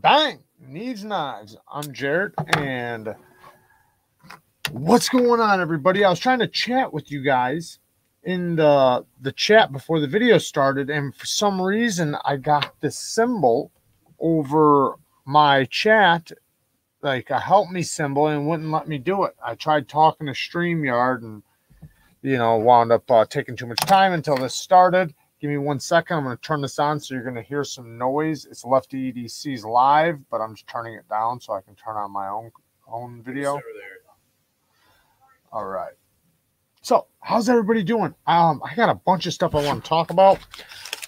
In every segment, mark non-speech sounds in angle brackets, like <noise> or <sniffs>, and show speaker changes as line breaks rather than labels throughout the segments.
Bang! Neeves knives. I'm Jared, and what's going on, everybody? I was trying to chat with you guys in the the chat before the video started, and for some reason, I got this symbol over my chat, like a help me symbol, and wouldn't let me do it. I tried talking to StreamYard, and you know, wound up uh, taking too much time until this started Give me one second. I'm going to turn this on so you're going to hear some noise. It's Lefty EDC's live, but I'm just turning it down so I can turn on my own own video. All right. So, how's everybody doing? Um, I got a bunch of stuff I want to talk about,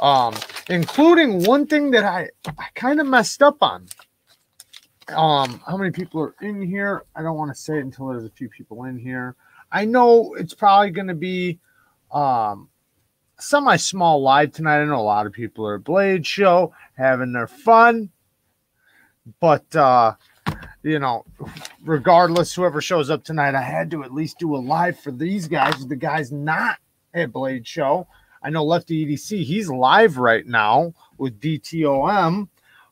um, including one thing that I I kind of messed up on. Um, how many people are in here? I don't want to say it until there's a few people in here. I know it's probably going to be um semi small live tonight. I know a lot of people are at Blade Show having their fun, but uh, you know, regardless, whoever shows up tonight, I had to at least do a live for these guys. The guys not at Blade Show. I know Lefty EDC, he's live right now with DTOM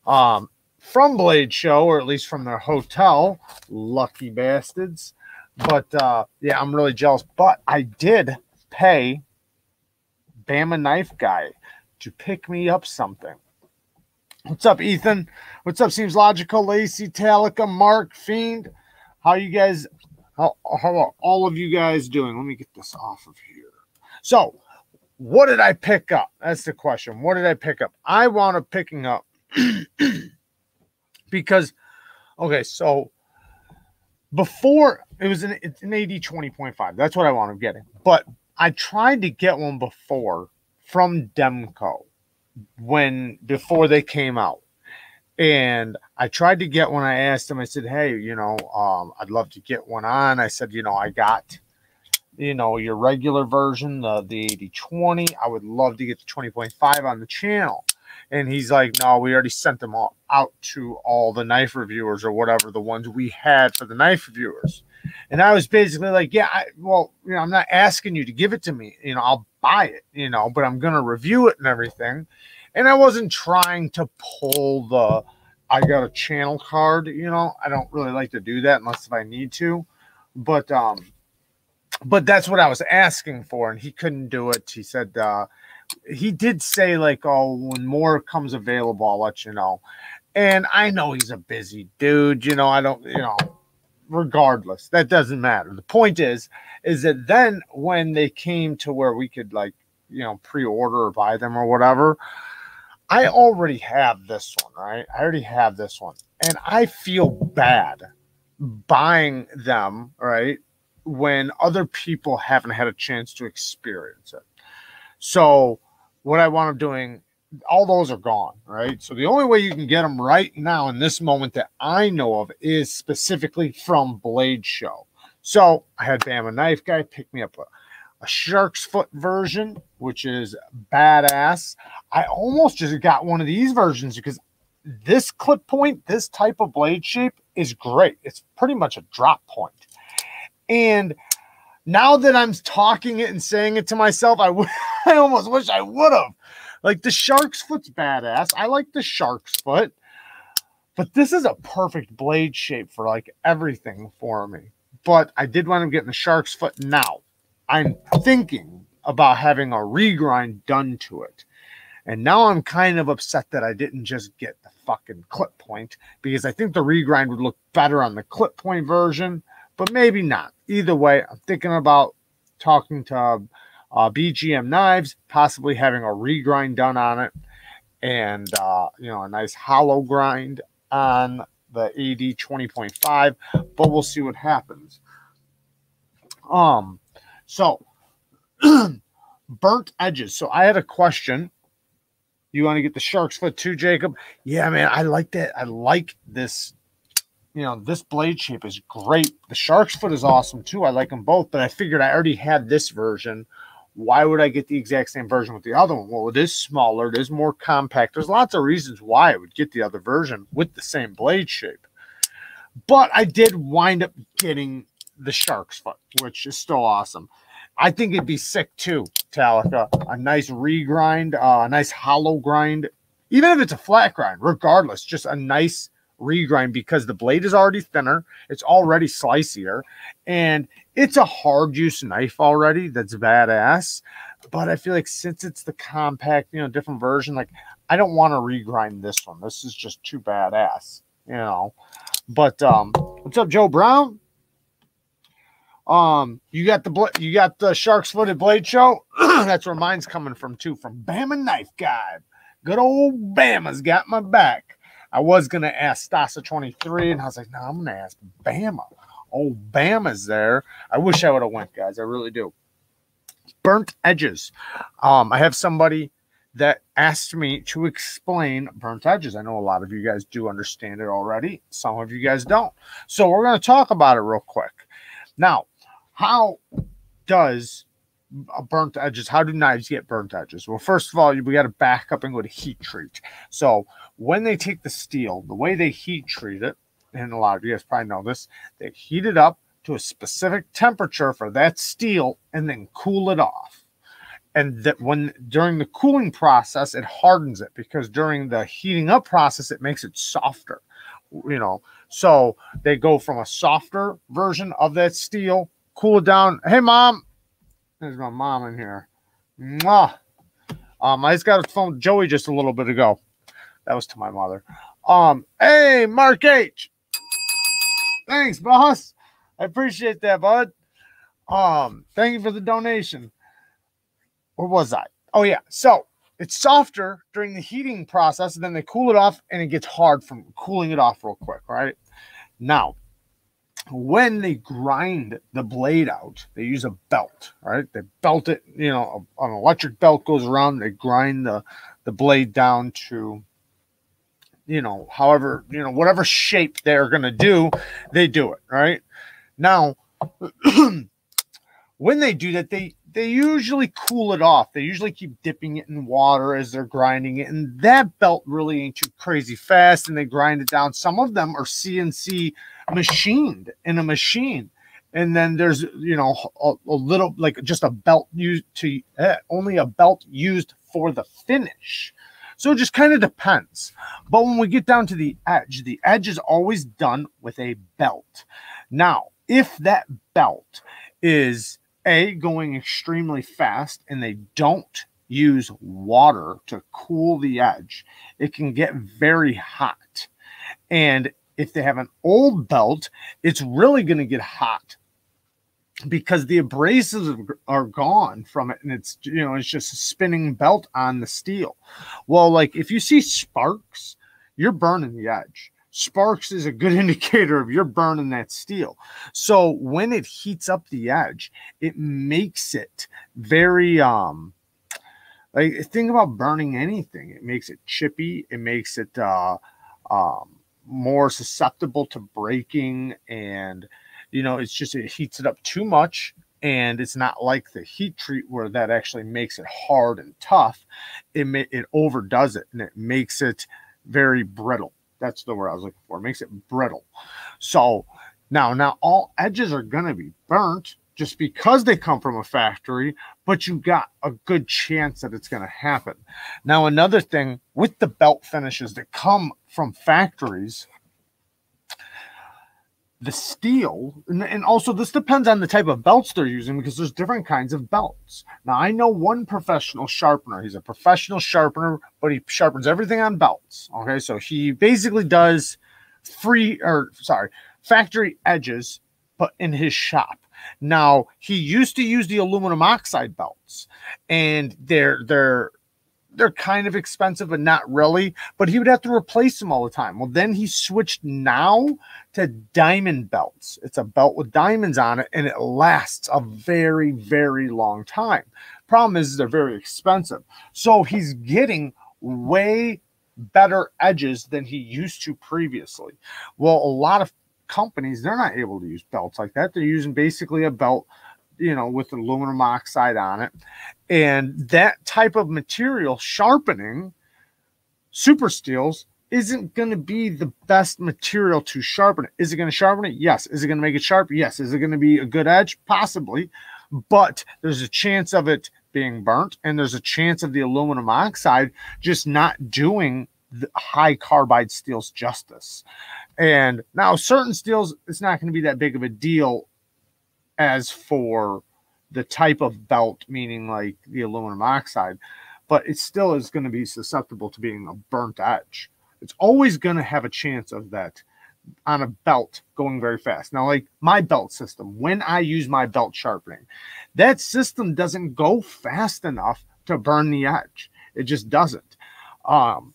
um, from Blade Show, or at least from their hotel. Lucky bastards. But uh, yeah, I'm really jealous. But I did pay Bama Knife Guy to pick me up something. What's up, Ethan? What's up? Seems logical. Lacey, Talica, Mark, Fiend. How you guys? How, how are all of you guys doing? Let me get this off of here. So, what did I pick up? That's the question. What did I pick up? I wound up picking up <clears throat> because, okay, so before it was an an AD 20.5. That's what I wound up getting. But I tried to get one before from Demko when before they came out. And I tried to get one. I asked them, I said, Hey, you know, um, I'd love to get one on. I said, you know, I got, you know, your regular version, the the AD20. I would love to get the 20.5 on the channel. And he's like, No, we already sent them all out to all the knife reviewers or whatever, the ones we had for the knife reviewers. And I was basically like, yeah, I, well, you know, I'm not asking you to give it to me. You know, I'll buy it, you know, but I'm going to review it and everything. And I wasn't trying to pull the, I got a channel card, you know, I don't really like to do that unless if I need to. But, um, but that's what I was asking for. And he couldn't do it. He said, uh, he did say like, oh, when more comes available, I'll let you know. And I know he's a busy dude, you know, I don't, you know, regardless that doesn't matter. The point is is that then when they came to where we could like you know pre-order or buy them or whatever i already have this one right? I already have this one. And i feel bad buying them right when other people haven't had a chance to experience it. So what i want to doing all those are gone, right? So the only way you can get them right now in this moment that I know of is specifically from Blade Show. So I had Bama Knife Guy pick me up a, a shark's foot version, which is badass. I almost just got one of these versions because this clip point, this type of blade shape is great. It's pretty much a drop point. And now that I'm talking it and saying it to myself, I, <laughs> I almost wish I would have like the shark's foot's badass. I like the shark's foot, but this is a perfect blade shape for like everything for me. But I did want to get the shark's foot now. I'm thinking about having a regrind done to it. And now I'm kind of upset that I didn't just get the fucking clip point because I think the regrind would look better on the clip point version, but maybe not. Either way, I'm thinking about talking to um, uh, BGM knives, possibly having a regrind done on it, and uh, you know a nice hollow grind on the AD 20.5, but we'll see what happens. Um, so <clears throat> burnt edges. So I had a question. You want to get the shark's foot too, Jacob? Yeah, man, I like that. I like this. You know, this blade shape is great. The shark's foot is awesome too. I like them both, but I figured I already had this version why would I get the exact same version with the other one? Well, it is smaller, it is more compact. There's lots of reasons why I would get the other version with the same blade shape. But I did wind up getting the shark's foot, which is still awesome. I think it'd be sick too, Talica. A nice regrind, uh, a nice hollow grind even if it's a flat grind, regardless, just a nice regrind because the blade is already thinner, it's already slicier, and it's a hard use knife already that's badass. But I feel like since it's the compact, you know, different version, like I don't want to regrind this one. This is just too badass, you know. But um, what's up, Joe Brown? Um, you got the you got the shark's footed blade show. <clears throat> That's where mine's coming from too, from Bama Knife Guy. Good old Bama's got my back. I was gonna ask Stasa 23, and I was like, no, I'm gonna ask Bama. Oh, Bama's there. I wish I would have went, guys. I really do. Burnt edges. Um, I have somebody that asked me to explain burnt edges. I know a lot of you guys do understand it already. Some of you guys don't. So we're going to talk about it real quick. Now, how does burnt edges, how do knives get burnt edges? Well, first of all, we got to back up and go to heat treat. So when they take the steel, the way they heat treat it, and a lot of you guys probably know this, they heat it up to a specific temperature for that steel and then cool it off. And that when during the cooling process, it hardens it because during the heating up process, it makes it softer. You know, so they go from a softer version of that steel, cool it down. Hey, mom, there's my mom in here. Mwah. Um, I just got a phone Joey just a little bit ago. That was to my mother. Um, hey, Mark H. Thanks, boss. I appreciate that, bud. Um, thank you for the donation. Where was I? Oh, yeah. So it's softer during the heating process, and then they cool it off, and it gets hard from cooling it off real quick, right? Now, when they grind the blade out, they use a belt, right? They belt it, you know, an electric belt goes around, they grind the, the blade down to, you know, however, you know, whatever shape they're going to do, they do it, right? Now, <clears throat> when they do that, they they usually cool it off. They usually keep dipping it in water as they're grinding it, and that belt really ain't too crazy fast, and they grind it down. Some of them are CNC machined in a machine, and then there's you know a, a little like just a belt used to eh, only a belt used for the finish. So it just kind of depends. But when we get down to the edge, the edge is always done with a belt. Now, if that belt is a going extremely fast and they don't use water to cool the edge, it can get very hot. And if they have an old belt, it's really going to get hot because the abrasives are gone from it and it's you know it's just a spinning belt on the steel well like if you see sparks you're burning the edge sparks is a good <laughs> indicator of you're burning that steel. So when it heats up the edge, it makes it very um like think about burning anything. It makes it chippy, it makes it uh um more susceptible to breaking and you know it's just it heats it up too much and it's not like the heat treat where that actually makes it hard and tough it it overdoes it and it makes it very brittle that's the word I was looking for. It makes it brittle. So now, now all edges are going to be burnt just because they come from a factory, but you got a good chance that it's going to happen. Now, another thing with the belt finishes that come from factories, the steel, and, also this depends on the type of belts they're using because there's different kinds of belts. Now, I know one professional sharpener. He's a professional sharpener, but he sharpens everything on belts. Okay, so he basically does free or sorry, factory edges, but in his shop. Now, he used to use the aluminum oxide belts, and they're they're they're kind of expensive, but not really. But he would have to replace them all the time. Well, then he switched now to diamond belts. It's a belt with diamonds on it, and it lasts a very, very long time. Problem is, they're very expensive. So he's getting way better edges than he used to previously. Well, a lot of companies, they're not able to use belts like that. They're using basically a belt you know, with aluminum oxide on it. And that type of material sharpening super steels isn't going to be the best material to sharpen it. Is it going to sharpen it? Yes. Is it going to make it sharp? Yes. Is it going to be a good edge? Possibly. But there's a chance of it being burnt, and there's a chance of the aluminum oxide just not doing the high carbide steels justice. And now, certain steels, it's not going to be that big of a deal as for the type of belt, meaning like the aluminum oxide, but it still is going to be susceptible to being a burnt edge. It's always going to have a chance of that on a belt going very fast. Now, like my belt system, when I use my belt sharpening, that system doesn't go fast enough to burn the edge. It just doesn't. Um,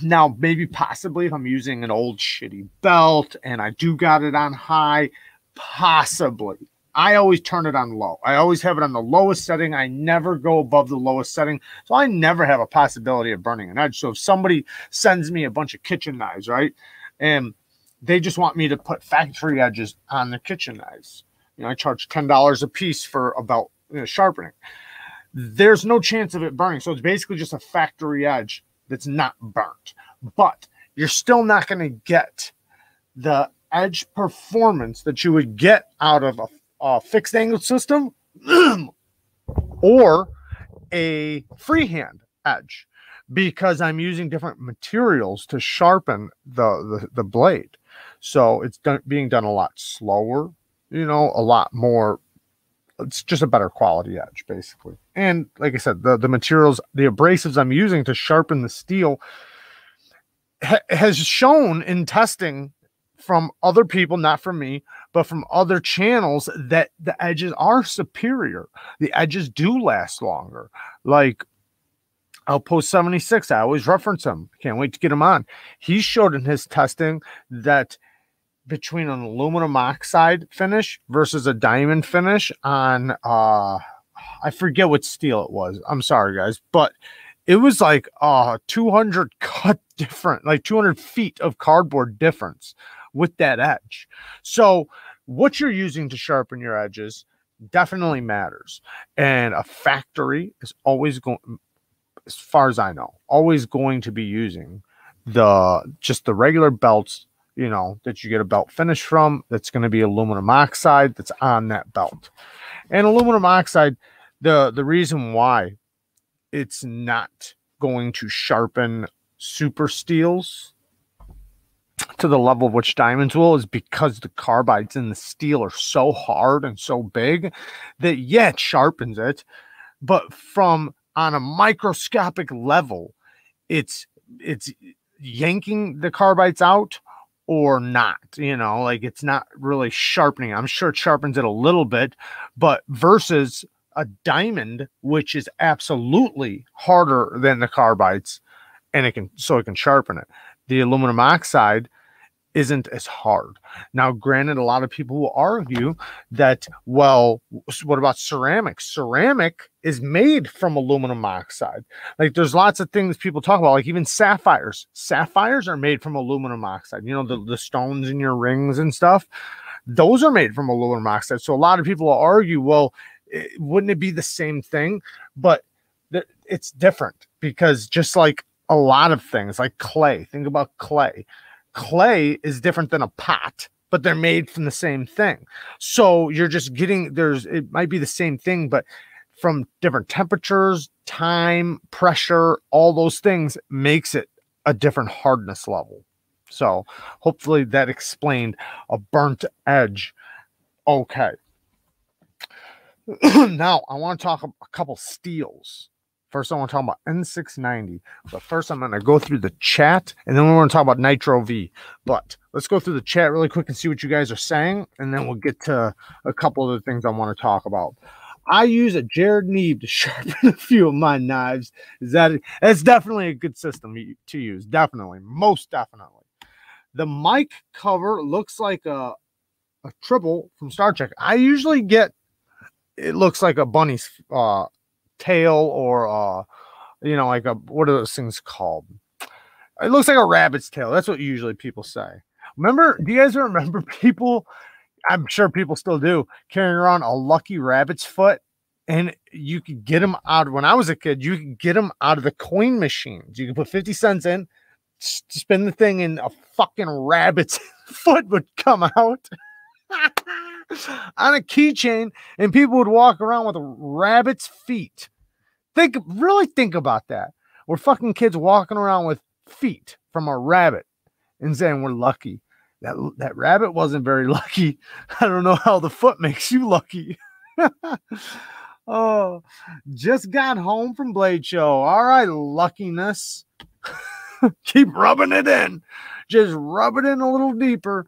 now, maybe possibly if I'm using an old shitty belt and I do got it on high, possibly. I always turn it on low. I always have it on the lowest setting. I never go above the lowest setting. So I never have a possibility of burning an edge. So if somebody sends me a bunch of kitchen knives, right? And they just want me to put factory edges on the kitchen knives. You know, I charge $10 a piece for about you know, sharpening. There's no chance of it burning. So it's basically just a factory edge that's not burnt. But you're still not going to get the edge performance that you would get out of a, a fixed angle system <clears throat> or a freehand edge because I'm using different materials to sharpen the, the, the blade. So it's done, being done a lot slower, you know, a lot more. It's just a better quality edge, basically. And like I said, the, the materials, the abrasives I'm using to sharpen the steel ha- has shown in testing from other people, not from me, but from other channels that the edges are superior. The edges do last longer. Like Outpost 76, I always reference him. Can't wait to get him on. He showed in his testing that between an aluminum oxide finish versus a diamond finish on uh I forget what steel it was. I'm sorry guys, but it was like uh 200 cut different, like 200 feet of cardboard difference with that edge. So what you're using to sharpen your edges definitely matters. And a factory is always going as far as I know, always going to be using the just the regular belts you know, that you get a belt finish from. That's going to be aluminum oxide that's on that belt. And aluminum oxide, the the reason why it's not going to sharpen super steels to the level of which diamonds will is because the carbides in the steel are so hard and so big that yeah, it sharpens it, but from on a microscopic level, it's it's yanking the carbides out or not. You know, like it's not really sharpening. I'm sure it sharpens it a little bit, but versus a diamond, which is absolutely harder than the carbides, and it can so it can sharpen it. The aluminum oxide isn't as hard. Now, granted, a lot of people will argue that, well, what about ceramic? Ceramic is made from aluminum oxide. Like there's lots of things people talk about, like even sapphires. Sapphires are made from aluminum oxide. You know, the, the stones in your rings and stuff, those are made from aluminum oxide. So a lot of people will argue, well, it, wouldn't it be the same thing? But th- it's different because just like a lot of things, like clay, think about clay. Clay is different than a pot but they're made from the same thing. So you're just getting there's it might be the same thing but from different temperatures time pressure all those things makes it a different hardness level. So hopefully that explained a burnt edge. Okay. <clears throat> Now i want to talk a couple steels First, I want to talk about N690. But first, I'm going to go through the chat and then we're going to talk about Nitro V. But let's go through the chat really quick and see what you guys are saying. And then we'll get to a couple of the things I want to talk about. I use a Jared Neeb to <laughs> sharpen a few of my knives. Is that it's definitely a good system to use? Definitely, most definitely. The mic cover looks like a a tribble from Star Trek. I usually get it looks like a bunny's uh tail or uh you know like a what are those things called? It looks like a rabbit's tail that's what usually people say. Remember do you guys <laughs> remember people i'm sure people still do carrying around a lucky rabbit's foot? And you could get them out when i was a kid you could get them out of the coin machines. You could put 50 cents in spin the thing and a fucking rabbit's <laughs> foot would come out <laughs> on a keychain, and people would walk around with rabbit's feet. Think, really think about that. We're fucking kids walking around with feet from a rabbit and saying we're lucky. That that rabbit wasn't very <laughs> lucky. I don't know how the foot makes you lucky. <laughs> oh, just got home from Blade Show. All right, luckiness. <laughs> Keep rubbing it in. Just rub it in a little deeper.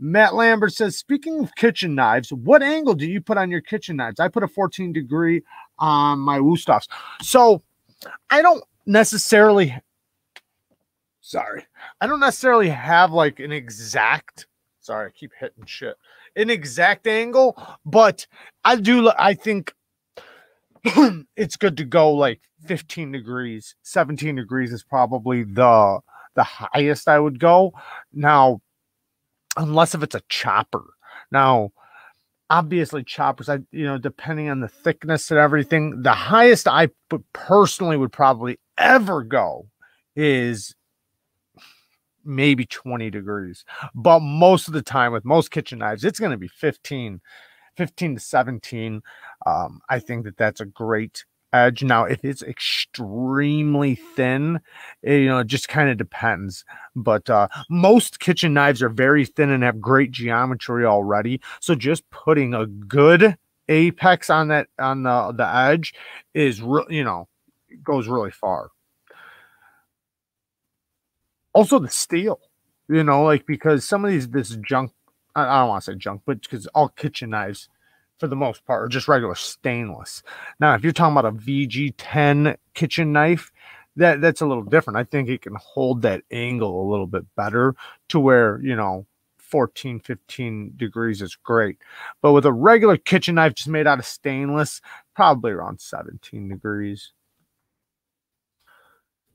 Matt Lambert says, speaking of kitchen knives, what angle do you put on your kitchen knives? I put a 14 degree on my Wusthofs. So I don't necessarily, sorry, I don't necessarily have like an exact, sorry, I keep hitting shit, an exact angle, but I do, I think <clears throat> it's good to go like 15 degrees, 17 degrees is probably the, the highest I would go. Now, unless if it's a chopper. Now, obviously choppers, I you know, depending on the thickness and everything, the highest I personally would probably ever go is maybe 20 degrees. But most of the time with most kitchen knives, it's going to be 15 15 to 17. Um, I think that that's a great edge. Now, if it's extremely thin, it, eh, you know, it just kind of depends. But uh, most kitchen knives are very thin and have great geometry already. So just putting a good apex on that on the the edge is real, you know, goes really far. Also, the steel, you know, like because some of these this junk, I, I don't want to say junk, but because all kitchen knives for the most part, or just regular stainless. Now, if you're talking about a VG10 kitchen knife, that that's a little different. I think it can hold that angle a little bit better to where, you know, 14, 15 degrees is great. But with a regular kitchen knife just made out of stainless, probably around 17 degrees.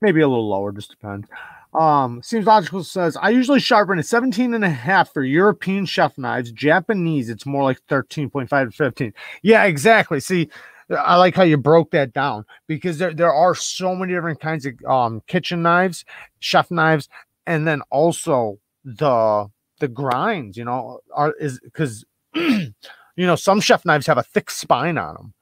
Maybe a little lower, just depends. Um, seems logical says I usually sharpen at 17 and a half for European chef knives. Japanese, it's more like 13.5 to 15. Yeah, exactly. See, I like how you broke that down because there, there are so many different kinds of um kitchen knives, chef knives, and then also the the grinds, you know, are is because <clears throat> you know some chef knives have a thick spine on them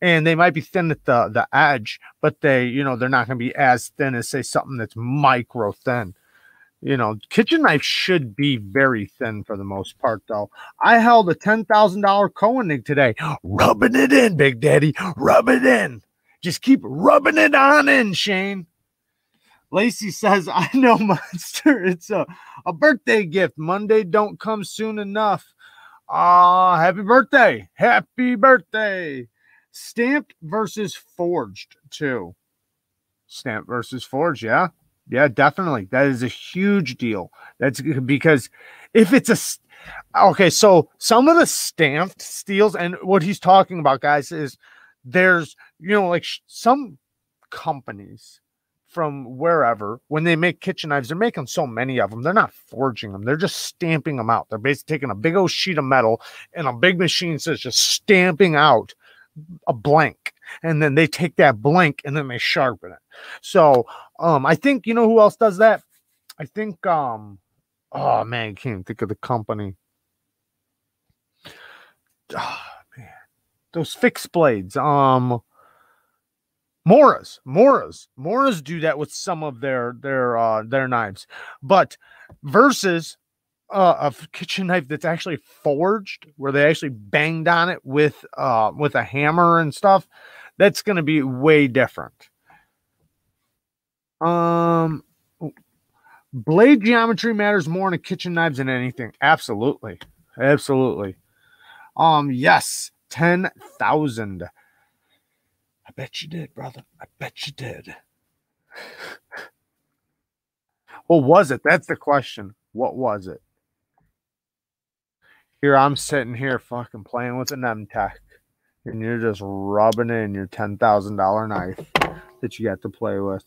and they might be thin at the the edge, but they, you know, they're not going to be as thin as say something that's micro thin. You know, kitchen knife should be very thin for the most part, though. I held a ten thousand dollar Koenig today, rubbing it in, Big Daddy, rub it in. Just keep rubbing it on in, Shane. Lacey says, I know, <laughs> Monster. It's a, a birthday gift. Monday don't come soon enough. Ah, uh, happy birthday. Happy birthday. Stamped versus forged, too. Stamped versus forged, yeah. Yeah, definitely. That is a huge deal. That's because if it's a okay, so some of the stamped steels and what he's talking about, guys, is there's you know like some companies from wherever when they make kitchen knives, they're making so many of them. They're not forging them; they're just stamping them out. They're basically taking a big old sheet of metal and a big machine says just stamping out a blank and then they take that blank and then they sharpen it. So um I think you know who else does that? I think um oh man, I can't think of the company. Oh, man. Those fixed blades. Um Moras, Moras, Moras do that with some of their their uh their knives. But versus uh, a kitchen knife that's actually forged, where they actually banged on it with uh, with a hammer and stuff, that's going to be way different. Um, blade geometry matters more in a kitchen knives than anything. Absolutely, absolutely. Um, yes, ten thousand. I bet you did, brother. I bet you did. <laughs> what was it? That's the question. What was it? Here I'm sitting here fucking playing with an M-Tech, and you're just rubbing in your ten thousand dollar knife that you got to play with.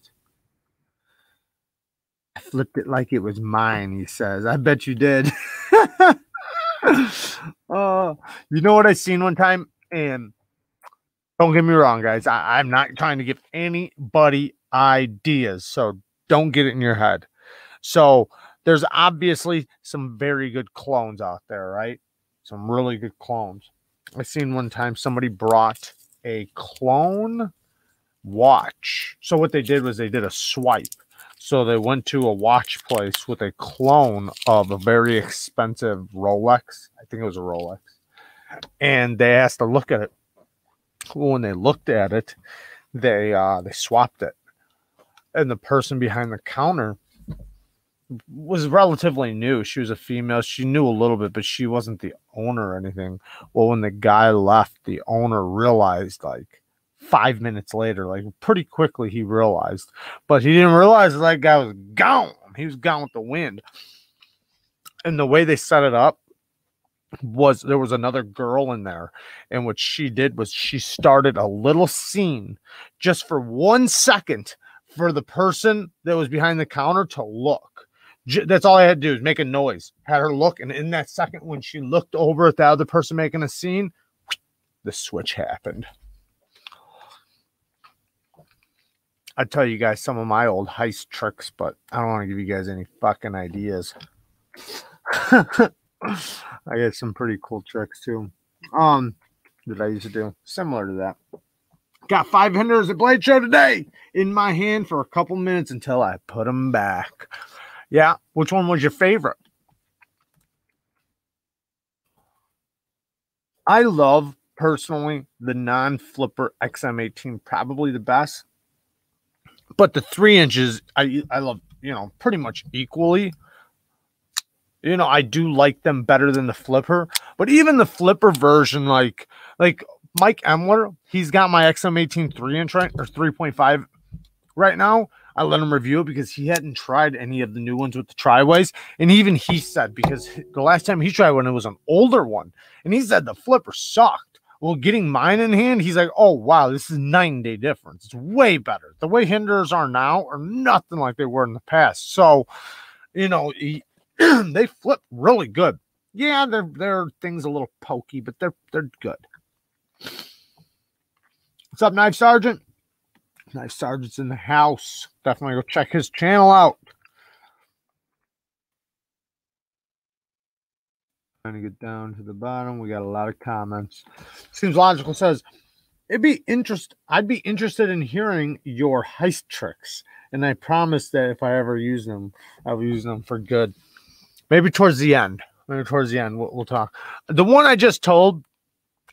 I flipped it like it was mine, he says. I bet you did. uh, <laughs> you know what I seen one time? And don't get me wrong, guys. I, I'm not trying to give anybody ideas, so don't get it in your head. So there's obviously some very good clones out there, right? some really good clones. I seen one time somebody brought a clone watch. So what they did was they did a swipe. So they went to a watch place with a clone of a very expensive Rolex. I think it was a Rolex. And they asked to look at it. When they looked at it, they uh they swapped it. And the person behind the counter was relatively new. She was a female. She knew a little bit, but she wasn't the owner or anything. Well, when the guy left, the owner realized like five minutes later, like pretty quickly he realized, but he didn't realize that guy was gone. He was gone with the wind. And the way they set it up was there was another girl in there, and what she did was she started a little scene just for one second for the person that was behind the counter to look. That's all I had to do is make a noise. Had her look, and in that second, when she looked over at the other person making a scene, the switch happened. I'd tell you guys some of my old heist tricks, but I don't want to give you guys any fucking ideas. <laughs> I get some pretty cool tricks too. Um, that I used to do similar to that. Got five hundred at Blade Show today in my hand for a couple minutes until I put them back. Yeah, which one was your favorite? I love personally the non flipper XM18, probably the best. But the three inches, I I love, you know, pretty much equally. You know, I do like them better than the flipper, but even the flipper version, like like Mike Emler, he's got my XM18 three inch right or 3.5 right now. I let him review it because he hadn't tried any of the new ones with the triways. And even he said, because the last time he tried one, it was an older one. And he said the flipper sucked. Well, getting mine in hand, he's like, oh, wow, this is nine day difference. It's way better. The way Hinderers are now are nothing like they were in the past. So, you know, he, <clears throat> they flip really good. Yeah, they're, they're things a little pokey, but they're, they're good. What's up, Knife Sergeant? Knife Sergeant's in the house. Definitely go check his channel out. Trying to get down to the bottom. We got a lot of comments. Seems logical says it'd be interest I'd be interested in hearing your heist tricks. And I promise that if I ever use them, I'll use them for good. Maybe towards the end. Maybe towards the end we'll, we'll talk. The one I just told,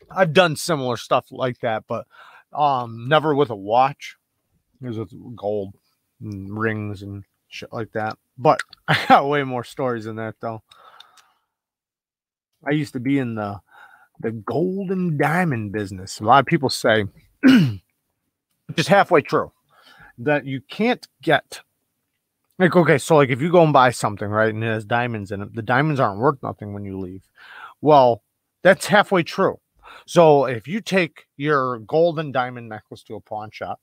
I've done similar stuff like that, but um never with a watch. It was with gold rings and shit like that. But <laughs> I got way more stories than that though. I used to be in the the gold and diamond business. A lot of people say, <clears throat> just halfway true, that you can't get like okay, so like if you go and buy something right and it has diamonds in it, the diamonds aren't worth nothing when you leave. Well, that's halfway true. So if you take your gold and diamond necklace to a pawn shop,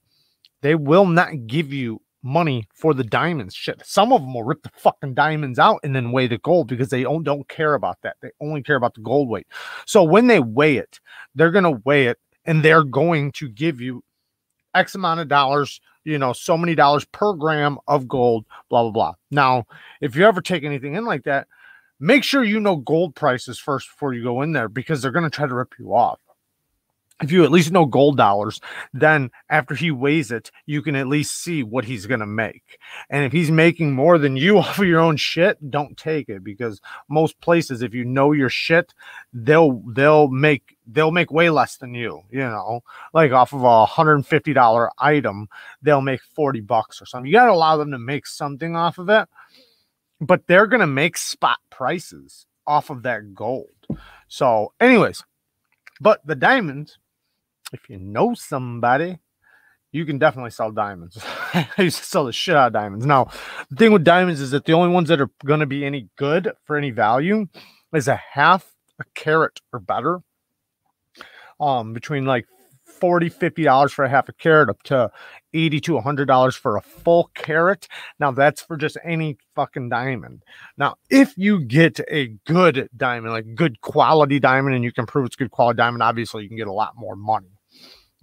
they will not give you money for the diamonds. Shit, some of them will rip the fucking diamonds out and then weigh the gold because they don't, don't care about that. They only care about the gold weight. So when they weigh it, they're going to weigh it and they're going to give you X amount of dollars, you know, so many dollars per gram of gold, blah, blah, blah. Now, if you ever take anything in like that, make sure you know gold prices first before you go in there because they're going to try to rip you off if you at least know gold dollars, then after he weighs it, you can at least see what he's going to make. And if he's making more than you <laughs> off of your own shit, don't take it because most places, if you know your shit, they'll they'll make they'll make way less than you. You know, like off of a hundred and fifty dollar item, they'll make forty bucks or something. You got to allow them to make something off of it, but they're going to make spot prices off of that gold. So, anyways. But the diamonds, if you know somebody, you can definitely sell diamonds. I used to sell the shit out of diamonds. Now, the thing with diamonds is that the only ones that are going to be any good for any value is a half a carat or better. Um, between like 40 50 dollars for a half a carat up to 80 to 100 dollars for a full carat now that's for just any fucking diamond now if you get a good diamond like good quality diamond and you can prove it's good quality diamond obviously you can get a lot more money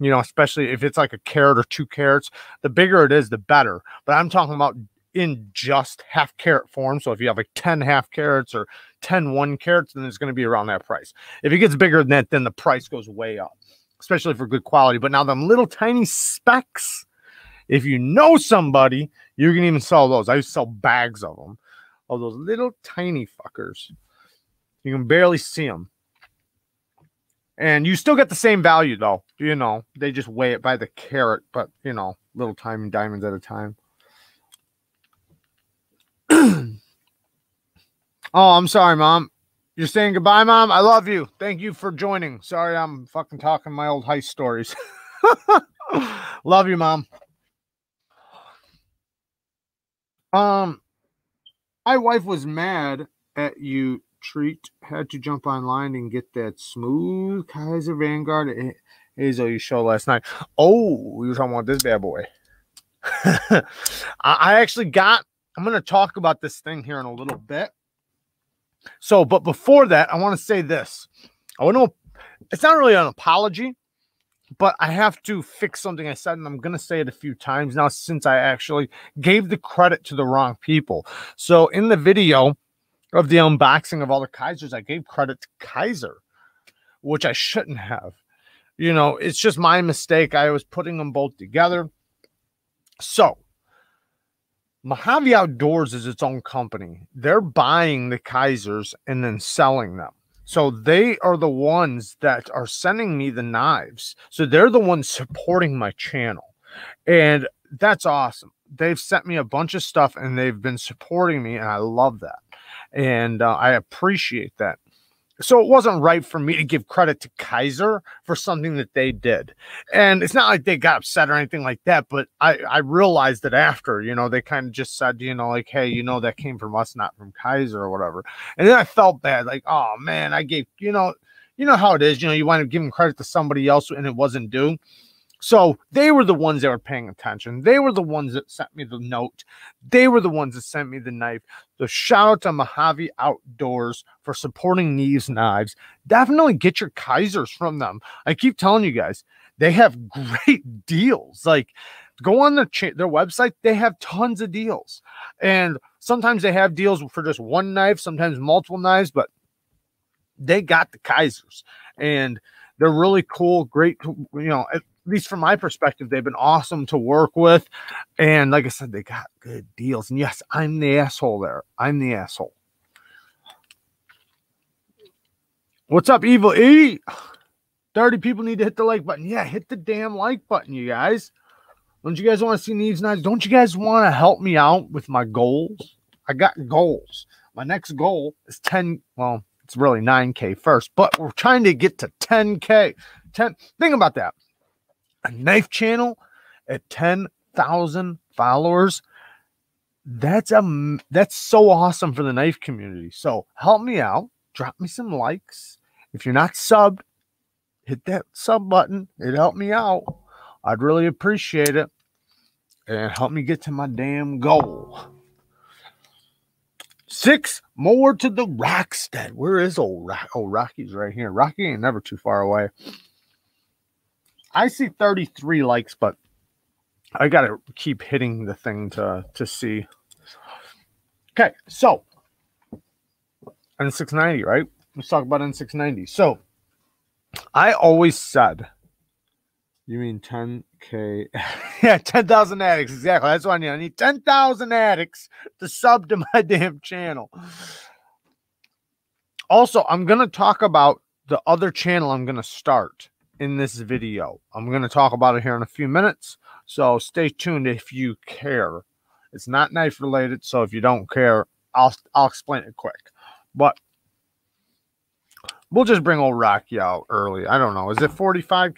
you know, especially if it's like a carrot or two carrots, the bigger it is, the better. But I'm talking about in just half carrot form. So if you have like 10 half carrots or 10 one carats, then it's going to be around that price. If it gets bigger than that, then the price goes way up, especially for good quality. But now them little tiny specks, if you know somebody, you can even sell those. I used to sell bags of them, of those little tiny fuckers. You can barely see them. And you still get the same value though. You know, they just weigh it by the carat, but you know, little time tiny diamonds at a time. <clears throat> oh, I'm sorry, mom. You're saying goodbye, mom. I love you. Thank you for joining. Sorry, I'm fucking talking my old heist stories. <laughs> love you, mom. Um, my wife was mad at you treat had to jump online and get that smooth Kizer Vanguard Hazel you show last night. Oh, we were talking about this bad boy. <laughs> I actually got, I'm going to talk about this thing here in a little bit. So, but before that, I want to say this. I want to, it's not really an apology, but I have to fix something I said, and I'm going to say it a few times now since I actually gave the credit to the wrong people. So, in the video, of the unboxing of all the Kizers, I gave credit to Kizer, which I shouldn't have. You know, it's just my mistake. I was putting them both together. So, Mojave Outdoors is its own company. They're buying the Kizers and then selling them. So they are the ones that are sending me the knives. So they're the ones supporting my channel. And that's awesome. They've sent me a bunch of stuff and they've been supporting me, and I love that and uh, I appreciate that. So it wasn't right for me to give credit to Kizer for something that they did. And it's not like they got upset or anything like that, but I, I realized that after, you know, they kind of just said, you know, like, hey, you know, that came from us, not from Kizer or whatever. And then I felt bad, like, oh man, I gave, you know, you know how it is, you know, you wind up giving credit to somebody else and it wasn't due. So they were the ones that were paying attention. They were the ones that sent me the note. They were the ones that sent me the knife. So shout out to Mojave Outdoors for supporting these knives. Definitely get your Kizers from them. I keep telling you guys, they have <laughs> great deals. Like go on their their website, they have tons of deals. And sometimes they have deals for just one knife, sometimes multiple knives, but they got the Kizers And they're really cool, great, you know, at least from my perspective, they've been awesome to work with. And like I said, they got good deals. And yes, I'm the asshole there. I'm the asshole. What's up, Evil E? 30 people need to hit the like button. Yeah, hit the damn like button, you guys. Don't you guys want to see Neeves knives? Don't you guys want to help me out with my goals? I got goals. My next goal is 10. Well, it's really 9K first, but we're trying to get to 10K. 10. Think about that knife channel at 10,000 followers. That's a that's so awesome for the knife community. So help me out. Drop me some likes. If you're not subbed, hit that sub button. It helped me out. I'd really appreciate it. And help me get to my damn goal. Six more to the Rockstead. Where is old Rock? Oh, Rocky's right here. Rocky ain't never too far away. I see 33 likes, but I gotta keep hitting the thing to to see. Okay, so N690, right? Let's talk about N690. So I always said, you mean 10k? <laughs> yeah, 10,000 addicts. Exactly. That's what I need. I need 10,000 addicts to sub to my <laughs> damn channel. Also, I'm gonna talk about the other channel I'm gonna start in this video. I'm going to talk about it here in a few minutes. So stay tuned if you care. It's not knife related. So if you don't care, I'll, I'll explain it quick. But we'll just bring old Rocky out early. I don't know. Is it 45?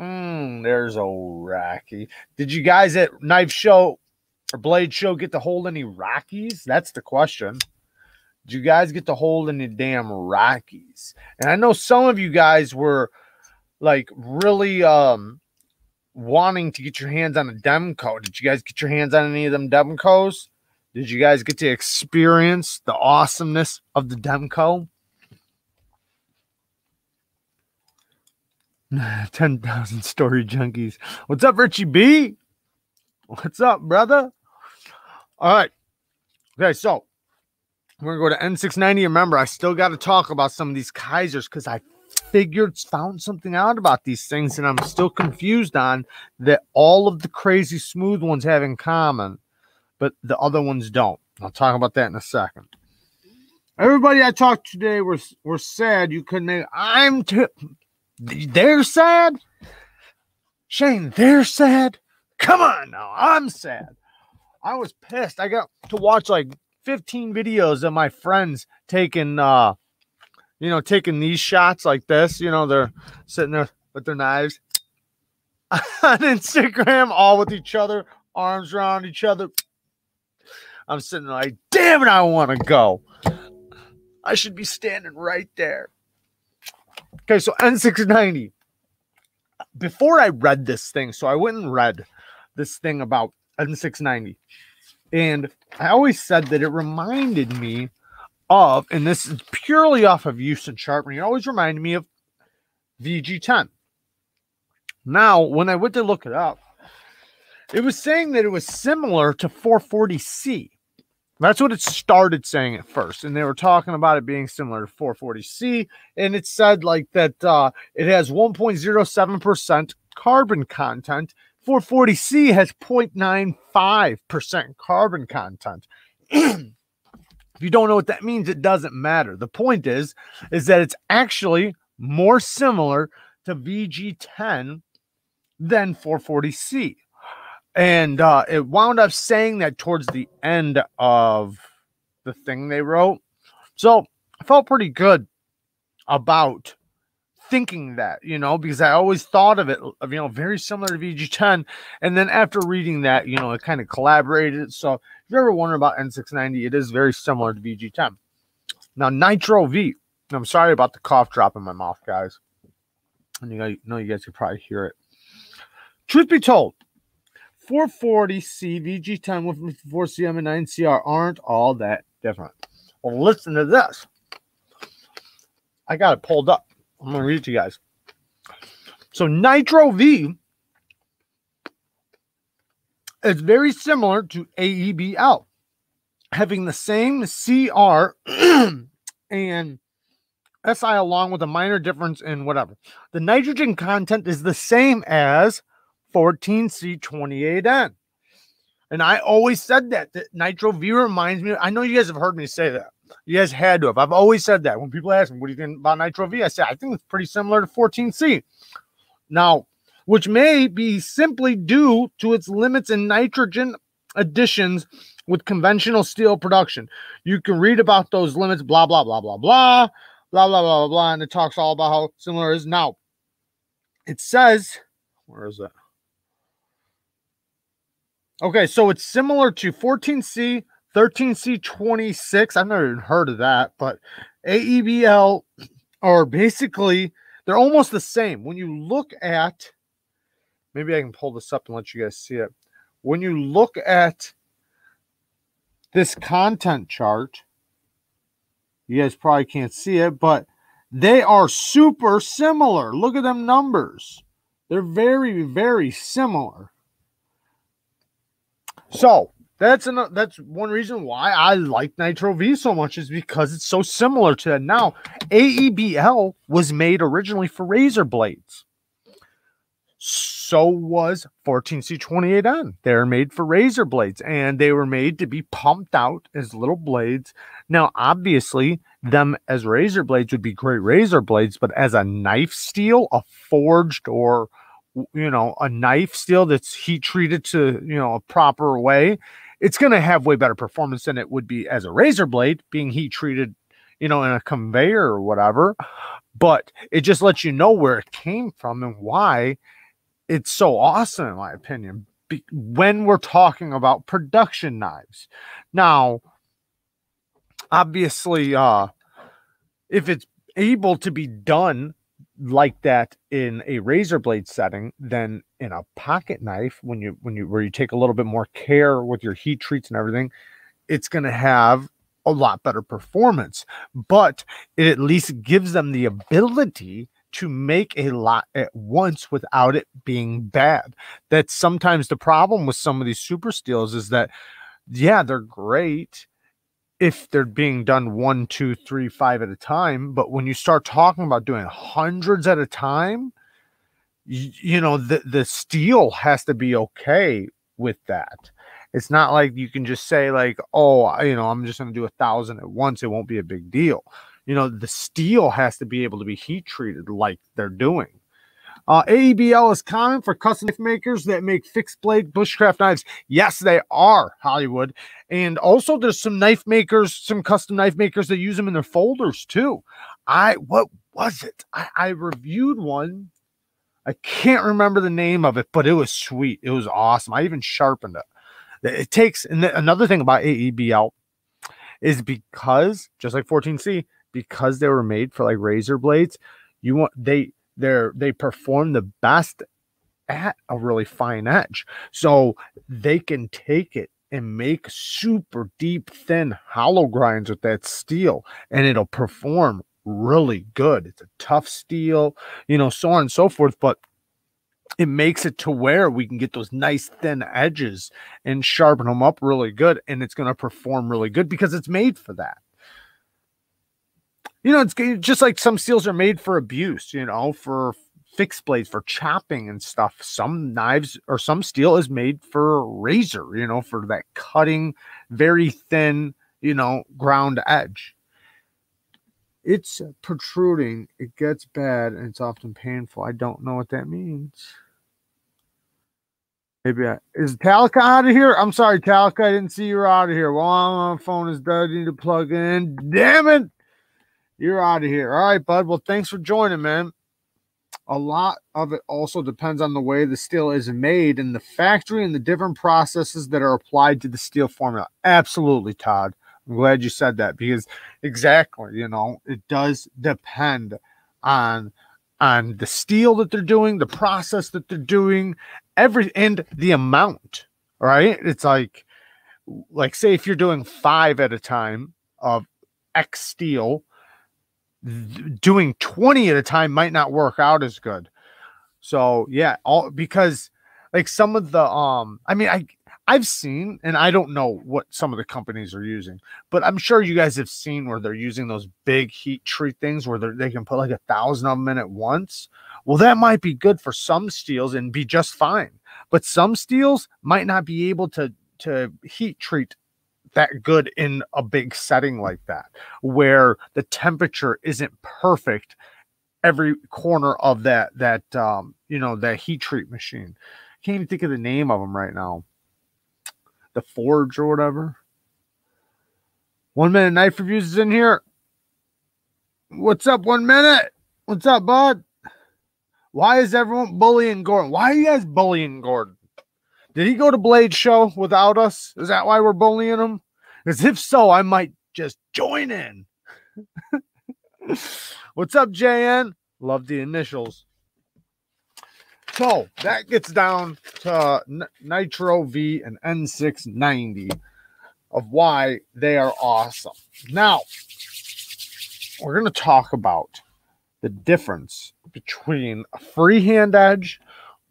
Mm, there's old Rocky. Did you guys at Knife Show or Blade Show get to hold any Rockies? That's the question. Did you guys get to hold any damn Rockies? And I know some of you guys were – like really um wanting to get your hands on a Demko. Did you guys get your hands on any of them Demkos? Did you guys get to experience the awesomeness of the Demko? <sighs> 10,000 story junkies. What's up, Richie B? What's up, brother? All right. Okay, so We're gonna go to N690. Remember, I still got to talk about some of these Kizers because I figured, found something out about these things, and I'm still confused on that all of the crazy smooth ones have in common, but the other ones don't. I'll talk about that in a second. Everybody I talked to today were were sad you couldn't make. I'm too. They're sad. Shane, they're sad. Come on now, I'm sad. I was pissed. I got to watch like 15 videos of my friends taking uh you know taking these shots like this you know they're sitting there with their knives <laughs> on instagram all with each other arms around each other. I'm sitting like damn it i want to go. I should be standing right there. Okay so n690 before i read this thing so i went and read this thing about n690 and I always said that it reminded me of, and this is purely off of use and sharpening, it always reminded me of VG10. Now, when I went to look it up, it was saying that it was similar to 440C. That's what it started saying at first. And they were talking about it being similar to 440C. And it said like that uh, it has 1.07% carbon content 440C has 0.95% carbon content. <clears throat> if you don't know what that means, it doesn't matter. The point is, is that it's actually more similar to VG10 than 440C. And uh, it wound up saying that towards the end of the thing they wrote. So I felt pretty good about thinking that, you know, because I always thought of it, you know, very similar to VG10. And then after reading that, you know, it kind of collaborated. So if you ever wonder about N690, it is very similar to VG10. Now, Nitro V. I'm sorry about the cough drop in my mouth, guys. And you know you guys could probably hear it. Truth be told, 440C, VG10 with 4CM and 9CR aren't all that different. Well, listen to this. I got it pulled up. I'm to read it to you guys. So Nitro V is very similar to AEBL, having the same CR <clears throat> and SI along with a minor difference in whatever. The nitrogen content is the same as 14C28N. And I always said that, that Nitro V reminds me. I know you guys have heard me say that. You guys had to have. I've always said that. When people ask me, what do you think about Nitro V? I say, I think it's pretty similar to 14C. Now, which may be simply due to its limits in nitrogen additions with conventional steel production. You can read about those limits, blah, blah, blah, blah, blah, blah, blah, blah, blah, and it talks all about how similar it is. Now, it says, where is it? Okay, so it's similar to 14C 13C26, I've never even heard of that, but AEBL are basically they're almost the same. When you look at maybe I can pull this up and let you guys see it. When you look at this content chart, you guys probably can't see it, but they are super similar. Look at them numbers. They're very, very similar. So that's an, that's one reason why I like Nitro V so much is because it's so similar to that. Now, AEBL was made originally for razor blades. So was 14C28N. They're made for razor blades and they were made to be pumped out as little blades. Now, obviously, them as razor blades would be great razor blades, but as a knife steel, a forged or you know, a knife steel that's heat treated to, you know, a proper way, it's going to have way better performance than it would be as a razor blade being heat treated, you know, in a conveyor or whatever. But it just lets you know where it came from and why it's so awesome, in my opinion, be- when we're talking about production knives. Now, obviously, uh, if it's able to be done like that in a razor blade setting than in a pocket knife when you when you where you take a little bit more care with your heat treats and everything it's going to have a lot better performance. But it at least gives them the ability to make a lot at once without it being bad. That's sometimes the problem with some of these super steels is that yeah they're great if they're being done one, two, three, five at a time. But when you start talking about doing hundreds at a time, you, you know, the, the steel has to be okay with that. It's not like you can just say, like, oh, you know, I'm just going to do a thousand at once. It won't be a big deal. You know, the steel has to be able to be heat treated like they're doing. Uh, AEBL is common for custom knife makers that make fixed blade bushcraft knives. Yes, they are Hollywood. And also, there's some knife makers, some custom knife makers that use them in their folders too. I, what was it? I, I reviewed one. I can't remember the name of it, but it was sweet. It was awesome. I even sharpened it. It takes, and another thing about AEBL is because, just like 14C, because they were made for like razor blades, you want, they, they're they perform the best at a really fine edge. So they can take it and make super deep, thin hollow grinds with that steel, and it'll perform really good. It's a tough steel, you know, so on and so forth. But it makes it to where we can get those nice thin edges and sharpen them up really good, and it's going to perform really good because it's made for that you know, it's just like some steels are made for abuse, you know, for fixed blades, for chopping and stuff. Some knives or some steel is made for razor, you know, for that cutting, very thin, you know, ground edge. It's protruding, it gets bad, and it's often painful. I don't know what that means. Maybe I, is Talica out of here? I'm sorry, Talica. I didn't see you were out of here. Well, my phone is dead. I need to plug in. Damn it. You're out of here. All right, bud. Well, thanks for joining, man. A lot of it also depends on the way the steel is made in the factory and the different processes that are applied to the steel formula. Absolutely, Todd. I'm glad you said that because exactly, you know, it does depend on on the steel that they're doing, the process that they're doing, every and the amount, right? It's like like say if you're doing 5 at a time of X steel, doing 20 at a time might not work out as good. So yeah, all because like some of the um I mean I I've seen and I don't know what some of the companies are using, but I'm sure you guys have seen where they're using those big heat treat things where they can put like a thousand of them in at once. Well, that might be good for some steels and be just fine, but some steels might not be able to to heat treat that good in a big setting like that where the temperature isn't perfect every corner of that that um you know that heat treat machine. Can't even think of the name of them right now. The forge or whatever. One minute knife reviews is in here. What's up one minute? What's up bud? Why is everyone bullying gordon? Why are you guys bullying gordon? Did he go to blade show without us? Is that why we're bullying him because if so, I might just join in. <laughs> What's up, JN? Love the initials. So that gets down to Nitro V and N690 of why they are awesome. Now, we're going to talk about the difference between a freehand edge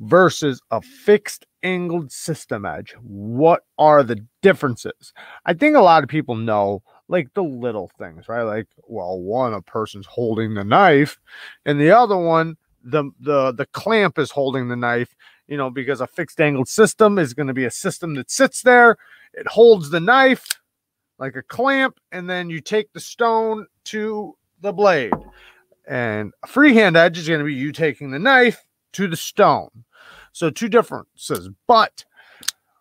versus a fixed angled system edge. What are the differences? I think a lot of people know like the little things, right? Like, well, one a person's holding the knife, and the other one, the the the clamp is holding the knife. You know, because a fixed angled system is going to be a system that sits there, it holds the knife like a clamp, and then you take the stone to the blade. And a freehand edge is going to be you taking the knife to the stone. So two differences. But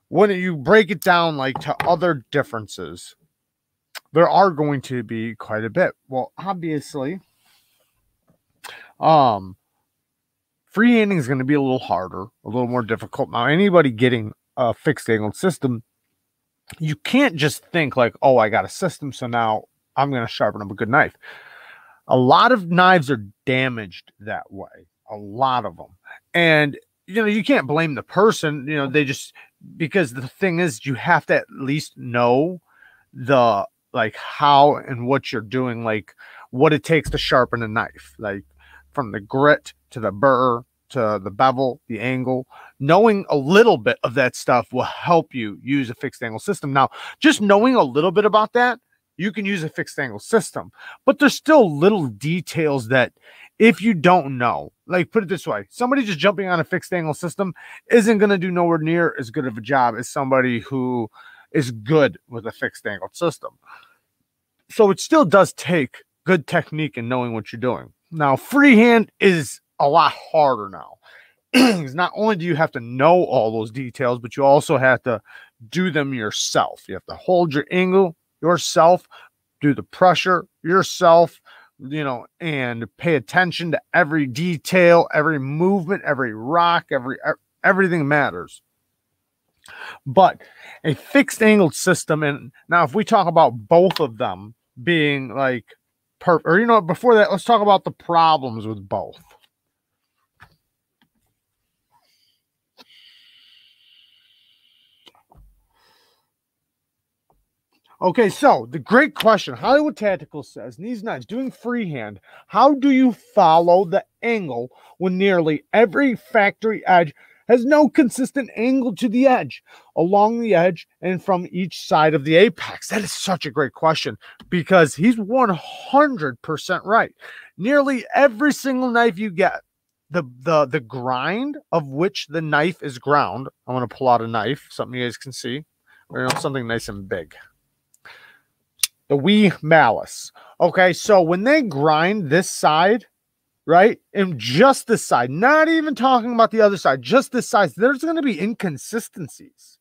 when you break it down like to other differences, there are going to be quite a bit. Well, obviously, um, freehanding is going to be a little harder, a little more difficult. Now, anybody getting a fixed angled system, you can't just think like, oh, I got a system, so now I'm going to sharpen up a good knife. A lot of knives are damaged that way, a lot of them. And you know, you can't blame the person, you know, they just because the thing is you have to at least know the like how and what you're doing, like what it takes to sharpen a knife, like from the grit to the burr to the bevel, the angle. Knowing a little bit of that stuff will help you use a fixed angle system. Now, just knowing a little bit about that you can use a fixed angle system, but there's still little details that if you don't know, like put it this way, somebody just jumping on a fixed angle system isn't going to do nowhere near as good of a job as somebody who is good with a fixed angle system. So it still does take good technique and knowing what you're doing. Now, freehand is a lot harder now. <clears throat> because not only do you have to know all those details, but you also have to do them yourself. You have to hold your angle yourself, do the pressure yourself, you know, and pay attention to every detail, every movement, every rock, every everything matters. But a fixed angled system, and now if we talk about both of them being like perfect, or you know, before that, let's talk about the problems with both. Okay, so the great question Hollywood Tactical says, these knives doing freehand, how do you follow the angle when nearly every factory edge has no consistent angle to the edge, along the edge, and from each side of the apex? That is such a great question because he's 100% right. Nearly every single knife you get, the the the grind of which the knife is ground. I'm going to pull out a knife, something you guys can see, or you know, something nice and big the wee malice. Okay, so when they grind this side, right, and just this side, not even talking about the other side, just this side, there's going to be inconsistencies.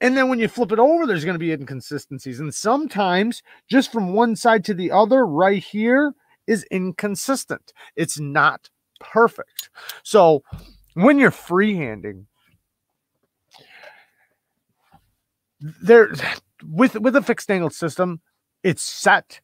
And then when you flip it over, there's going to be inconsistencies. And sometimes just from one side to the other, right here, is inconsistent. It's not perfect. So when you're freehanding, there with with a fixed angle system, it's set.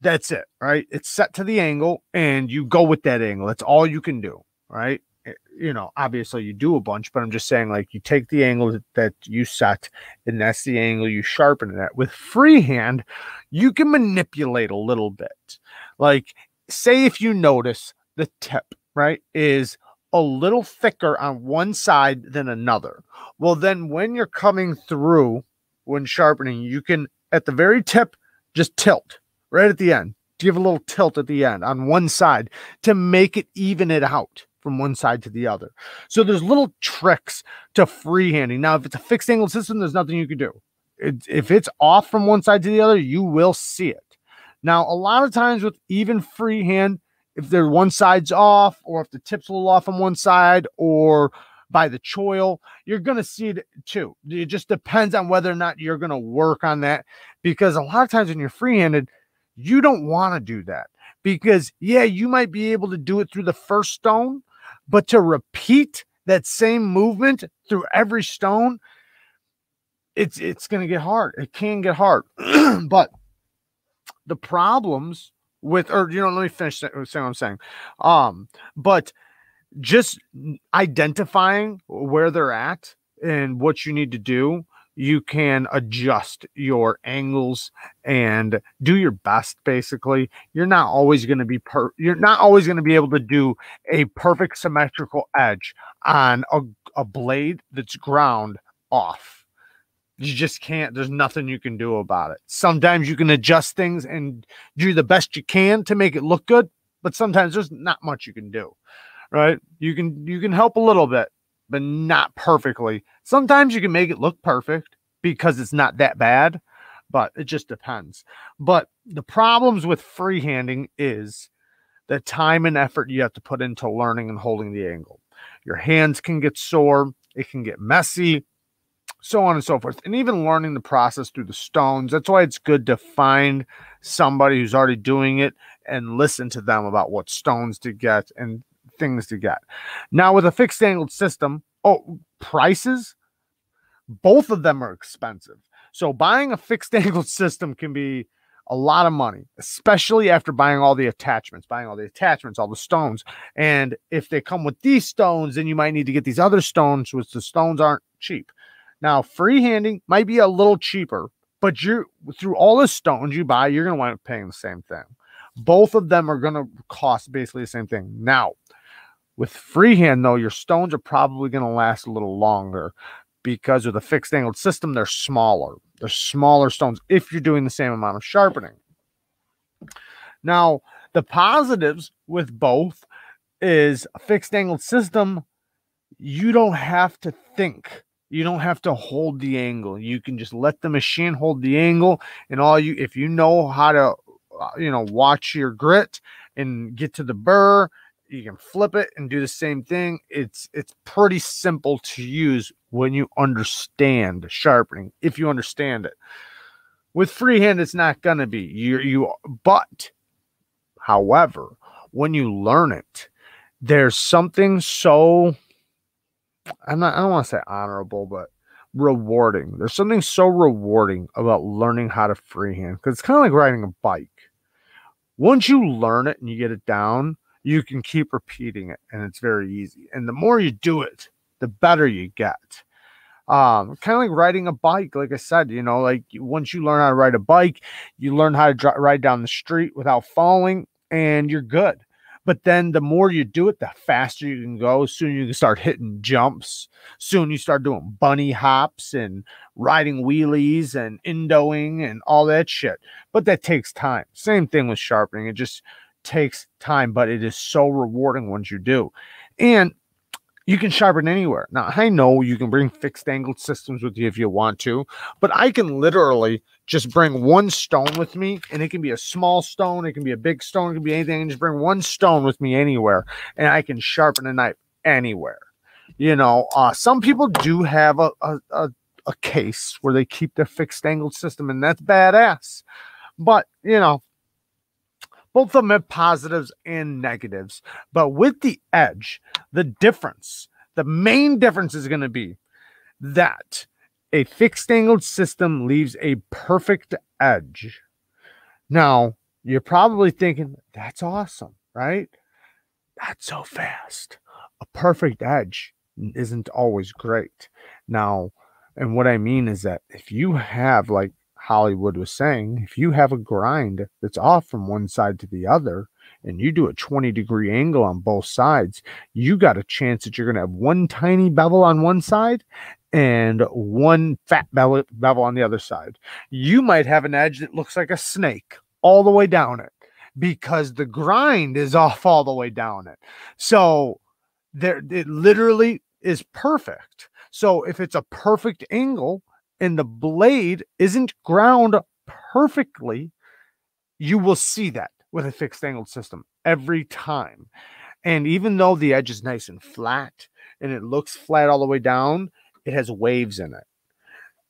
That's it, right? It's set to the angle and you go with that angle. That's all you can do, right? Eh, you know, obviously you do a bunch, but I'm just saying, like, you take the angle that you set, and that's the angle you sharpen it at. With freehand, you can manipulate a little bit. Like, say if you notice the tip, right, is a little thicker on one side than another. Well, then when you're coming through when sharpening, you can at the very tip just tilt right at the end. Give a little tilt at the end on one side to make it even it out from one side to the other. So there's little tricks to freehanding. Now, if it's a fixed angle system, there's nothing you can do. It, if it's off from one side to the other, you will see it. Now, a lot of times with even freehand, if their one side's off, or if the tip's a little off on one side, or by the choil, you're going to see it too. It just depends on whether or not you're going to work on that because a lot of times when you're free-handed, you don't want to do that because yeah, you might be able to do it through the first stone, but to repeat that same movement through every stone, it's it's going to get hard. It can get hard. <clears throat> but the problems with or you know, let me finish saying what I'm saying. Um, but just identifying where they're at and what you need to do you can adjust your angles and do your best basically. You're not always going to be per you're not always going to be able to do a perfect symmetrical edge on a, a blade that's ground off. You just can't there's nothing you can do about it. Sometimes you can adjust things and do the best you can to make it look good but sometimes there's not much you can do right? You can you can help a little bit, but not perfectly. Sometimes you can make it look perfect because it's not that bad, but it just depends. But the problems with freehanding is the time and effort you have to put into learning and holding the angle. Your hands can get sore, it can get messy, so on and so forth. And even learning the process through the stones. That's why it's good to find somebody who's already doing it and listen to them about what stones to get and things to get. Now, with a fixed angled system, oh, prices, both of them are expensive. So, buying a fixed <laughs> angled system can be a lot of money, especially after buying all the attachments, buying all the attachments, all the stones. And if they come with these stones, then you might need to get these other stones, which the stones aren't cheap. Now, freehanding might be a little cheaper, but you're through all the stones you buy, you're going to wind up paying the same thing. Both of them are going to cost basically the same thing. Now, with freehand, though, your stones are probably going to last a little longer because with a fixed angled system, they're smaller. They're smaller stones if you're doing the same amount of sharpening. Now, the positives with both is a fixed angled system, you don't have to think. You don't have to hold the angle. You can just let the machine hold the angle and all you if you know how to uh, you know watch your grit and get to the burr you can flip it and do the same thing. It's it's pretty simple to use when you understand sharpening if you understand it. With freehand it's not going to be you you but however when you learn it there's something so i'm not i don't want to say honorable but rewarding. There's something so rewarding about learning how to freehand because it's kind of like riding a bike. Once you learn it and you get it down, you can keep repeating it and it's very easy. And the more you do it, the better you get. Um, kind of like riding a bike. Like I said, you know, like once you learn how to ride a bike, you learn how to dr- ride down the street without falling, and you're good. But then the more you do it, the faster you can go. Soon you can start hitting jumps. Soon you start doing bunny hops and riding wheelies and indoing and all that shit. But that takes time. Same thing with sharpening. It just takes time, but it is so rewarding once you do. And you can sharpen anywhere. Now, I know you can bring fixed angled systems with you if you want to, but I can literally just bring one stone with me, and it can be a small stone, it can be a big stone, it can be anything, just bring one stone with me anywhere, and I can sharpen a knife anywhere. You know, uh, some people do have a, a, a, a case where they keep their fixed angled system, and that's badass. But, you know, both of them have positives and negatives. But with the edge, the difference, the main difference is going to be that a fixed angled system leaves a perfect edge. Now, you're probably thinking, that's awesome, right? That's so fast. A perfect edge isn't always great. Now, and what I mean is that if you have, like Hollywood was saying, if you have a grind that's off from one side to the other, and you do a 20 degree angle on both sides, you got a chance that you're going to have one tiny bevel on one side and one fat bevel, bevel on the other side. You might have an edge that looks like a snake all the way down it because the grind is off all the way down it. So there it literally is perfect. So if it's a perfect angle and the blade isn't ground perfectly, you will see that with a fixed angled system every time. And even though the edge is nice and flat and it looks flat all the way down, it has waves in it.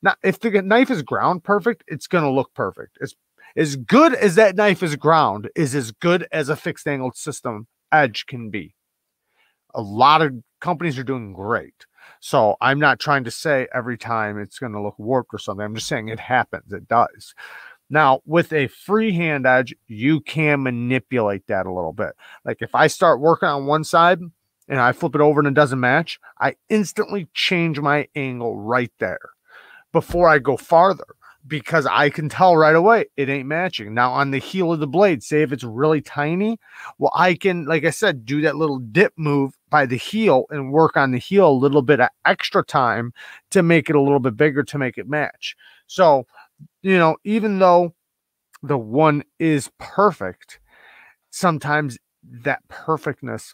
Now, if the knife is ground perfect, it's going to look perfect. It's as good as that knife is ground is as good as a fixed angled system edge can be. A lot of companies are doing great. So I'm not trying to say every time it's going to look warped or something. I'm just saying it happens. It does. Now, with a freehand edge, you can manipulate that a little bit. Like if I start working on one side and I flip it over and it doesn't match, I instantly change my angle right there before I go farther because I can tell right away it ain't matching. Now, on the heel of the blade, say if it's really tiny, well, I can, like I said, do that little dip move by the heel and work on the heel a little bit of extra time to make it a little bit bigger to make it match. So, you know, even though the one is perfect, sometimes that perfectness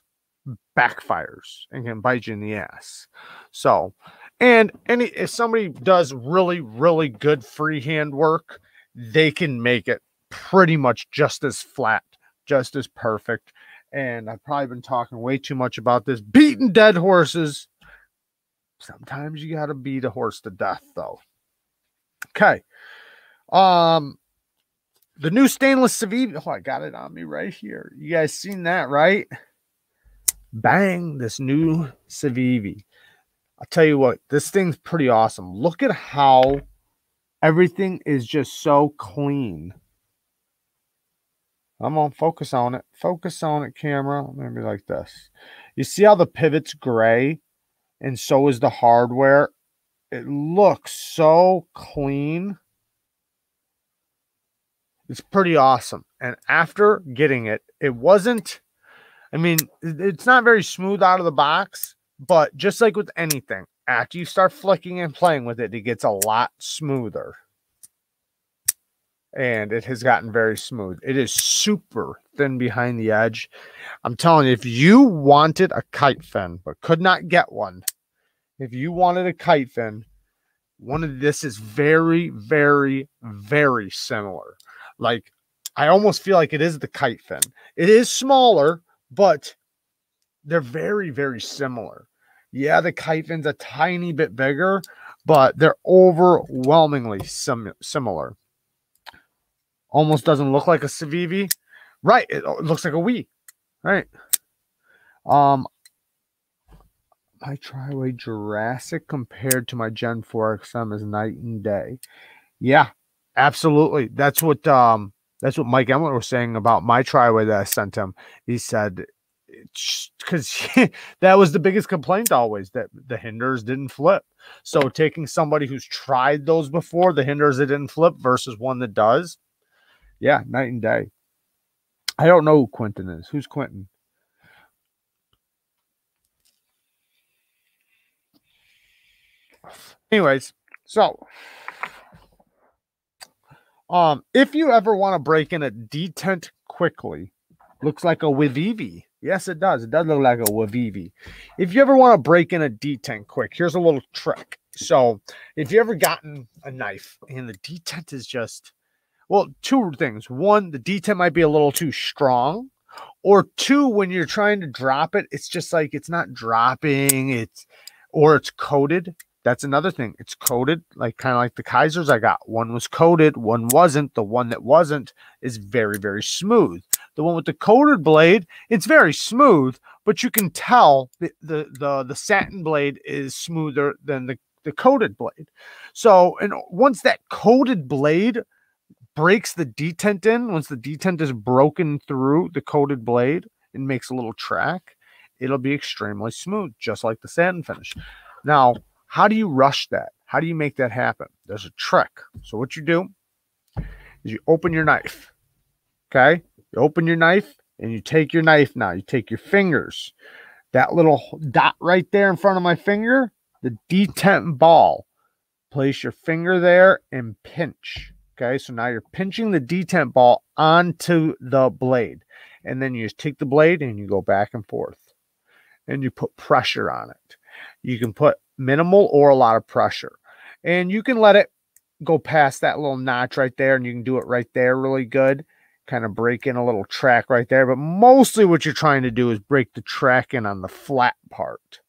backfires and can bite you in the ass. So, and any if somebody does really really good freehand work, they can make it pretty much just as flat, just as perfect. And I've probably been talking way too much about this beating dead horses. Sometimes you got to beat a horse to death though. Okay. Um the new stainless Civivi. Oh, I got it on me right here. You guys seen that, right? bang, this new Civivi. I'll tell you what, this thing's pretty awesome. Look at how everything is just so clean. I'm gonna focus on it. Focus on it, camera. Maybe like this. You see how the pivot's gray, and so is the hardware. It looks so clean. It's pretty awesome. And after getting it, it wasn't I mean, it's not very smooth out of the box, but just like with anything, after you start flicking and playing with it, it gets a lot smoother. And it has gotten very smooth. It is super thin behind the edge. I'm telling you, if you wanted a Kitefin but could not get one, if you wanted a Kitefin, one of this is very, very, very similar. Like I almost feel like it is the Kitefin. It is smaller, but they're very, very similar. Yeah, the Kitefin's a tiny bit bigger, but they're overwhelmingly sim- similar. Almost doesn't look like a Civivi. Right, it, it looks like a WE. Right. Um, my Triway Jurassic compared to my Gen 4 XM is night and day. Yeah, absolutely. That's what um that's what Mike Emmett was saying about my Triway that I sent him. He said because <laughs> that was the biggest complaint always that the Hinderers didn't flip. So taking somebody who's tried those before, the Hinderers that didn't flip versus one that does, yeah, night and day. I don't know who Quentin is. Who's Quentin? Anyways, so um, if you ever want to break in a detent quickly, looks like a Wivivi. Yes, it does. It does look like a Wivivi. If you ever want to break in a detent quick, here's a little trick. So, if you ever gotten a knife and the detent is just, well, two things. One, the detent might be a little too strong, or two, when you're trying to drop it, it's just like it's not dropping. It's or it's coated. That's another thing. It's coated, like kind of like the Kizers I got. One was coated, one wasn't. The one that wasn't is very, very smooth. The one with the coated blade, it's very smooth, but you can tell the the the, the satin blade is smoother than the, the coated blade. So, and once that coated blade breaks the detent in, once the detent is broken through the coated blade and makes a little track, it'll be extremely smooth, just like the satin finish. Now, how do you rush that? How do you make that happen? There's a trick. So what you do is you open your knife. Okay? You open your knife and you take your knife now. You take your fingers. That little dot right there in front of my finger, the detent ball. Place your finger there and pinch. Okay, so now you're pinching the detent ball onto the blade. And then you just take the blade and you go back and forth. And you put pressure on it. You can put minimal or a lot of pressure. And you can let it go past that little notch right there, and you can do it right there really good. Kind of break in a little track right there. But mostly what you're trying to do is break the track in on the flat part.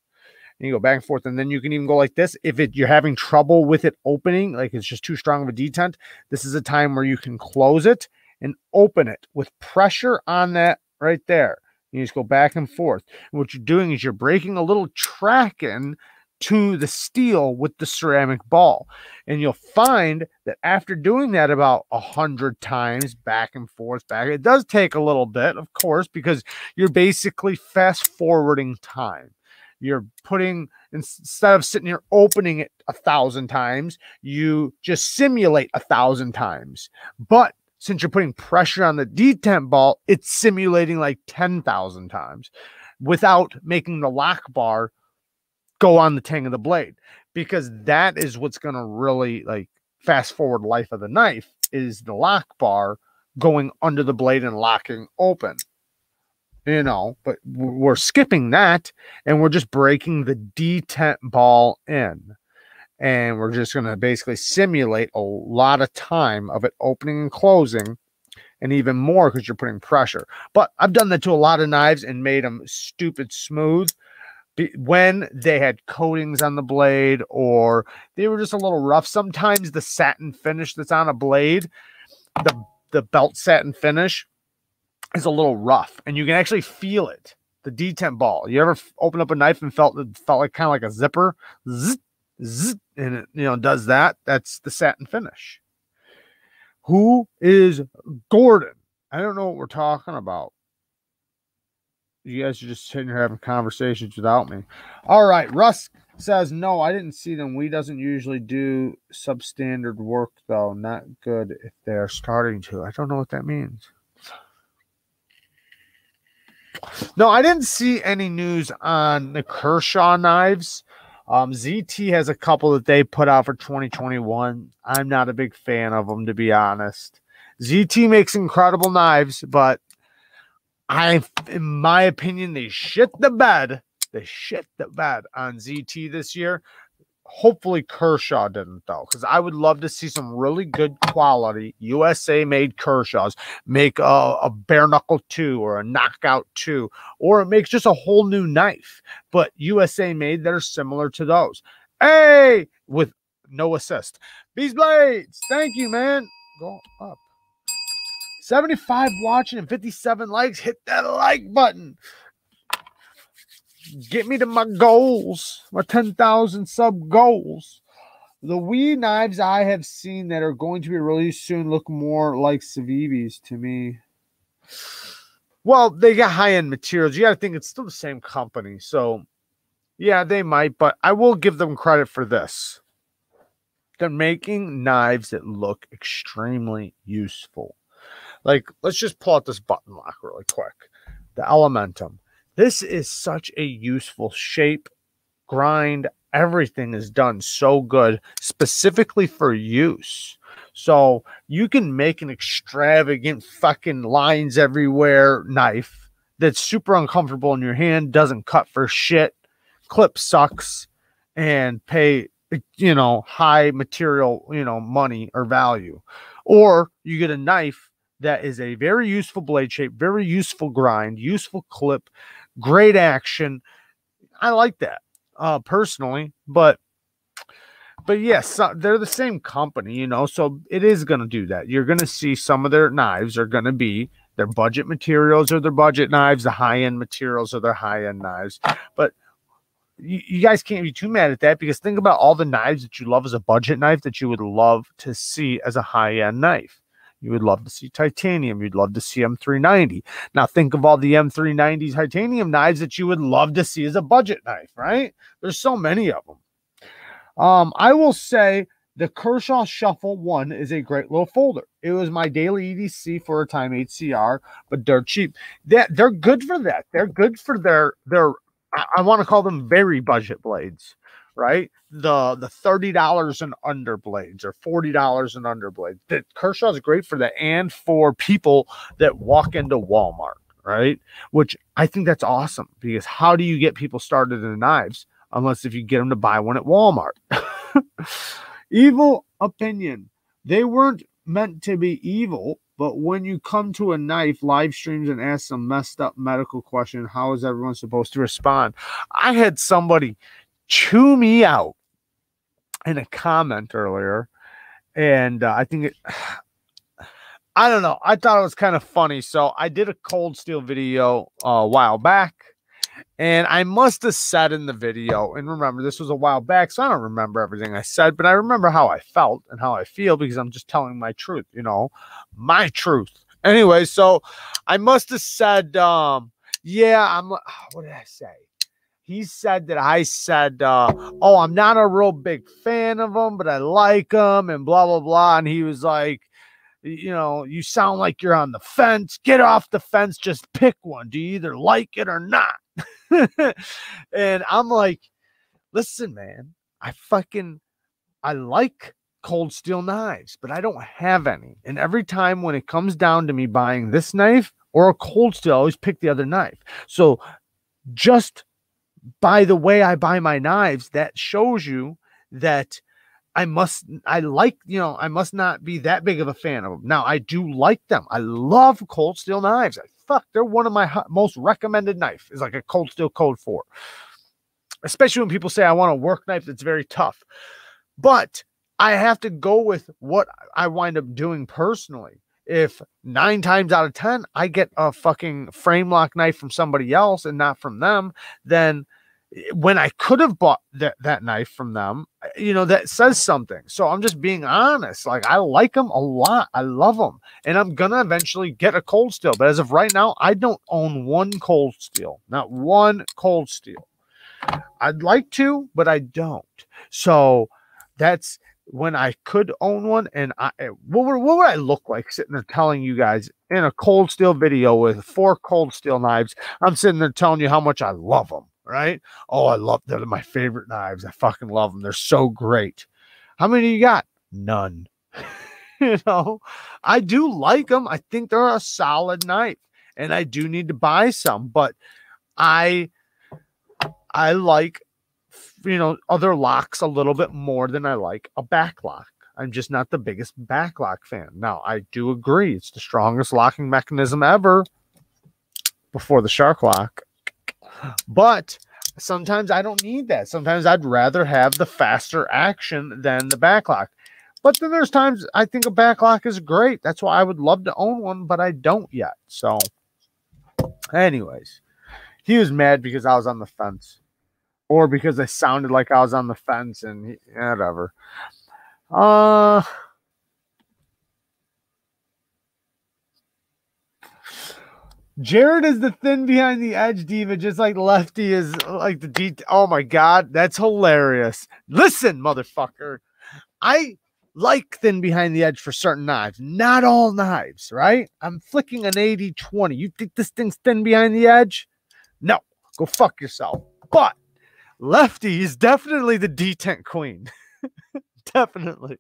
And you go back and forth, and then you can even go like this. If it you're having trouble with it opening, like it's just too strong of a detent, this is a time where you can close it and open it with pressure on that right there. You just go back and forth. And what you're doing is you're breaking a little track in to the steel with the ceramic ball. And you'll find that after doing that about a hundred times back and forth, back, it does take a little bit, of course, because you're basically fast forwarding time. You're putting instead of sitting here opening it a thousand times, you just simulate a thousand times. But since you're putting pressure on the detent ball, it's simulating like 10,000 times without making the lock bar go on the tang of the blade because that is what's going to really like fast forward life of the knife is the lock bar going under the blade and locking open you know but we're skipping that and we're just breaking the detent ball in and we're just going to basically simulate a lot of time of it opening and closing and even more because you're putting pressure but i've done that to a lot of knives and made them stupid smooth when they had coatings on the blade or they were just a little rough. Sometimes the satin finish that's on a blade, the the belt satin finish is a little rough and you can actually feel it. The detent ball. You ever open up a knife and felt it felt like kind of like a zipper? Zzz, zzz, and it you know does that. That's the satin finish. Who is Gordon? I don't know what we're talking about you guys are just sitting here having conversations without me. All right, Russ says no, I didn't see them. WE doesn't usually do substandard work though. Not good if they're starting to. I don't know what that means. No, I didn't see any news on the Kershaw knives. Um, ZT has a couple that they put out for 2021. I'm not a big fan of them, to be honest. ZT makes incredible knives, but I, in my opinion, they shit the bed. They shit the bed on ZT this year. Hopefully Kershaw didn't though, because I would love to see some really good quality USA made Kershaws make a, a bare knuckle two or a knockout two, or it makes just a whole new knife, but USA made that are similar to those. Hey, with no assist. Beast Blades, thank you, man. Go up. 75 watching and 57 likes. Hit that like button. Get me to my goals, my 10,000 sub goals. The WE knives I have seen that are going to be released soon look more like Civivi's to me. Well, they got high end materials. You got to think it's still the same company. So, yeah, they might, but I will give them credit for this. They're making knives that look extremely useful. Like, let's just pull out this button lock really quick. The Elementum. This is such a useful shape, grind, everything is done so good, specifically for use. So you can make an extravagant fucking lines everywhere knife that's super uncomfortable in your hand, doesn't cut for shit, clip sucks, and pay you know high material you know money or value. Or you get a knife that is a very useful blade shape, very useful grind, useful clip, great action. I like that uh, personally, but but yes, they're the same company, you know, so it is going to do that. You're going to see some of their knives are going to be their budget materials or their budget knives, the high end materials are their high end knives. But you, you, guys can't be too mad at that because think about all the knives that you love as a budget knife that you would love to see as a high end knife. You would love to see titanium. You'd love to see M390. Now think of all the M390 titanium knives that you would love to see as a budget knife, right? There's so many of them. Um, I will say the Kershaw Shuffle 1 is a great little folder. It was my daily EDC for a time HCR, but they're cheap. That they're good for that. They're good for their their I, I want to call them very budget blades right? The the thirty dollars and under blades or forty dollars and under blades. That Kershaw is great for that, and for people that walk into Walmart, right? Which I think that's awesome because how do you get people started in knives unless if you get them to buy one at Walmart? <laughs> evil opinion. They weren't meant to be evil, but when you come to a knife live streams and ask some messed up medical question, how is everyone supposed to respond? I had somebody chew me out in a comment earlier, and uh, I think it. <sighs> I don't know. I thought it was kind of funny. So I did a cold steel video uh, a while back, and I must have said in the video, and remember, this was a while back, so I don't remember everything I said, but I remember how I felt and how I feel because I'm just telling my truth, you know, my truth. Anyway, so I must have said, um, yeah, I'm, what did I say? He said that I said, uh, "Oh, I'm not a real big fan of him, but I like him," and blah blah blah. And he was like, "You know, you sound like you're on the fence. Get off the fence. Just pick one. Do you either like it or not?" <laughs> and I'm like, "Listen, man, I fucking I like." cold steel knives, but I don't have any. And every time when it comes down to me buying this knife or a cold steel, I always pick the other knife. So just by the way I buy my knives, that shows you that I must, I like, you know, I must not be that big of a fan of them. Now, I do like them. I love cold steel knives. I, fuck, they're one of my most recommended knife. Is like a cold steel code four, especially when people say I want a work knife that's very tough. But I have to go with what I wind up doing personally. If nine times out of 10, I get a fucking frame lock knife from somebody else and not from them, then eh, when I could have bought that, that knife from them, eh, you know, that says something. So I'm just being honest. Like, I like them a lot. I love them. And I'm going to eventually get a cold steel. But as of right now, I don't own one cold steel, not one cold steel. I'd like to, but I don't. So that's when I could own one. And I, eh, what would, what would I look like sitting there telling you guys in a cold steel video with four cold steel knives? I'm sitting there telling you how much I love them right? Oh, I love them. they're my favorite knives. I fucking love them. They're so great. How many you got? None. <laughs> you know, I do like them. I think they're a solid knife, and I do need to buy some, but I I like you know other locks a little bit more than I like a back lock. I'm just not the biggest back lock fan. Now, I do agree it's the strongest locking mechanism ever before the shark lock. But sometimes I don't need that. Sometimes I'd rather have the faster action than the back lock. But then there's times I think a back lock is great. That's why I would love to own one, but I don't yet. So, anyways, he was mad because I was on the fence or because I sounded like I was on the fence and he, whatever. Uh, Jared is the thin behind the edge diva, just like Lefty is like the D. Oh my god, that's hilarious. Listen, motherfucker, I like thin behind the edge for certain knives, not all knives, right? I'm flicking an AD20. You think this thing's thin behind the edge? No, go fuck yourself. But Lefty is definitely the detent queen. <laughs> definitely.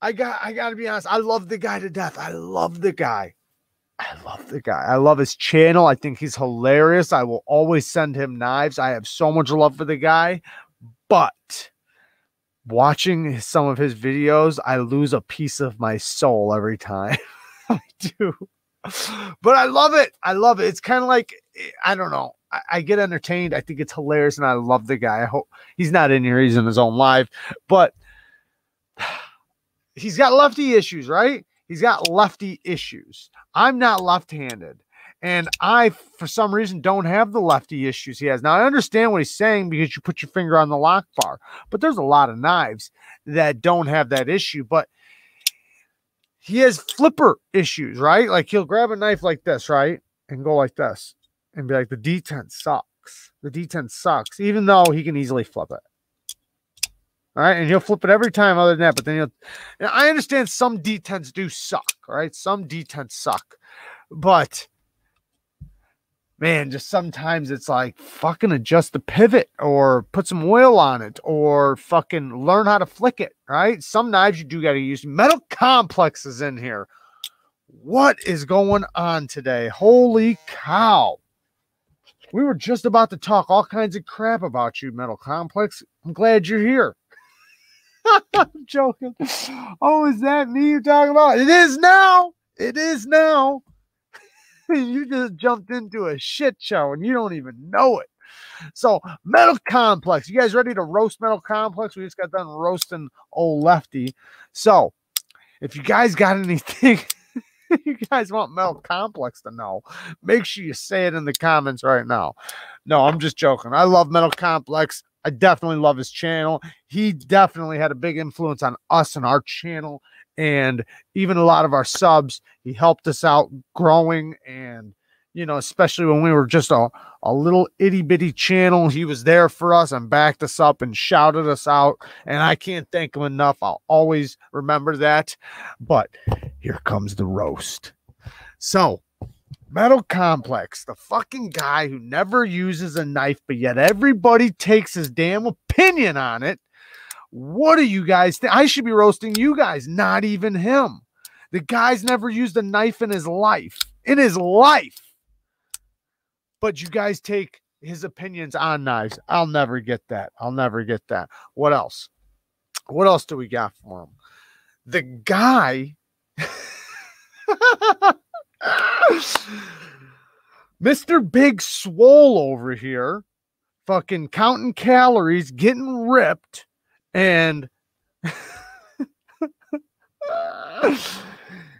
I got I gotta be honest. I love the guy to death. I love the guy. I love the guy. I love his channel. I think he's hilarious. I will always send him knives. I have so much love for the guy. But watching some of his videos, I lose a piece of my soul every time. <laughs> I do. But I love it. I love it. It's kind of like eh, I don't know. I, get entertained. I think it's hilarious, and I love the guy. I hope he's not in here. He's in his own life. but <sighs> he's got lefty issues, right? He's got lefty issues. I'm not left-handed. And I, for some reason, don't have the lefty issues he has. Now, I understand what he's saying because you put your finger on the lock bar, but there's a lot of knives that don't have that issue. But he has flipper issues, right? Like he'll grab a knife like this, right? And go like this and be like, the detent sucks. The detent sucks, even though he can easily flip it. All right, and he'll flip it every time other than that. But then he'll, know, I understand some detents do suck, right? Some detents suck, but man, just sometimes it's like fucking adjust the pivot or put some oil on it or fucking learn how to flick it, right? Some knives you do got to use metal complexes in here. What is going on today? Holy cow. We were just about to talk all kinds of crap about you, Metal Complex. I'm glad you're here. <laughs> I'm joking. Oh, is that me you're talking about? It is now. It is now. <laughs> you just jumped into a shit show and you don't even know it. So, Metal Complex. You guys ready to roast Metal Complex? We just got done roasting old Lefty. So, if you guys got anything <laughs> <laughs> you guys want Metal Complex to know, make sure you say it in the comments right now. No, I'm just joking. I love Metal Complex. I definitely love his channel. He definitely had a big influence on us and our channel, and even a lot of our subs. He helped us out growing and you know, especially when we were just a, a little itty bitty channel. He was there for us and backed us up and shouted us out. And I can't thank him enough. I'll always remember that. But here comes the roast. So, Metal Complex, the fucking guy who never uses a knife, but yet everybody takes his damn opinion on it. What do you guys think? I should be roasting you guys, not even him. The guy's never used a knife in his life. In his life but you guys take his opinions on knives. I'll never get that. I'll never get that. What else? What else do we got for him? The guy, <laughs> Mr. Big Swole over here, fucking counting calories, getting ripped, and <laughs>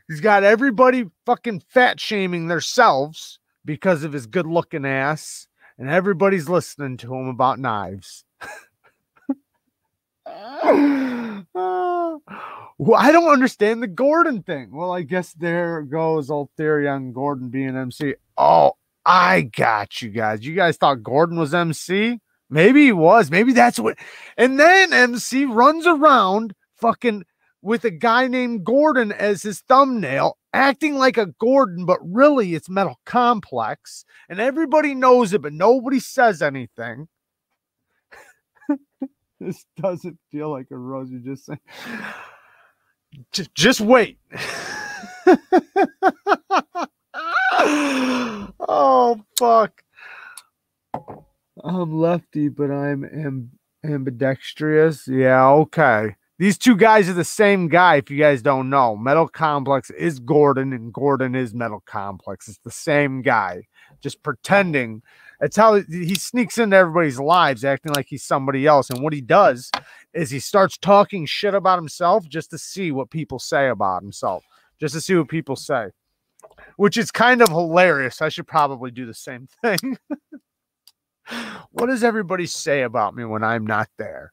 he's got everybody fucking fat shaming themselves because of his good looking ass, and everybody's listening to him about knives. <laughs> well, I don't understand the Gordon thing. Well, I guess there goes old theory on Gordon being MC. Oh, I got you guys. You guys thought Gordon was MC? Maybe he was. Maybe that's what. And then MC runs around fucking with a guy named Gordon as his thumbnail, acting like a Gordon, but really it's Metal Complex. And everybody knows it, but nobody says anything. <laughs> this doesn't feel like a rose. You're just saying, just, just wait. <laughs> oh, fuck. I'm lefty, but I'm amb- ambidextrous. Yeah, okay. These two guys are the same guy, if you guys don't know. Metal Complex is Gordon, and Gordon is Metal Complex. It's the same guy, just pretending. It's how he sneaks into everybody's lives, acting like he's somebody else. And what he does is he starts talking shit about himself just to see what people say about himself, just to see what people say, which is kind of hilarious. I should probably do the same <laughs> thing. what does everybody say about me when I'm not there?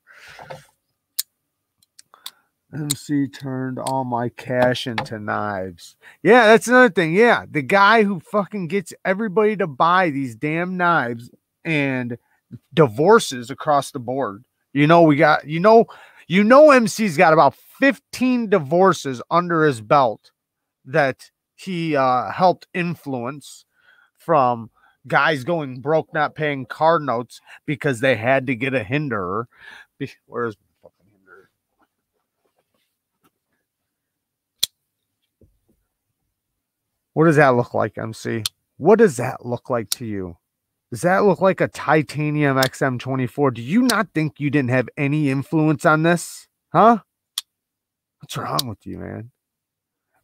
MC turned all my cash into knives. Yeah, that's another thing. Yeah, the guy who fucking gets everybody to buy these damn knives and divorces across the board. You know, we got, you know, you know, MC's got about 15 divorces under his belt that he uh, helped influence from guys going broke, not paying car notes because they had to get a hinderer. Where's fucking hinderer? What does that look like, MC? What does that look like to you? Does that look like a titanium XM24? Do you not think you didn't have any influence on this? Huh? What's wrong with you, man?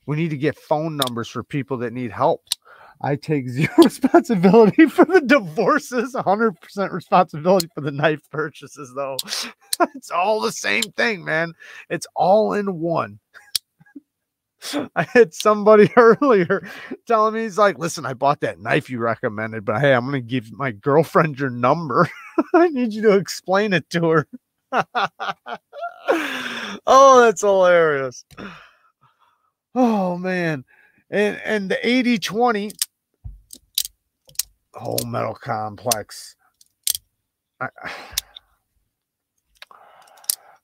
We need to get phone numbers for people that need help. I take <laughs> zero responsibility for the divorces, 100% responsibility for the knife purchases, though. <laughs> it's all the same thing, man. It's all in one. <laughs> <laughs> I had somebody <laughs> earlier telling me he's like, listen, I bought that knife you recommended, but hey, I'm gonna give my girlfriend your number. <laughs> I need you to explain it to her. oh, that's hilarious. Oh man. And and the AD20 whole metal complex. I, <sighs>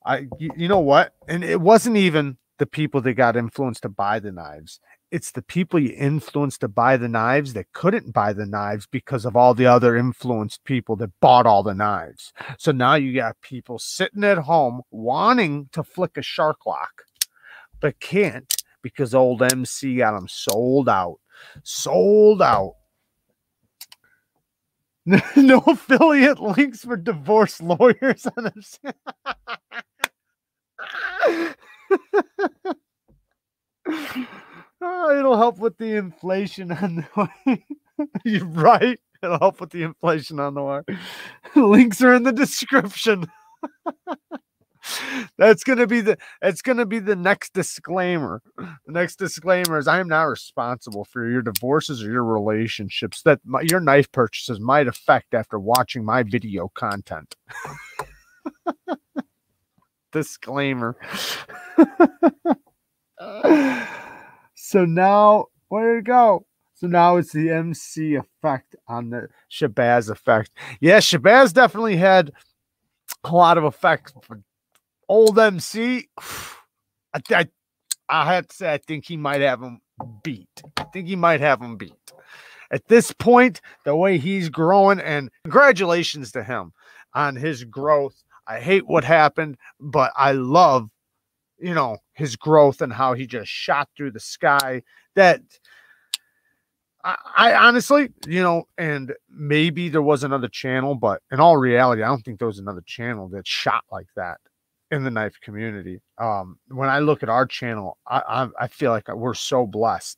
I you know what? And it wasn't even the people that got influenced to buy the knives. It's the people you influenced to buy the knives that couldn't buy the knives because of all the other influenced people that bought all the knives. So now you got people sitting at home wanting to flick a shark lock, but can't because old MC got them sold out. Sold out. <laughs> no affiliate links for divorce lawyers <laughs> on MC. <laughs> oh, it'll help with the inflation on the way. <laughs> You're right. It'll help with the inflation on the way. <laughs> Links are in the description. <laughs> that's gonna be the that's gonna be the next disclaimer. The next disclaimer is I am not responsible for your divorces or your relationships that my, your knife purchases might affect after watching my video content disclaimer. <laughs> so now, where did it go? So now it's the MC effect on the Shabazz effect. Yeah, Shabazz definitely had a lot of effect old MC. <sighs> I, I, I have to say, I think he might have him beat. I think he might have him beat. At this point, the way he's growing, and congratulations to him on his growth I hate what happened, but I love, you know, his growth and how he just shot through the sky. That I, I honestly, you know, and maybe there was another channel, but in all reality, I don't think there was another channel that shot like that in the knife community. Um, when I look at our channel, I, I, I feel like we're so blessed,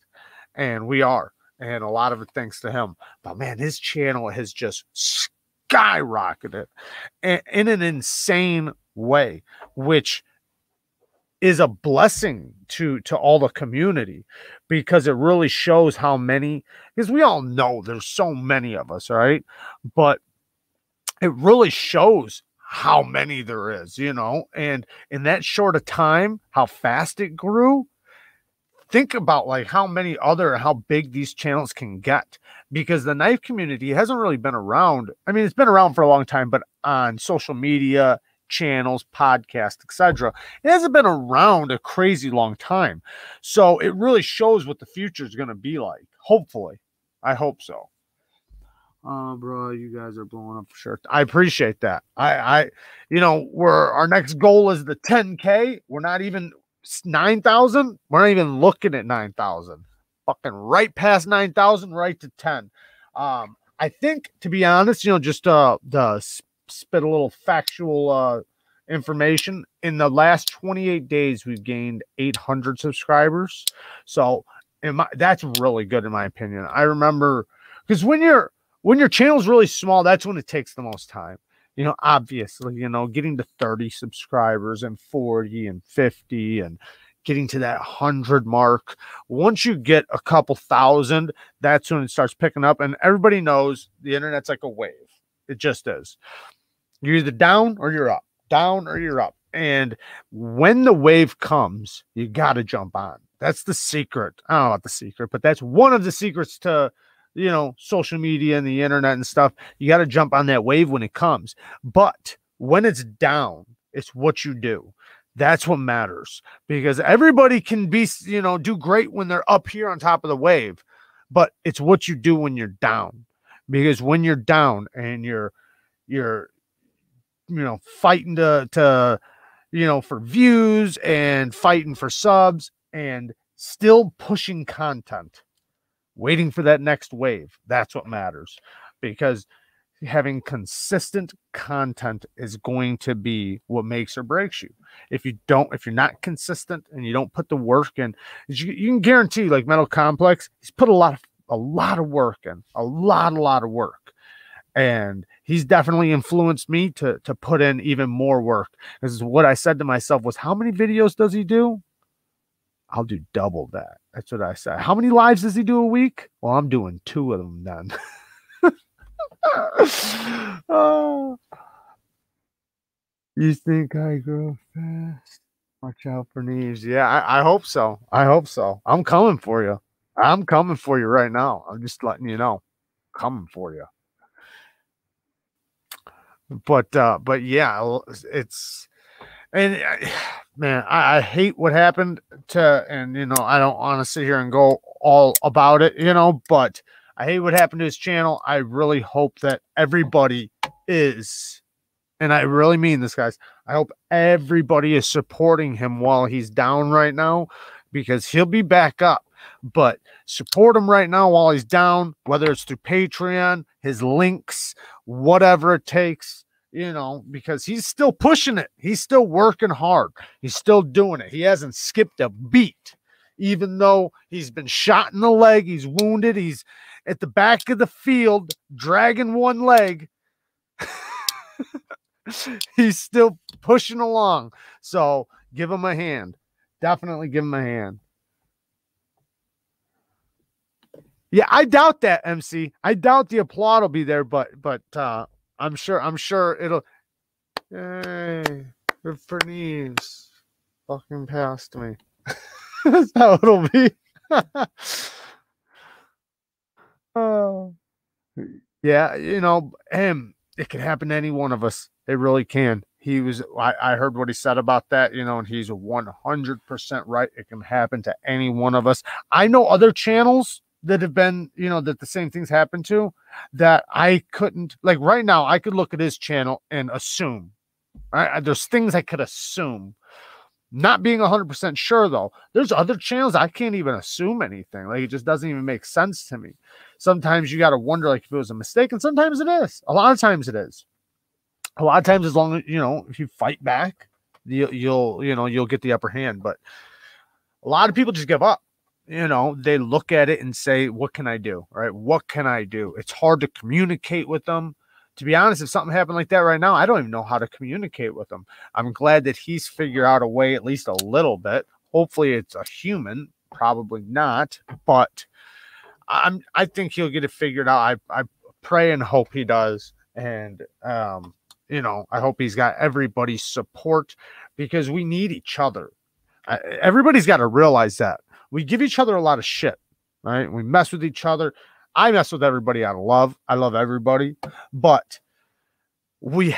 and we are, and a lot of it thanks to him. But man, his channel has just skyrocketed in an insane way, which is a blessing to to all the community because it really shows how many because we all know there's so many of us right? But it really shows how many there is you know and in that short of time how fast it grew think about like how many other how big these channels can get because the knife community hasn't really been around i mean it's been around for a long time but on social media channels, podcasts, etc. It hasn't been around a crazy long time. So it really shows what the future is going to be like. Hopefully. I hope so. Oh, bro, you guys are blowing up for sure. I appreciate that. I, I, you know, we're our next goal is the 10k. We're not even 9,000. We're not even looking at 9,000. Fucking right past 9,000, right to 10. Um, I think, to be honest, you know, just uh, the spit a little factual uh information. In the last 28 days, we've gained 800 subscribers. So, my, that's really good in my opinion. I remember because when you're when your channel's really small, that's when it takes the most time. You know, obviously, you know, getting to 30 subscribers and 40 and 50 and getting to that 100 mark. Once you get a couple thousand, that's when it starts picking up. And everybody knows the internet's like a wave. It just is. You're either down or you're up, down or you're up. And when the wave comes, you got to jump on. That's the secret. I don't know about the secret, but that's one of the secrets to you know, social media and the internet and stuff. You got to jump on that wave when it comes. But when it's down, it's what you do. That's what matters because everybody can be, you know, do great when they're up here on top of the wave, but it's what you do when you're down. Because when you're down and you're, you're, you know, fighting to, to, you know, for views and fighting for subs and still pushing content waiting for that next wave. That's what matters because having consistent content is going to be what makes or breaks you. If you don't, if you're not consistent and you don't put the work in, you, you can guarantee like Metal Complex, he's put a lot of a lot of work in, a lot, a lot of work. And he's definitely influenced me to to put in even more work. This is what I said to myself was, how many videos does he do? I'll do double that. That's what I said. How many lives does he do a week? Well, I'm doing two of them then. oh. <laughs> You think I grow fast? Watch out for Neeves. Yeah, I, I hope so. I hope so. I'm coming for you. I'm coming for you right now. I'm just letting you know. Coming for you. But uh, but yeah, it's and uh, <sighs> man, I, I, hate what happened to, and you know, I don't want to sit here and go all about it, you know, but I hate what happened to his channel. I really hope that everybody is, and I really mean this, guys. I hope everybody is supporting him while he's down right now because he'll be back up. But support him right now while he's down, whether it's through Patreon, his links, whatever it takes you know, because he's still pushing it. He's still working hard. He's still doing it. He hasn't skipped a beat, even though he's been shot in the leg. He's wounded. He's at the back of the field, dragging one leg. <laughs> he's still pushing along. So give him a hand. Definitely give him a hand. Yeah, I doubt that, MC. I doubt the applaud will be there, but but uh I'm sure. I'm sure it'll. Yay! For Neeves, fucking past me. <laughs> That's how it'll be. <laughs> oh, yeah. You know, him. It can happen to any one of us. It really can. He was. I, I heard what he said about that. You know, and he's 100 percent right. It can happen to any one of us. I know other channels that have been, you know, that the same things happened to that I couldn't like right now. I could look at his channel and assume. Right? There's things I could assume. Not being 100% sure though. There's other channels I can't even assume anything. Like it just doesn't even make sense to me. Sometimes you got to wonder like if it was a mistake and sometimes it is. A lot of times it is. A lot of times as long as, you know, if you fight back, you, you'll, you know, you'll get the upper hand, but a lot of people just give up you know, they look at it and say, What can I do? Right? What can I do? It's hard to communicate with them. To be honest, if something happened like that right now, I don't even know how to communicate with them. I'm glad that he's figured out a way, at least a little bit. Hopefully, it's a human, probably not, but I'm I think he'll get it figured out. I, I pray and hope he does. And um, you know, I hope he's got everybody's support because we need each other. Everybody's got to realize that we give each other a lot of shit, right? We mess with each other. I mess with everybody out of love. I love everybody, but we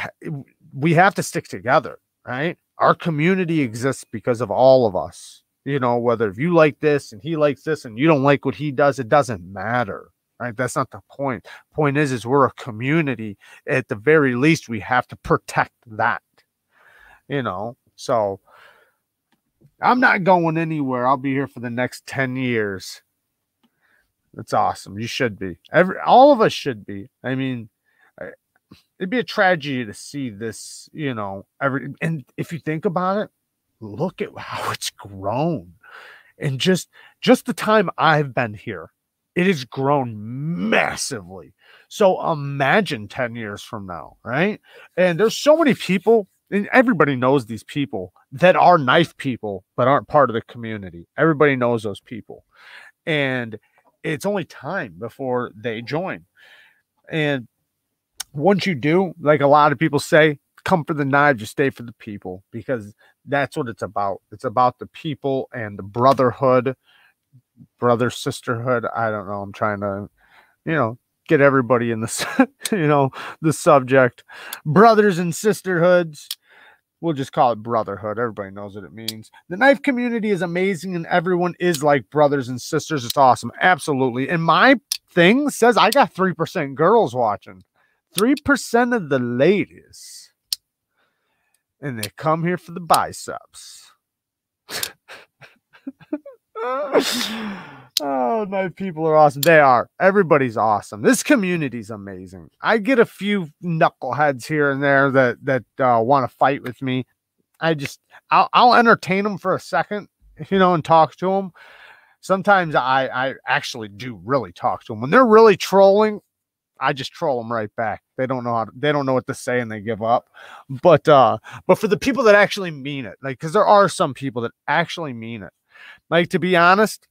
we have to stick together, right? Our community exists because of all of us. You know, whether if you like this and he likes this and you don't like what he does, it doesn't matter. Right. That's not the point. Point is, is we're a community. At the very least, we have to protect that. You know, so I'm not going anywhere. I'll be here for the next 10 years. That's awesome. You should be. Every all of us should be. I mean, it'd be a tragedy to see this, you know, every and if you think about it, look at how <laughs> it's grown. And just just the time I've been here, it has grown massively. So imagine 10 years from now, right? And there's so many people, and everybody knows these people that are knife people, but aren't part of the community. Everybody knows those people. And it's only time before they join. And once you do, like a lot of people say, come for the knives, you stay for the people because that's what it's about. It's about the people and the brotherhood, brother sisterhood. I don't know. I'm trying to, you know, get everybody in the, <laughs> you know, the subject. Brothers and sisterhoods. We'll just call it brotherhood. Everybody knows what it means. The knife community is amazing and everyone is like brothers and sisters. It's awesome. Absolutely. And my thing says I got 3% girls watching. 3% of the ladies. And they come here for the biceps. <laughs> <laughs> oh, my people are awesome. They are. Everybody's awesome. This community's amazing. I get a few knuckleheads here and there that that uh, want to fight with me. I just I'll, I'll entertain them for a second, you know, and talk to them. Sometimes I I actually do really talk to them when they're really trolling. I just troll them right back. They don't know how to, they don't know what to say and they give up. But uh but for the people that actually mean it, like cuz there are some people that actually mean it. Like to be honest,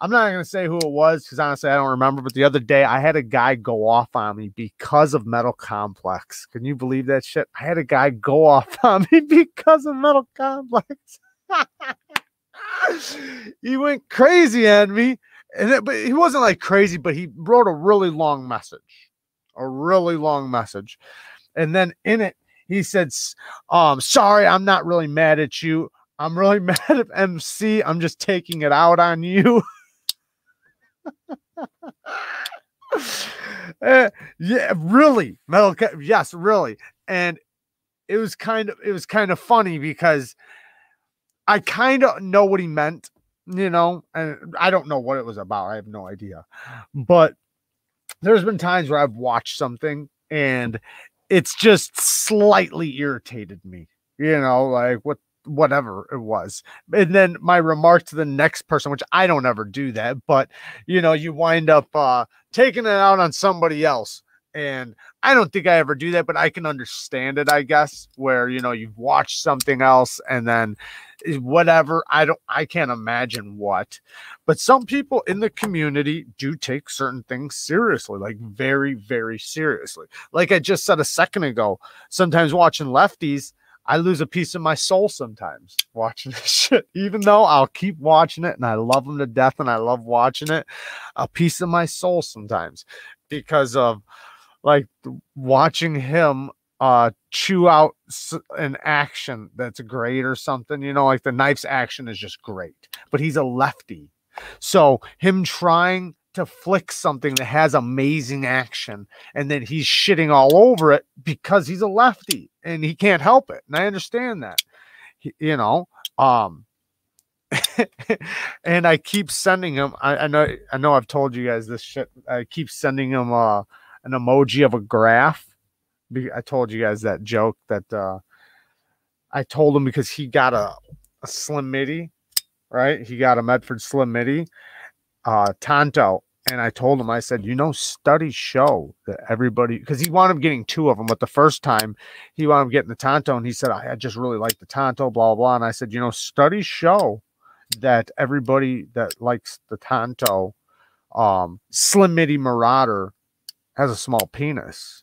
I'm not going to say who it was cuz honestly I don't remember, but the other day I had a guy go off on me because of Metal Complex. Can you believe that shit? I had a guy go <laughs> off on me because of Metal Complex. <laughs> he went crazy on me and it, but he wasn't like crazy, but he wrote a really long message, a really long message, and then in it he said, "Um, sorry, I'm not really mad at you. I'm really <laughs> mad at MC. I'm just taking it out on you." uh, <laughs> yeah, really, metal. Yes, really, and it was kind of it was kind of funny because I kind of know what he meant you know, and I don't know what it was about. I have no idea. But there's been times where I've watched something and it's just slightly irritated me, you know, like what whatever it was. And then my remark to the next person, which I don't ever do that, but you know, you wind up uh taking it out on somebody else. And I don't think I ever do that, but I can understand it, I guess, where you know you've watched something else and then whatever. I don't, I can't imagine what, but some people in the community do take certain things seriously, like very, very seriously. Like I just said a second ago, sometimes watching lefties, I lose a piece of my soul sometimes watching <laughs> this shit, even though I'll keep watching it and I love them to death and I love watching it. A piece of my soul sometimes because of like watching him uh chew out an action that's great or something you know like the knife's action is just great but he's a lefty so him trying to flick something that has amazing action and then he's shitting all over it because he's a lefty and he can't help it and i understand that you know um <laughs> and i keep sending him I, I know i know i've told you guys this shit i keep sending him uh an emoji of a graph I told you guys that joke that uh, I told him because he got a, a Slim Midi, right? He got a Medford Slim Midi, uh, Tonto. And I told him, I said, you know, studies show that everybody, because he wound up getting two of them, but the first time he wound up getting the Tonto, and he said, I just really like the Tonto, blah, blah. blah. And I said, you know, studies show that everybody that likes the Tonto, um, Slim Midi Marauder has a small penis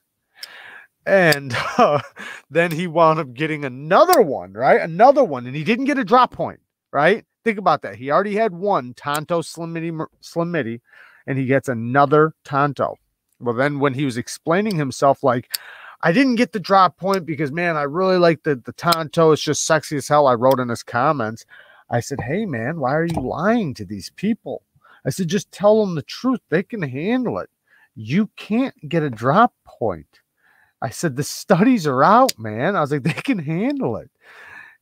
and uh, then he wound up getting another one, right? Another one, and he didn't get a drop point, right? Think about that. He already had one Tonto Slim Midi, and he gets another Tonto. Well, then when he was explaining himself, like, I didn't get the drop point because man, I really like the the Tonto. It's just sexy as hell. I wrote in his comments. I said, "Hey man, why are you lying to these people?" I said, "Just tell them the truth. They can handle it. You can't get a drop point." I said, "The studies are out, man." I was like, "They can handle it."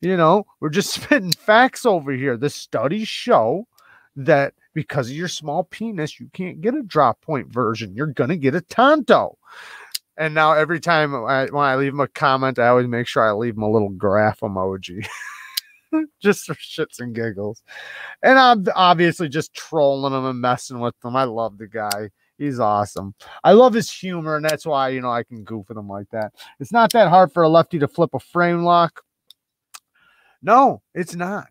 You know, we're just <laughs> spitting facts over here. The studies show that because of your small penis, you can't get a drop point version. You're gonna get a Tonto. And now every time I, when I leave him a comment, I always make sure I leave him a little graph emoji. <laughs> just for shits and giggles. And I'm obviously just trolling him and messing with him. I love the guy. He's awesome. I love his humor, and that's why you know I can goof with him like that. It's not that hard for a lefty to flip a frame lock. No, it's not.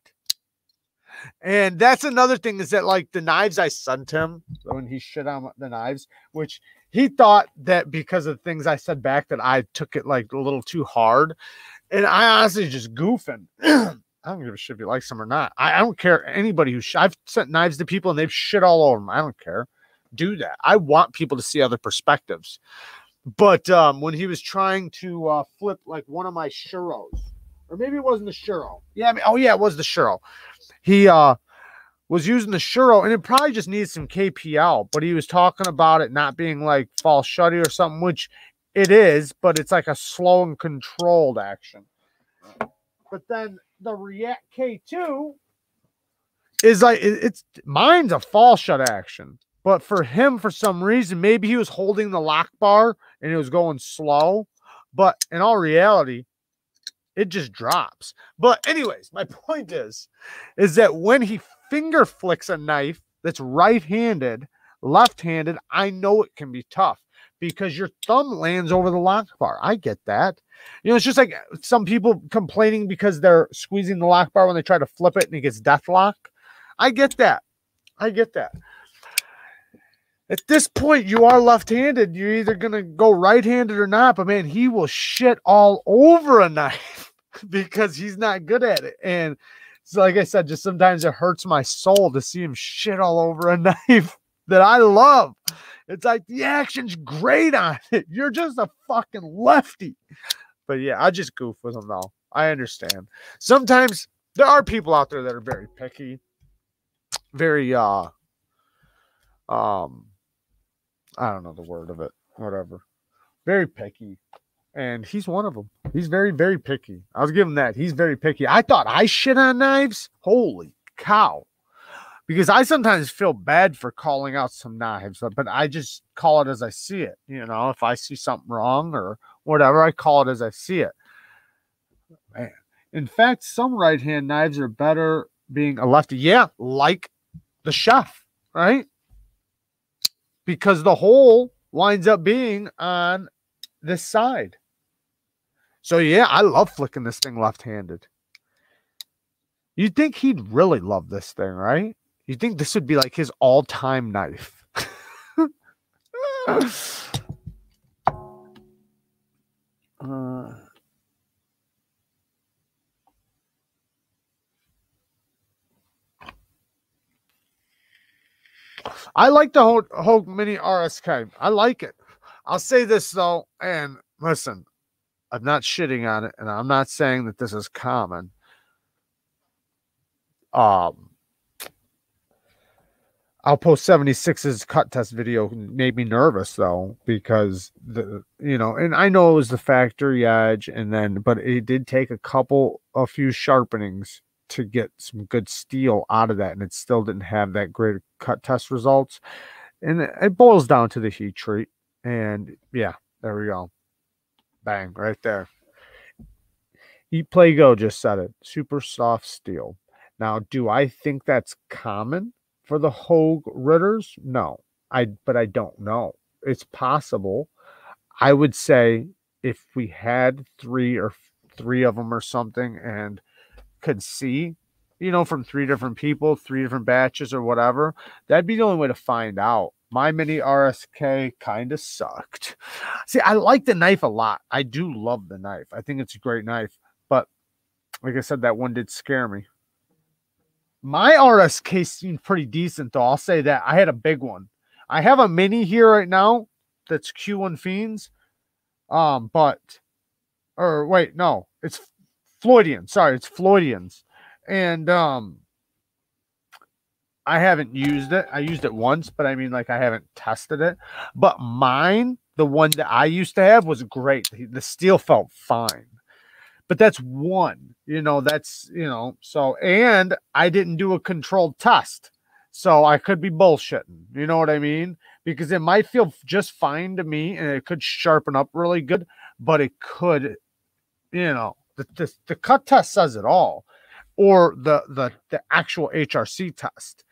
And that's another thing is that like the knives I sent him when he shit on the knives, which he thought that because of things I said back that I took it like a little too hard. And I honestly just goofing. <clears throat> I don't give a shit if you like some or not. I, I don't care anybody who I've sent knives to people and they've shit all over them. I don't care. Do that. I want people to see other perspectives. But um, when he was trying to uh, flip like one of my churros, or maybe it wasn't the churro. Yeah, I mean, oh yeah, it was the churro. He uh was using the churro, and it probably just needs some KPL, but he was talking about it not being like false shutty or something, which it is, but it's like a slow and controlled action. But then the React K2 is like it's mine's a fall shut action. But for him, for some reason, maybe he was holding the lock bar and it was going slow. But in all reality, it just drops. But anyways, my <laughs> point is, is that when he finger flicks a knife that's right-handed, left-handed, I know it can be tough because your thumb lands over the lock bar. I get that. You know, it's just like uh, some people complaining because they're squeezing the lock bar when they try to flip it and it gets death lock. I get that. I get that. At this point, you are left-handed. You're either gonna go right-handed or not. But man, he will shit all over a <laughs> knife <laughs> because he's not good at it. And so, like I said, just sometimes it hurts my soul to see him shit all over a <laughs> knife that I love. It's like the action's great on <laughs> it. You're just a fucking lefty. But yeah, I just goof with him though. I understand. Sometimes there are people out there that are very picky, very uh um I don't know the word of it, whatever. Very picky. And he's one of them. He's very, very picky. I was giving that. He's very picky. I thought I shit on knives. Holy cow because I sometimes feel bad for calling out some knives, but I just call it as I see it. You know, if I see something wrong or whatever, I call it as I see it. Man. In fact, some right hand knives are better being a lefty. Yeah, like the chef, right? Because the hole winds up being on this side. So, yeah, I love flicking this thing left handed. You'd think he'd really love this thing, right? You'd think this would be like his all-time knife? <laughs> uh, I like the Hogue Mini RSK. I like it. I'll say this though, and listen, I'm not shitting on it, and I'm not saying that this is common. Um, Outpost 76's cut test video made me nervous though, because the you know, and I know it was the factory edge, and then but it did take a couple a few sharpenings to get some good steel out of that, and it still didn't have that great cut test results. And it boils down to the heat treat. And yeah, there we go. Bang, right there. Eat Play Go just said it. Super soft steel. Now, do I think that's common? for the Hogue Ritters? No, I but I don't know. It's possible. I would say if we had three or three of them or something and could see, you know, from three different people, three different batches or whatever, that'd be the only way to find out. My mini RSK kind of sucked. See, I like the knife a lot. I do love the knife. I think it's a great knife. But like I said, that one did scare me. My RSK seemed pretty decent, though. I'll say that. I had a big one. I have a mini here right now that's Q1 Fiends. Um, but or wait, no, it's Floydian. Sorry, it's Floydians. And um I haven't used it. I used it once, but I mean like I haven't tested it. But mine, the one that I used to have was great. The steel felt fine. But that's one, you know, that's, you know, so and I didn't do a controlled test. So I could be bullshitting. You know what I mean? Because it might feel just fine to me and it could sharpen up really good, but it could, you know, the, the, the cut test says it all. Or the the the actual HRC test.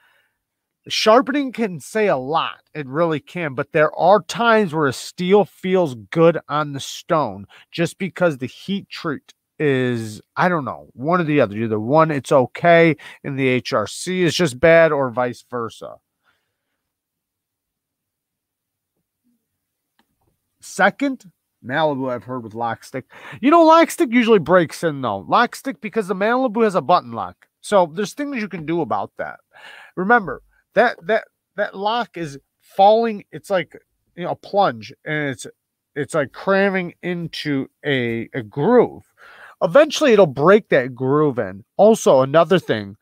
Sharpening can say a lot. It really can, but there are times where a steel feels good on the stone just because the heat treat is I don't know, one or the other. Either one, it's okay, and the HRC is just bad, or vice versa. Second, Malibu, I've heard with lock stick. You know, lock stick usually breaks in though. Lock stick because the Malibu has a button lock. So there's things you can do about that. Remember that that that lock is falling. It's like you know a plunge, and it's it's like cramming into a a groove. Eventually, it'll break that groove in. Also, another thing.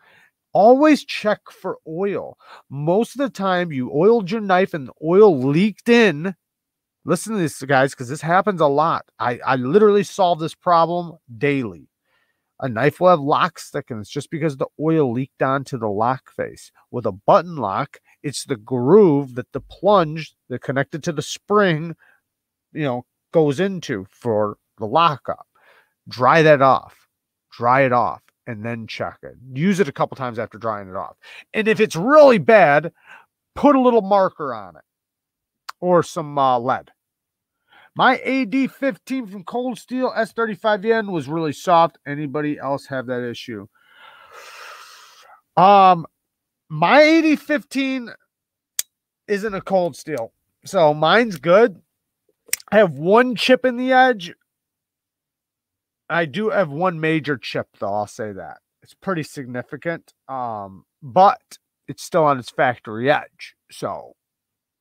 Always check for oil. Most of the time, you oiled your knife and the oil leaked in Listen to this, guys, because this happens a lot. I, I literally solve this problem daily. A knife will have lock stick, and it's just because the oil leaked onto the lock face. With a button lock, it's the groove that the plunge that connected to the spring, you know, goes into for the lockup. Dry that off. Dry it off and then check it. Use it a couple times after drying it off. And if it's really bad, put a little marker on it or some uh, lead. My AD15 from Cold Steel S35N was really soft. Anybody else have that issue? Um, my AD15 isn't a cold steel, so mine's good. I have one chip in the edge. I do have one major chip, though. I'll say that it's pretty significant. Um, but it's still on its factory edge, so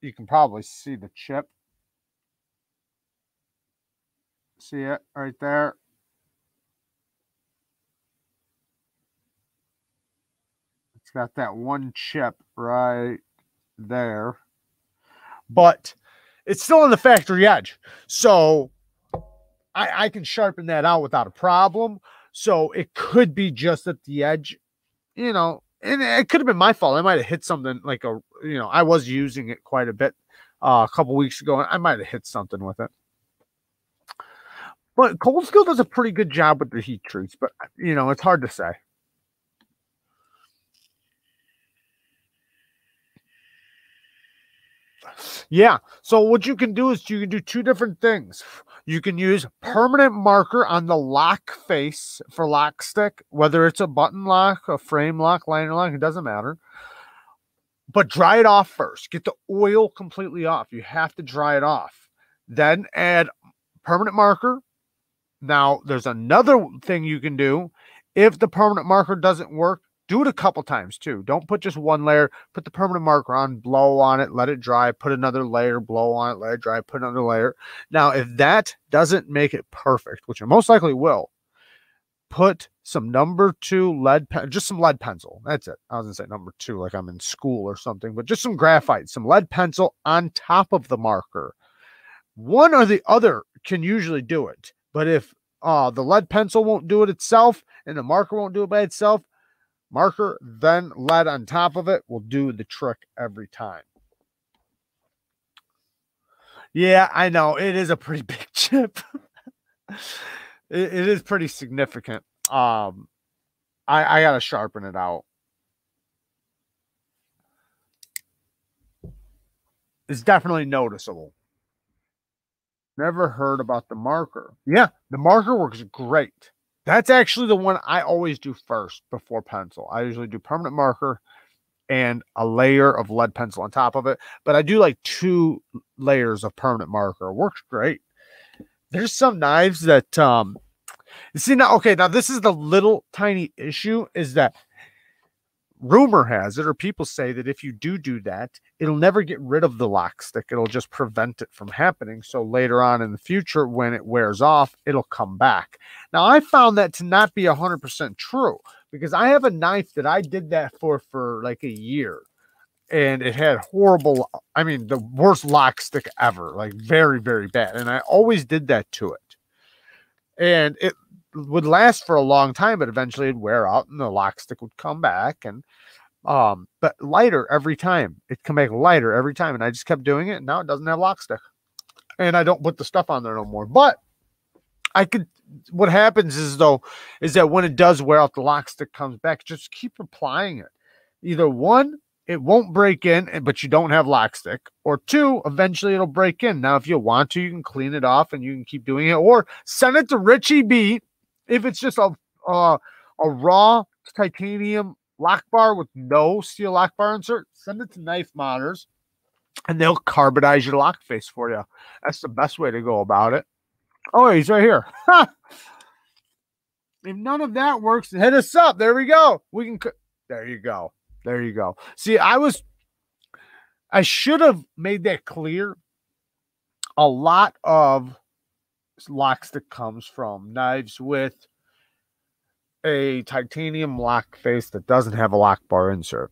you can probably see the chip. See it right there? It's got that one chip right there. But it's still on the factory edge. So I, I can sharpen that out without a problem. So it could be just at the edge, you know, and it could have been my fault. I might have hit something like a, you know, I was using it quite a bit uh, a couple weeks ago. and I might have hit something with it. But Cold Steel does a pretty good job with the heat treats, but you know, it's hard to say. Yeah. So what you can do is you can do two different things. You can use permanent marker on the lock face for lock stick, whether it's a button lock, a frame lock, liner lock, it doesn't matter. But dry it off first. Get the oil completely off. You have to dry it off. Then add permanent marker now, there's another thing you can do. If the permanent marker doesn't work, do it a couple times too. Don't put just one layer. Put the permanent marker on, blow on it, let it dry, put another layer, blow on it, let it dry, put another layer. Now, if that doesn't make it perfect, which it most likely will, put some number two lead, pen, just some lead pencil. That's it. I was gonna say number two, like I'm in school or something, but just some graphite, some lead pencil on top of the marker. One or the other can usually do it. But if uh, the lead pencil won't do it itself and the marker won't do it by itself, marker, then lead on top of it will do the trick every time. Yeah, I know. It is a pretty <laughs> big chip. it, it is pretty significant. Um, I, I got to sharpen it out. It's definitely noticeable. Never heard about the marker. Yeah, the marker works great. That's actually the one I always do first before pencil. I usually do permanent marker and a layer of lead pencil on top of it. But I do like two layers of permanent marker. It works great. There's some knives that um see now okay, now this is the little tiny issue is that rumor has it, or people say that if you do do that, it'll never get rid of the lock stick. It'll just prevent it from happening. So later on in the future, when it wears off, it'll come back. Now, I found that to not be 100% true because I have a knife that I did that for for like a year. And it had horrible, I mean, the worst lock stick ever, like very, very bad. And I always did that to it. And it would last for a long time, but eventually it'd wear out and the lock stick would come back and um, but lighter every time. It come back lighter every time. And I just kept doing it. And now it doesn't have lock stick. And I don't put the stuff on there no more. But I could what happens is though, is that when it does wear out, the lock stick comes back. Just keep applying it. Either one, it won't break in, but you don't have lock stick, or two, eventually it'll break in. Now, if you want to, you can clean it off and you can keep doing it, or send it to Richie B if it's just a uh, a raw titanium lock bar with no steel lock bar insert, send it to Knife Modders, and they'll carbonize your lock face for you. That's the best way to go about it. Oh, he's right here. <laughs> if none of that works, hit us up. There we go. We can. There you go. There you go. See, I was. I should have made that clear. A lot of locks that comes from knives with a titanium lock face that doesn't have a lock bar insert.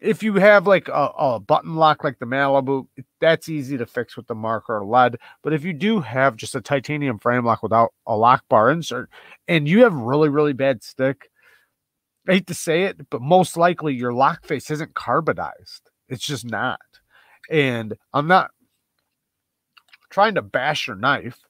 If you have like a, a button lock like the Malibu, that's easy to fix with the marker or lead. But if you do have just a titanium frame lock without a lock bar insert and you have really, really bad stick, I hate to say it, but most likely your lock face isn't carbonized. It's just not. And I'm not trying to bash your knife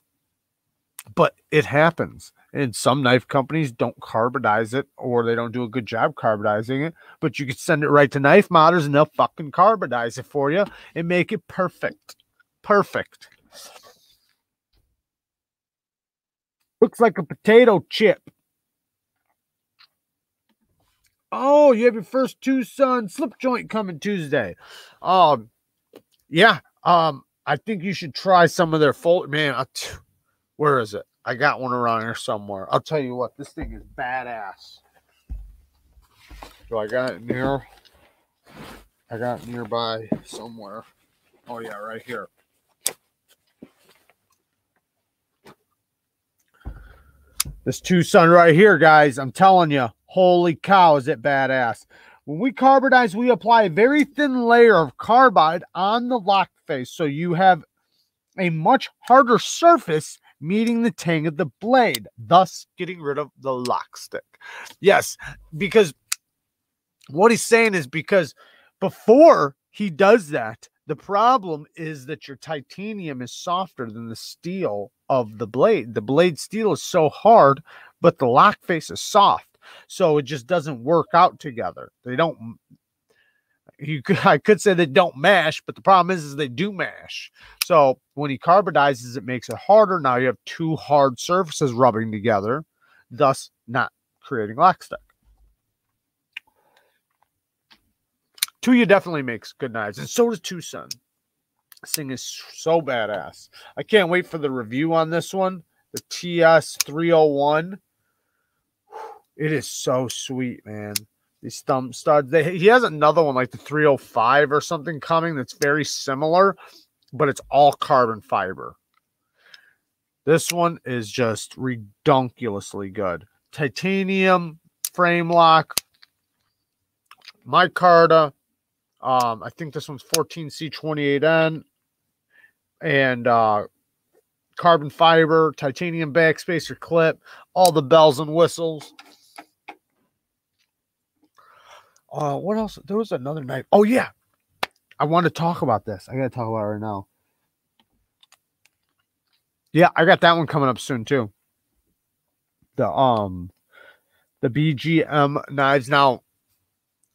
but it happens. And some knife companies don't carbonize it or they don't do a good job carbonizing it. But you can send it right to Knife Modders and they'll fucking carbonize it for you and make it perfect. Perfect. Looks like a potato chip. Oh, you have your first TwoSun slip joint coming Tuesday. Um, yeah. Um, I think you should try some of their full man. I, where is it? I got one around here somewhere. I'll tell you what, this thing is badass. Do I got it near? I got it nearby somewhere. Oh yeah, right here. This TwoSun right here, guys. I'm telling you, holy cow, is it badass. When we carbonize, we apply a very thin layer of carbide on the lock face so you have a much harder surface meeting the tang of the blade, thus getting rid of the lock stick. Yes, because what he's saying is because before he does that, the problem is that your titanium is softer than the steel of the blade. The blade steel is so hard, but the lock face is soft. So it just doesn't work out together. They don't you could I could say they don't mash, but the problem is, is they do mash. So when he carbonizes, it makes it harder. Now you have two hard surfaces rubbing together, thus not creating lockstick. Tuya definitely makes good knives, and so does TwoSun. This thing is so badass. I can't wait for the review on this one. The TS 301. It is so sweet, man these thumb studs. They, he has another one like the 305 or something coming that's very similar, but it's all carbon fiber. This one is just redonkulously good. Titanium frame lock. Micarta. Um, I think this one's 14C28N. And uh, carbon fiber, titanium backspacer clip, all the bells and whistles. Uh, what else? There was another night. Oh yeah, I want to talk about this. I got to talk about it right now. Yeah, I got that one coming up soon too. The um, the BGM knives. Now,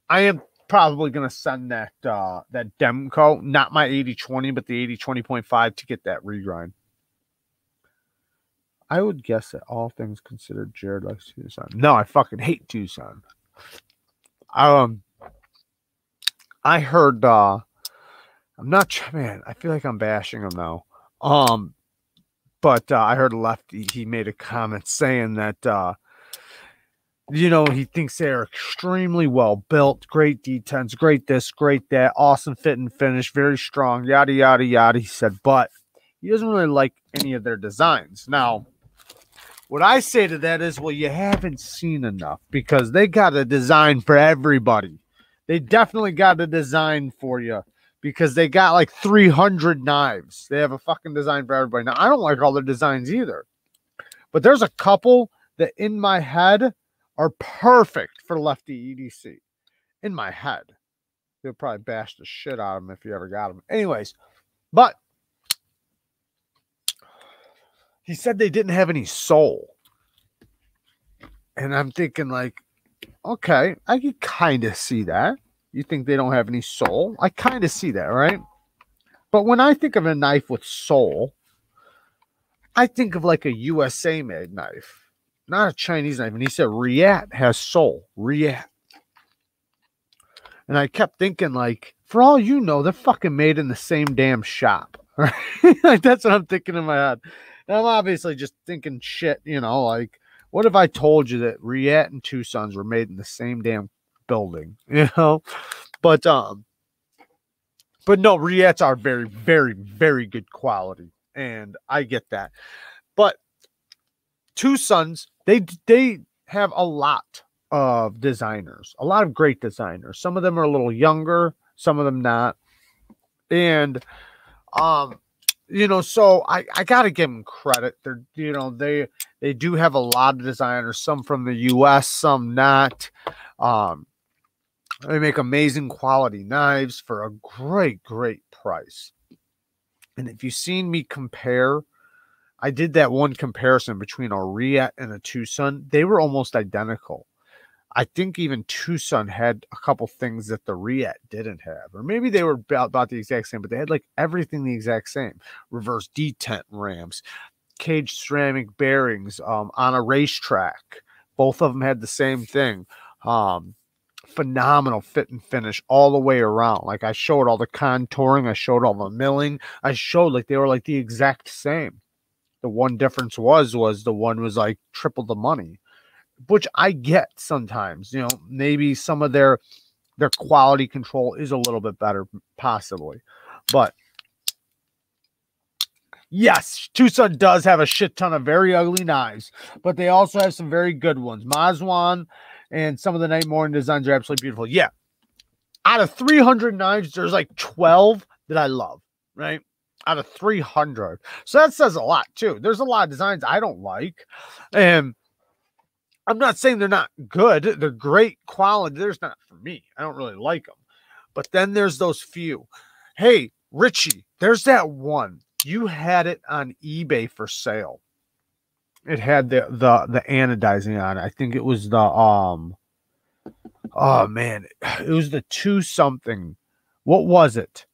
I am probably gonna send that uh that Demko, not my AD20, but the AD20.5 to get that regrind. I would guess that all things considered, Jared likes TwoSun. No, I fucking hate TwoSun um I heard uh I'm not man, I feel like I'm bashing him though. Um but uh, I heard Lefty he made a comment saying that uh you know, he thinks they're extremely well built, great detents, great this, great that, awesome fit and finish, very strong, yada, yada, yada. He said, but he doesn't really like any of their designs. Now, what I say to that is, well, you haven't seen enough because they got a design for everybody. They definitely got a design for you because they got like 300 knives. They have a fucking design for everybody. Now, I don't like all their designs either, but there's a couple that in my head are perfect for lefty EDC. In my head, you'll probably bash the shit out of them if you ever got them. Anyways, but he said they didn't have any soul. And I'm thinking, like, okay, I could kind of see that. You think they don't have any soul? I kind of see that, right? But when I think of a knife with soul, I think of like a USA made knife not a Chinese knife. And he said Reate has soul. Reate. And I kept thinking, like, for all you know, they're fucking made in the same damn shop. <laughs> Right? like that's what I'm thinking in my head. And I'm obviously just thinking shit, you know, like, what if I told you that Reate and TwoSuns were made in the same damn building? <laughs> You know? But um, but no, Reates are very, very, very good quality. And I get that. But TwoSuns they they have a lot of designers, a lot of great designers. Some of them are a little younger, some of them not. And um you know, so I I got to give them credit. They're you know, they they do have a lot of designers, some from the US, some not. Um they make amazing quality knives for a great great price. And if you've seen me compare I did that one comparison between a Reate and a TwoSun. They were almost identical. I think even TwoSun had a couple things that the Reate didn't have, or maybe they were about, about the exact same, but they had like everything the exact same reverse detent rams, caged ceramic bearings um, on a racetrack. Both of them had the same thing. Um, phenomenal fit and finish all the way around. Like I showed all the contouring, I showed all the milling, I showed like they were like the exact same. The one difference was was the one was like triple the money, which I get sometimes. You know, maybe some of their their quality control is a little bit better, possibly, but yes, TwoSun does have a shit ton of very ugly knives, but they also have some very good ones. Mazwan and some of the Night Morning designs are absolutely beautiful. Yeah, out of 300 knives, there's like 12 that I love, right? out of 300. So that says a lot too. There's a lot of designs I don't like. And I'm not saying they're not good. They're great quality. There's not for me. I don't really like them. But then there's those few. Hey, Richie, there's that one. You had it on eBay for sale. It had the the the anodizing on it. I think it was the um oh man, it was the two something. What was it?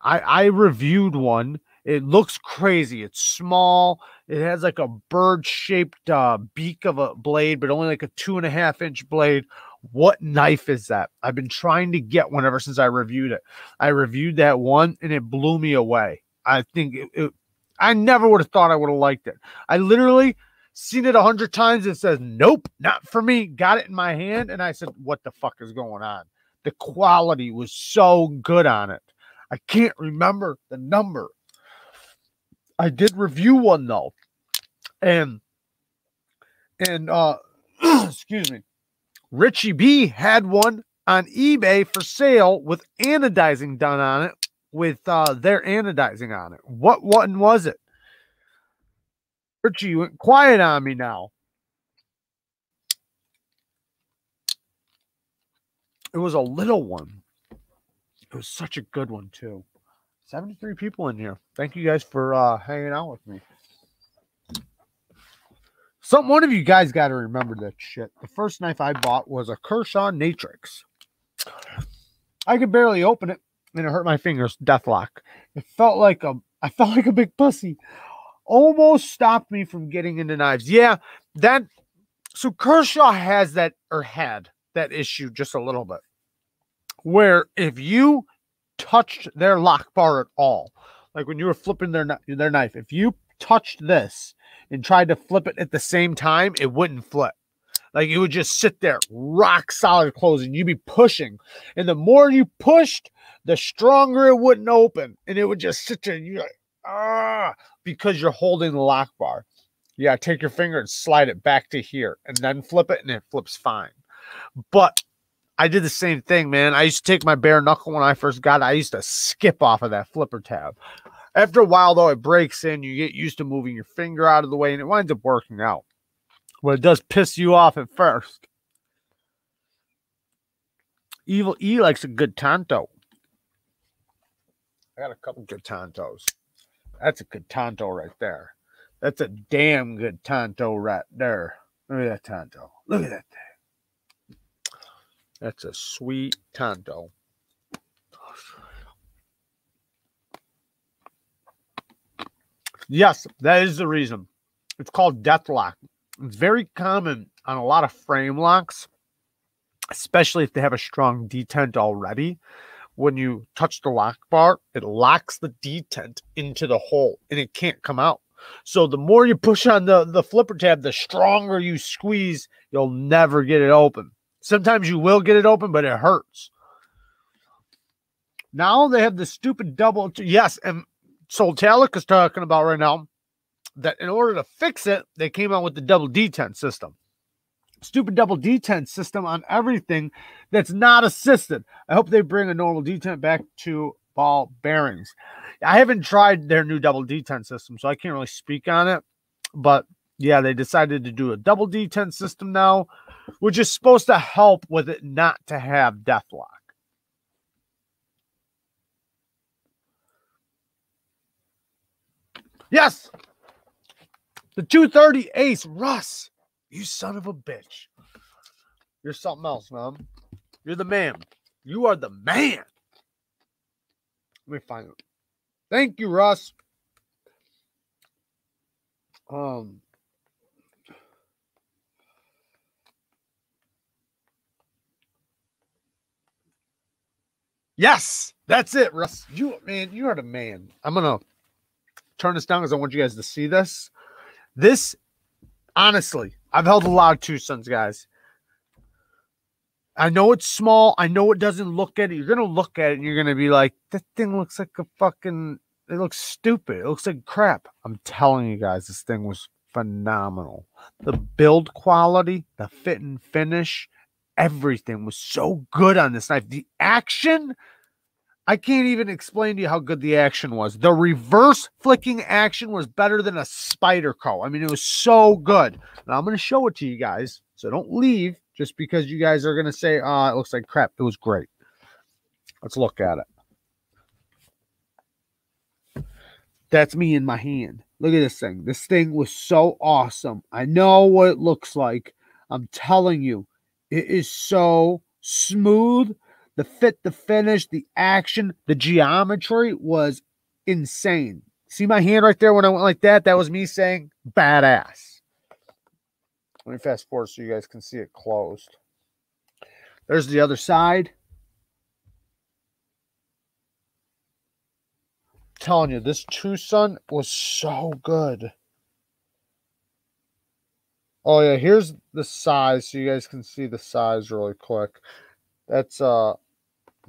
I I reviewed one. It looks crazy. It's small. It has like a bird shaped uh, beak of a blade, but only like a two and a half inch blade. What knife is that? I've been trying to get one ever since I reviewed it. I reviewed that one and it blew me away. I think it, it I never would have thought I would have liked it. I literally seen it a hundred times. and says, nope, not for me. Got it in my hand. And I said, what the fuck is going on? The quality was so good on it. I can't remember the number. I did review one though. And and uh <clears throat> excuse me. Richie B had one on eBay for sale with anodizing done on it with uh their anodizing on it. What one was it? Richie you went quiet on me now. It was a little one. It was such a good one too. 73 people in here. Thank you guys for uh, hanging out with me. Some one of you guys got to remember that shit. The first knife I bought was a Kershaw Natrix. I could barely open it, and it hurt my fingers. Deathlock. It felt like a. I felt <laughs> like a big pussy. Almost stopped me from getting into knives. Yeah, that. So Kershaw has that or had that issue just a little bit where if you touched their lock bar at all, like when you were flipping their their knife, if you touched this and tried to flip it at the same time, it wouldn't flip. Like it would just sit there, rock solid closing. You'd be pushing. And the more you pushed, the stronger it wouldn't open. And it would just sit there. And you're like, ah, because you're holding the lock bar. Yeah, take your finger and slide it back to here and then flip it, and it flips fine. But I did the same thing, man. I used to take my bare knuckle when I first got it. I used to skip off of that flipper tab. After a while, though, it breaks in. You get used to moving your finger out of the way, and it winds up working out. But it does piss you off at first. Evil E likes a good tanto. I got a couple good tantos. That's a good tanto right there. That's a damn good tanto right there. Look at that tanto. Look at that thing. That's a sweet tanto. Yes, that is the reason. It's called death lock. It's very common on a lot of frame locks, especially if they have a strong detent already. When you touch the lock bar, it locks the detent into the hole and it can't come out. So the more you push on the, the flipper tab, the stronger you squeeze, you'll never get it open. Sometimes you will get it open, but it hurts. Now they have the stupid double. Yes, and Soltalic is talking about right now that in order to fix it, they came out with the double detent system. Stupid double detent system on everything that's not assisted. I hope they bring a normal detent back to ball bearings. I haven't tried their new double detent system, so I can't really speak on it. But yeah, they decided to do a double detent system now, which is supposed to help with it not to have death lock. Yes, the 230 ace, Russ. You son of a bitch. You're something else, man. You're the man. You are the man. Let me find it. Thank you, Russ. Um, yes, that's it, Russ. You man, you are the man. I'm gonna turn this down because I want you guys to see this. This, honestly, I've held a lot of TwoSuns, guys. I know it's small. I know it doesn't look at it. You're gonna look at it and you're gonna be like, that thing looks like a fucking. It looks stupid. It looks like crap. I'm telling you guys, this thing was phenomenal. The build quality, the fit and finish, everything was so good on this knife. The action, I can't even explain to you how good the action was. The reverse flicking action was better than a spider Spyderco. I mean, it was so good. Now I'm going to show it to you guys. So don't leave just because you guys are going to say, oh, it looks like crap. It was great. Let's look at it. That's me in my hand. Look at this thing. This thing was so awesome. I know what it looks like. I'm telling you, it is so smooth. The fit, the finish, the action, the geometry was insane. See my hand right there when I went like that? That was me saying badass. Let me fast forward so you guys can see it closed. There's the other side. I'm telling you, this TwoSun was so good. Oh yeah, here's the size so you guys can see the size really quick. That's uh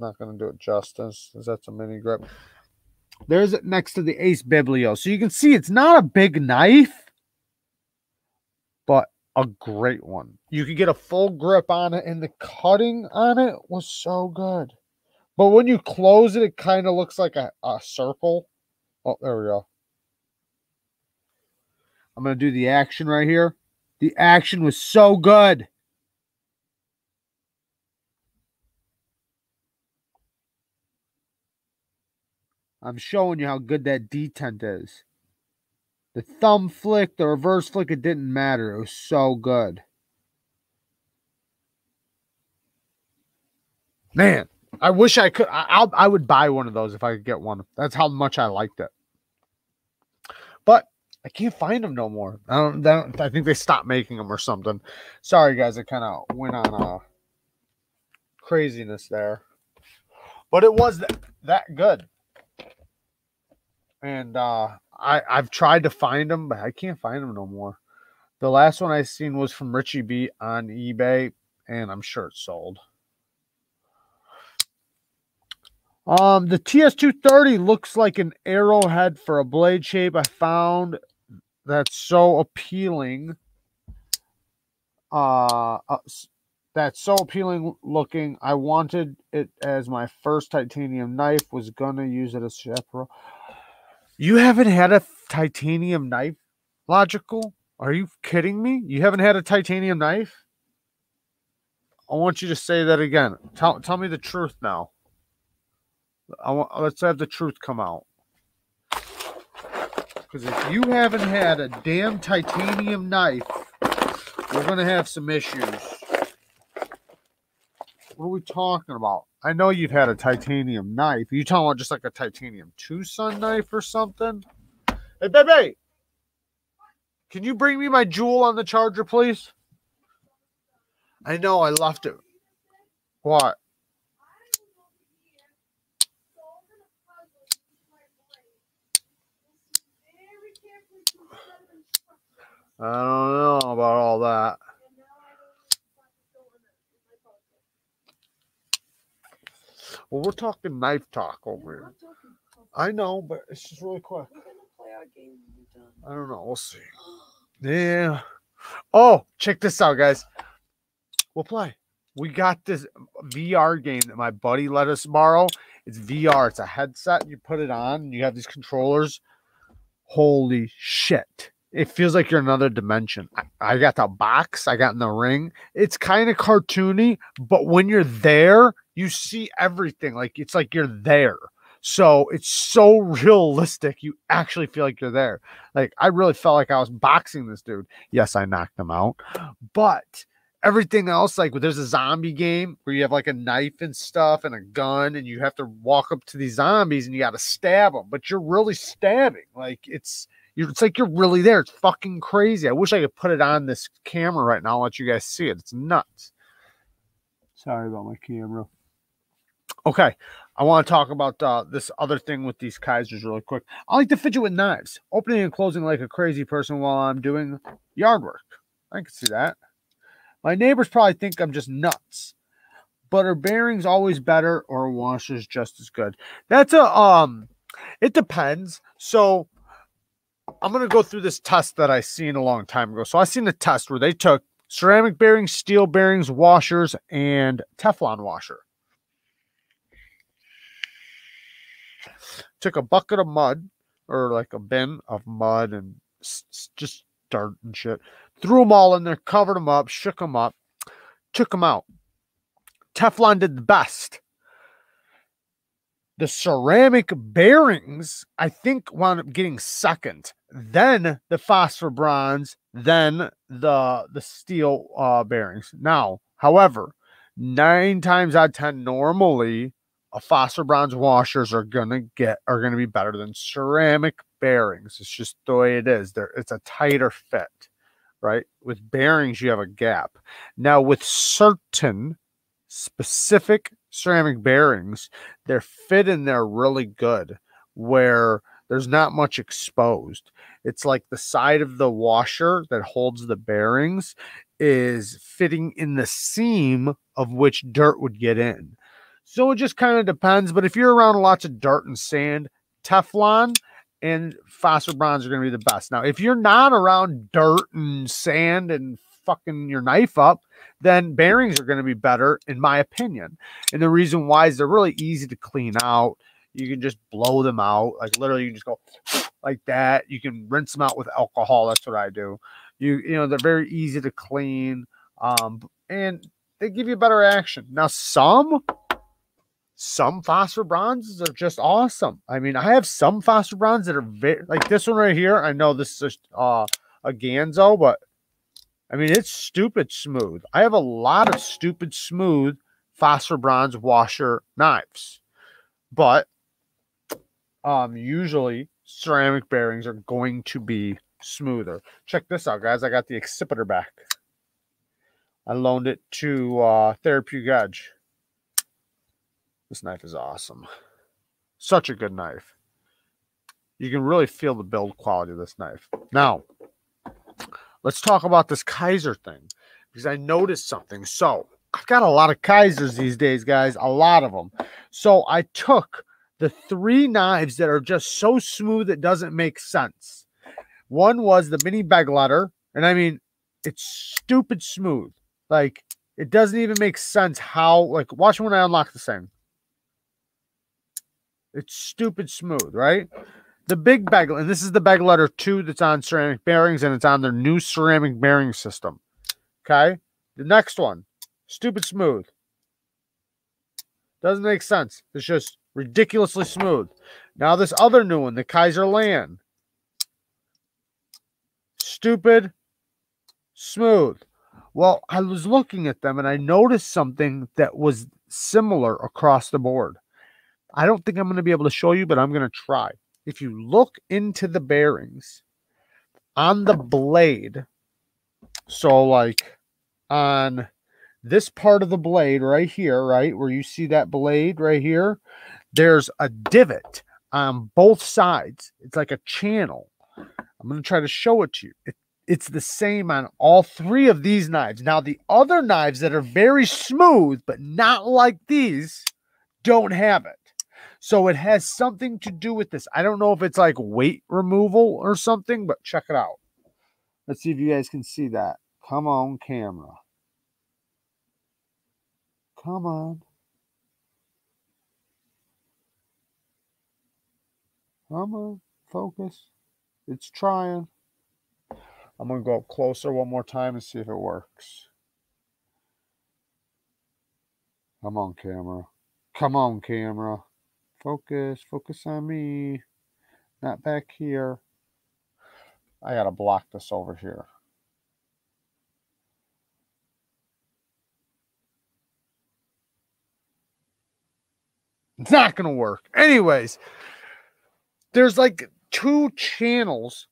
not gonna do it justice. That's a mini grip. There's it next to the Ace Biblio. So you can see it's not a big knife, but a great one. You could get a full grip on it, and the cutting on it was so good. But when you close it, it kind of looks like a, a circle. Oh, there we go. I'm going to do the action right here. The action was so good. I'm showing you how good that detent is. The thumb flick, the reverse flick, it didn't matter. It was so good. Man, I wish I could. I, I would buy one of those if I could get one. That's how much I liked it. But I can't find them no more. I don't. I, don't, I think they stopped making them or something. Sorry, guys. I kind of went on a craziness there, but it was that, that good. And uh I I've tried to find them, but I can't find them no more. The last one I seen was from Richie B on eBay, and I'm sure it's sold. Um, the TS230 looks like an arrowhead for a blade shape. I found that's so appealing. Uh, uh that's so appealing looking. I wanted it as my first titanium knife. Was gonna use it as chaperone. You haven't had a titanium knife, logical? Are you kidding me? You haven't had a titanium knife? I want you to say that again. Tell tell me the truth now. I want, let's have the truth come out. Because if you haven't had a damn titanium knife, we're gonna have some issues. What are we talking about? I know you've had a titanium knife. Are you talking about just like a titanium TwoSun knife or something? Hey, baby, can you bring me my jewel on the charger, please? I know I left it. What? I don't know about all that. Well, we're talking knife talk over here. I know, but it's just really quick. I don't know. We'll see. <gasps> Yeah. Oh, check this out, guys. We'll play. We got this VR game that my buddy let us borrow. It's VR. It's a headset. You put it on. And you have these controllers. Holy shit! It feels like you're another dimension. I, I got the box. I got in the ring. It's kind of cartoony, but when you're there, you see everything. Like it's like you're there. So it's so <laughs> realistic. You actually feel like you're there. Like I really felt like I was boxing this dude. Yes, I knocked him out, but everything else, like there's a zombie game where you have like a knife and stuff and a gun, and you have to walk up to these zombies and you got to stab them, but you're really stabbing. Like it's you're, it's like you're really there. It's fucking crazy. I wish I could put it on this camera right now. I'll let you guys see it. It's nuts. Sorry about my camera. Okay, I want to talk about uh, this other thing with these Kizers really quick. I like to fidget with knives, opening and closing like a crazy person while I'm doing yard work. I can see that. My neighbors probably think I'm just nuts. But are bearings always better or washers just as good? That's a um it depends. So I'm gonna go through this test that I seen a long time ago. So I seen a test where they took ceramic bearings, steel bearings, washers, and Teflon washer. Took a bucket of mud or like a bin of mud and just dirt and shit, threw them all in there, covered them up, shook them up, took them out. Teflon did the best. The ceramic bearings, I think, wound up getting second. Then the phosphor bronze, then the the steel uh, bearings. Now, however, nine times out of ten, normally a phosphor bronze washers are gonna get are gonna be better than ceramic bearings. It's just the way it is. There, it's a tighter fit, right? With bearings, you have a gap. Now, with certain specific ceramic bearings, they're fit in there really good, where there's not much exposed. It's like the side of the washer that holds the bearings is fitting in the seam of which dirt would get in. So it just kind of depends. But if you're around lots of dirt and sand, Teflon and phosphor bronze are going to be the best. Now, if you're not around dirt and sand and fucking your knife up, then bearings are going to be better, in my opinion. And the reason why is they're really easy to clean out. You can just blow them out. Like literally, you just go <sniffs> like that. You can rinse them out with alcohol. That's what I do. You you know they're very easy to clean, um, and they give you better action. Now some some phosphor bronzes are just awesome. I mean, I have some phosphor bronzes that are very like this one right here. I know this is uh, a Ganzo, but I mean, it's stupid smooth. I have a lot of stupid smooth phosphor bronze washer knives, but um, usually ceramic bearings are going to be smoother. Check this out, guys. I got the accipiter back. I loaned it to uh, Therapeutic Edge. This knife is awesome. Such a good knife. You can really feel the build quality of this knife. Now, let's talk about this Kizer thing because I noticed something. So I've got a lot of Kizers these days, guys, a lot of them. So I took the three knives that are just so smooth it doesn't make sense. One was the mini Begleiter, and I mean, it's stupid smooth. Like it doesn't even make sense how. Like watch when I unlock the thing. It's stupid smooth, right? The big bag, and this is the Begleiter 2 that's on ceramic bearings, and it's on their new ceramic bearing system. Okay. The next one, stupid smooth. Doesn't make sense. It's just ridiculously smooth. Now, this other new one, the Kizer Land. Stupid, smooth. Well, I was looking at them and I noticed something that was similar across the board. I don't think I'm going to be able to show you, but I'm going to try. If you look into the bearings on the uh-huh. blade, so like on this part of the blade right here, right where you see that blade right here, there's a divot on both sides. It's like a channel. I'm going to try to show it to you. It, it's the same on all three of these knives. Now, the other knives that are very smooth, but not like these, don't have it. So it has something to do with this. I don't know if it's like weight removal or something, but check it out. Let's see if you guys can see that. Come on, camera. Come on. Come on, focus. It's trying. I'm going to go up closer one more time and see if it works. Come on, camera. Come on, camera. Focus, focus on me. Not back here. I got to block this over here. It's not going to work. Anyways, there's like two channels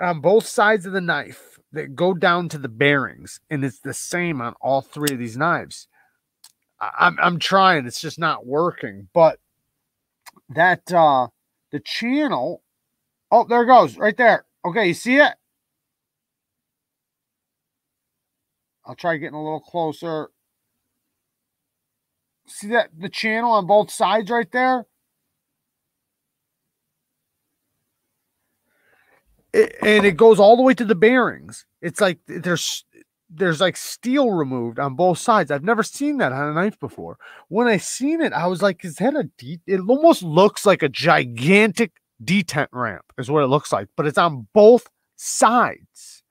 on both sides of the knife that go down to the bearings, and it's the same on all three of these knives. I'm I'm trying, it's just not working, but that uh the channel oh there it goes right there. Okay you see it? I'll try getting a little closer. See that the channel on both sides right there? It, and it goes all the way to the bearings. It's like there's there's like steel removed on both sides. I've never seen that on a knife before. When I seen it, I was like, is that a? It almost looks like a gigantic detent ramp, is what it looks like, but it's on both sides.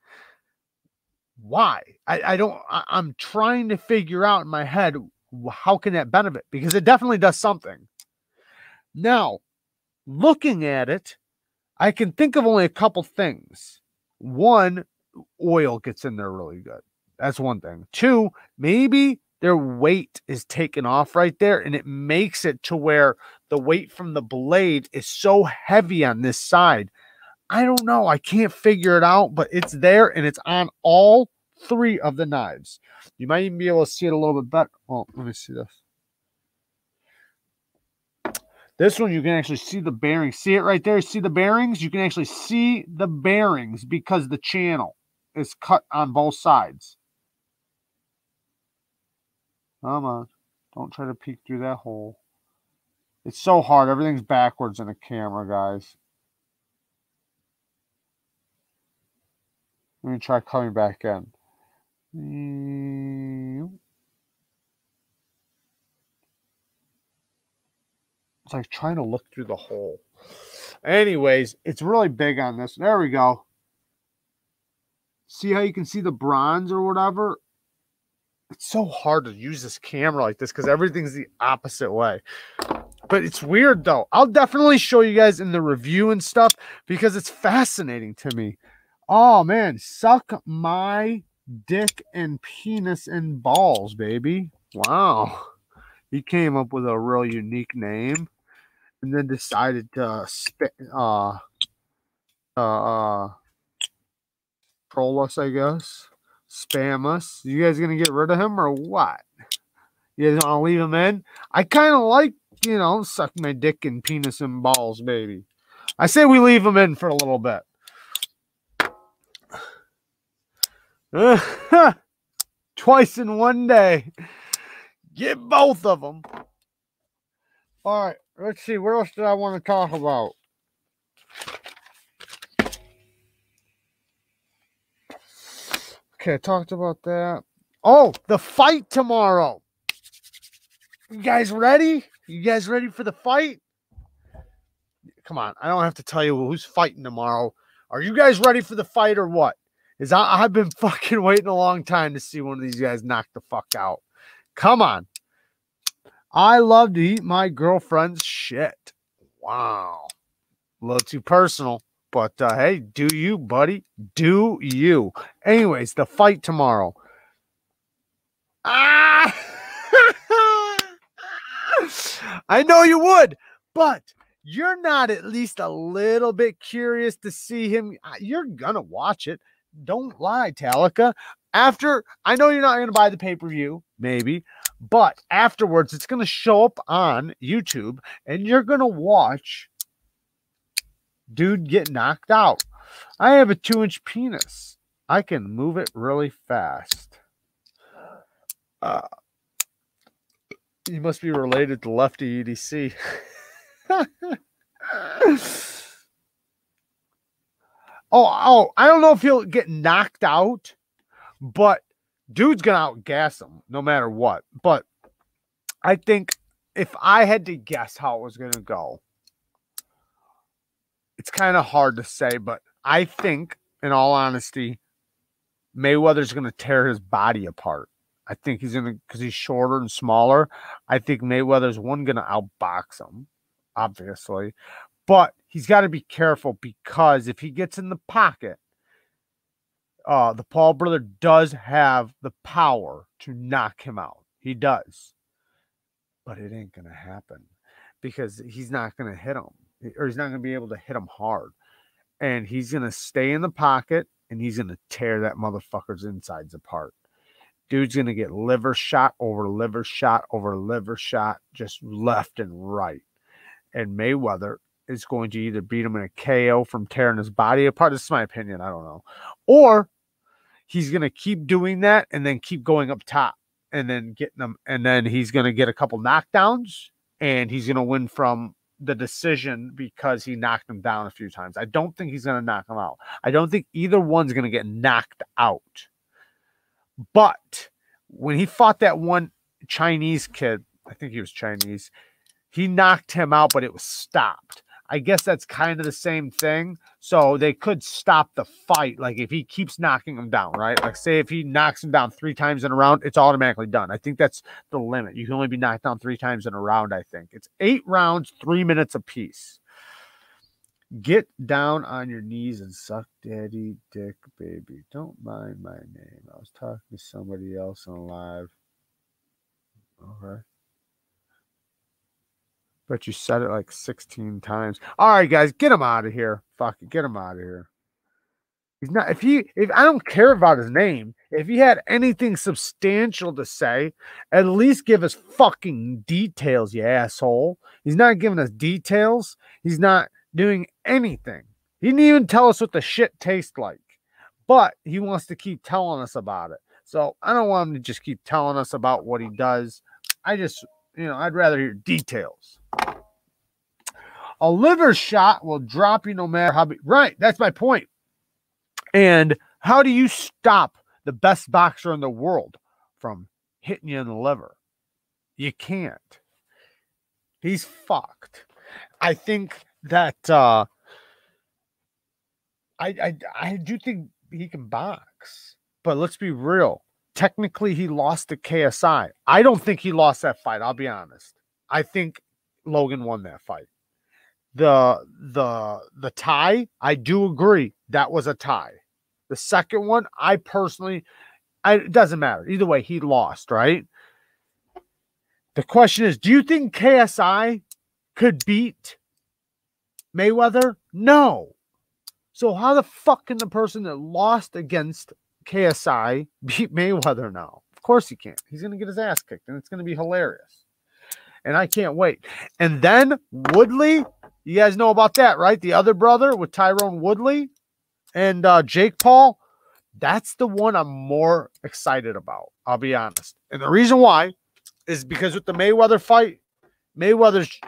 Why? I, I don't, I, I'm trying to figure out in my head how can that benefit because it definitely does something. Now, looking at it, I can think of only a couple things. One, oil gets in there really good. That's one thing. Two, maybe their weight is taken off right there and it makes it to where the weight from the blade is so heavy on this side. I don't know. I can't figure it out, but it's there and it's on all three of the knives. You might even be able to see it a little bit better. Well, let me see this. This one, you can actually see the bearings. See it right there? See the bearings? You can actually see the bearings because the channel is cut on both sides. Come on. Don't try to peek through that hole. It's so hard. Everything's backwards in a camera, guys. Let me try coming back in. It's like trying to look through the hole. Anyways, it's really big on this. There we go. See how you can see the bronze or whatever? It's so hard to use this camera like this because everything's the opposite way. But it's weird though. I'll definitely show you guys in the review and stuff because it's fascinating to me. Oh man, suck my dick and penis and balls, baby. Wow. He came up with a real unique name and then decided to spit uh uh, uh troll us, I guess, spam us. You guys gonna get rid of him or what? You guys want to leave him in? I kind of like, you know, suck my dick and penis and balls, baby. I say we leave him in for a little bit. <laughs> Twice in one day. Get both of them. All right, let's see. What else did I want to talk about? Okay, I talked about that. Oh, the fight tomorrow. You guys ready? You guys ready for the fight? Come on, I don't have to tell you who's fighting tomorrow. Are you guys ready for the fight or what? Is I, I've been <laughs> fucking waiting a long time to see one of these guys knock the fuck out. Come on. I love to eat my girlfriend's shit. Wow. A little too personal, but uh, hey, do you, buddy? Do you? Anyways, the fight tomorrow. Ah! <laughs> I know you would, but you're not at least a little bit curious to see him. You're gonna watch it. Don't lie, Talica. After I know you're not gonna buy the pay per view, maybe, but afterwards it's gonna show up on YouTube, and you're gonna watch dude get knocked out. I have a two inch penis. I can move it really fast. Uh, you must be related to Lefty EDC. <laughs> oh, oh, I don't know if he'll get knocked out, but dude's gonna outgas him no matter what. But I think if I had to guess how it was gonna go, it's kind of hard to say, but I think, in all honesty, Mayweather's gonna tear his body apart. I think he's gonna because he's shorter and smaller. I think Mayweather's one gonna outbox him, obviously, but he's got to be careful because if he gets in the pocket, uh, the Paul brother does have the power to knock him out. He does, but it ain't gonna happen because he's not gonna hit him, or he's not gonna be able to hit him hard, and he's gonna stay in the pocket and he's gonna tear that motherfucker's insides apart dude's going to get liver shot over liver shot over liver shot, just left and right. And Mayweather is going to either beat him in a KO from tearing his body apart. This is my opinion. I don't know. Or he's going to keep doing that and then keep going up top and then getting them. And then he's going to get a couple knockdowns and he's going to win from the decision because he knocked him down a few times. I don't think he's going to knock him out. I don't think either one's going to get knocked out. But when he fought that one Chinese kid, I think he was Chinese, he knocked him out, but it was stopped. I guess that's kind of the same thing. So they could stop the fight. Like if he keeps knocking him down, right? Like say if he knocks him down three times in a round, it's automatically done. I think that's the limit. You can only be knocked down three times in a round, I think. It's eight rounds, three minutes apiece. Get down on your knees and suck daddy dick, baby. Don't mind my name. I was talking to somebody else on live. Okay. But you said it like 16 times. All right, guys, get him out of here. Fuck it. Get him out of here. He's not if he if I don't care about his name, if he had anything substantial to say, at least give us fucking details, you asshole. He's not giving us details. He's not doing anything. He didn't even tell us what the shit tastes like, but he wants to keep telling us about it. So I don't want him to just keep telling us about what he does. I just, you know, I'd rather hear details. A liver shot will drop you no matter how. Be- right, that's my point. And how do you stop the best boxer in the world from hitting you in the liver? You can't. He's fucked. I think that uh I I I do think he can box, but let's be real. Technically, he lost to KSI. I don't think he lost that fight. I'll be honest. I think Logan won that fight. The the the tie, I do agree that was a tie. The second one, I personally, I, it doesn't matter either way. He lost, right? The question is, do you think KSI could beat Mayweather? No. So how the fuck can the person that lost against KSI <laughs> beat Mayweather now? Of course he can't. He's gonna get his ass kicked, and it's gonna be hilarious. And I can't wait. And then Woodley, you guys know about that, right? The other brother with Tyron Woodley and uh, Jake Paul. That's the one I'm more excited about. I'll be honest. And the reason why is because with the Mayweather fight, Mayweather's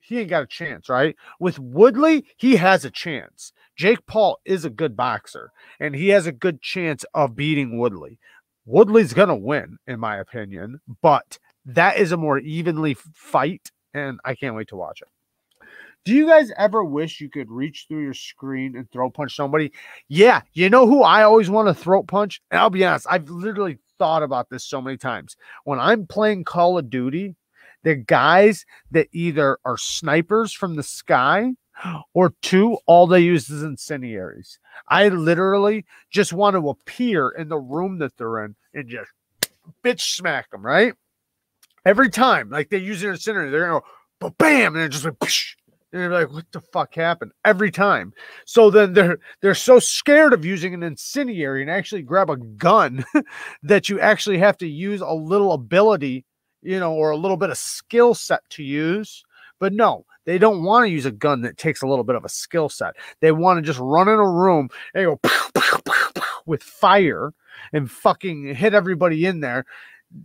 he ain't got a chance, right? With Woodley, he has a chance. Jake Paul is a good boxer, and he has a good chance of beating Woodley. Woodley's gonna win, in my opinion, but that is a more evenly fight, and I can't wait to watch it. Do you guys ever wish you could reach through your screen and throw punch somebody? Yeah, you know who I always want to throat punch? And I'll be honest, I've literally thought about this so many times. When I'm playing Call of Duty, the guys that either are snipers from the sky or two, all they use is incendiaries. I literally just want to appear in the room that they're in and just bitch smack them, right? Every time, like they use an incendiary, they're gonna go bam, and they're just like, Psh! and they're like, what the fuck happened? Every time. So then they're they're so scared of using an incendiary and actually grab a gun <laughs> that you actually have to use a little ability you know, or a little bit of skill set to use. But no, they don't want to use a gun that takes a little bit of a skill set. They want to just run in a room and go pow, pow, pow, with fire and fucking hit everybody in there.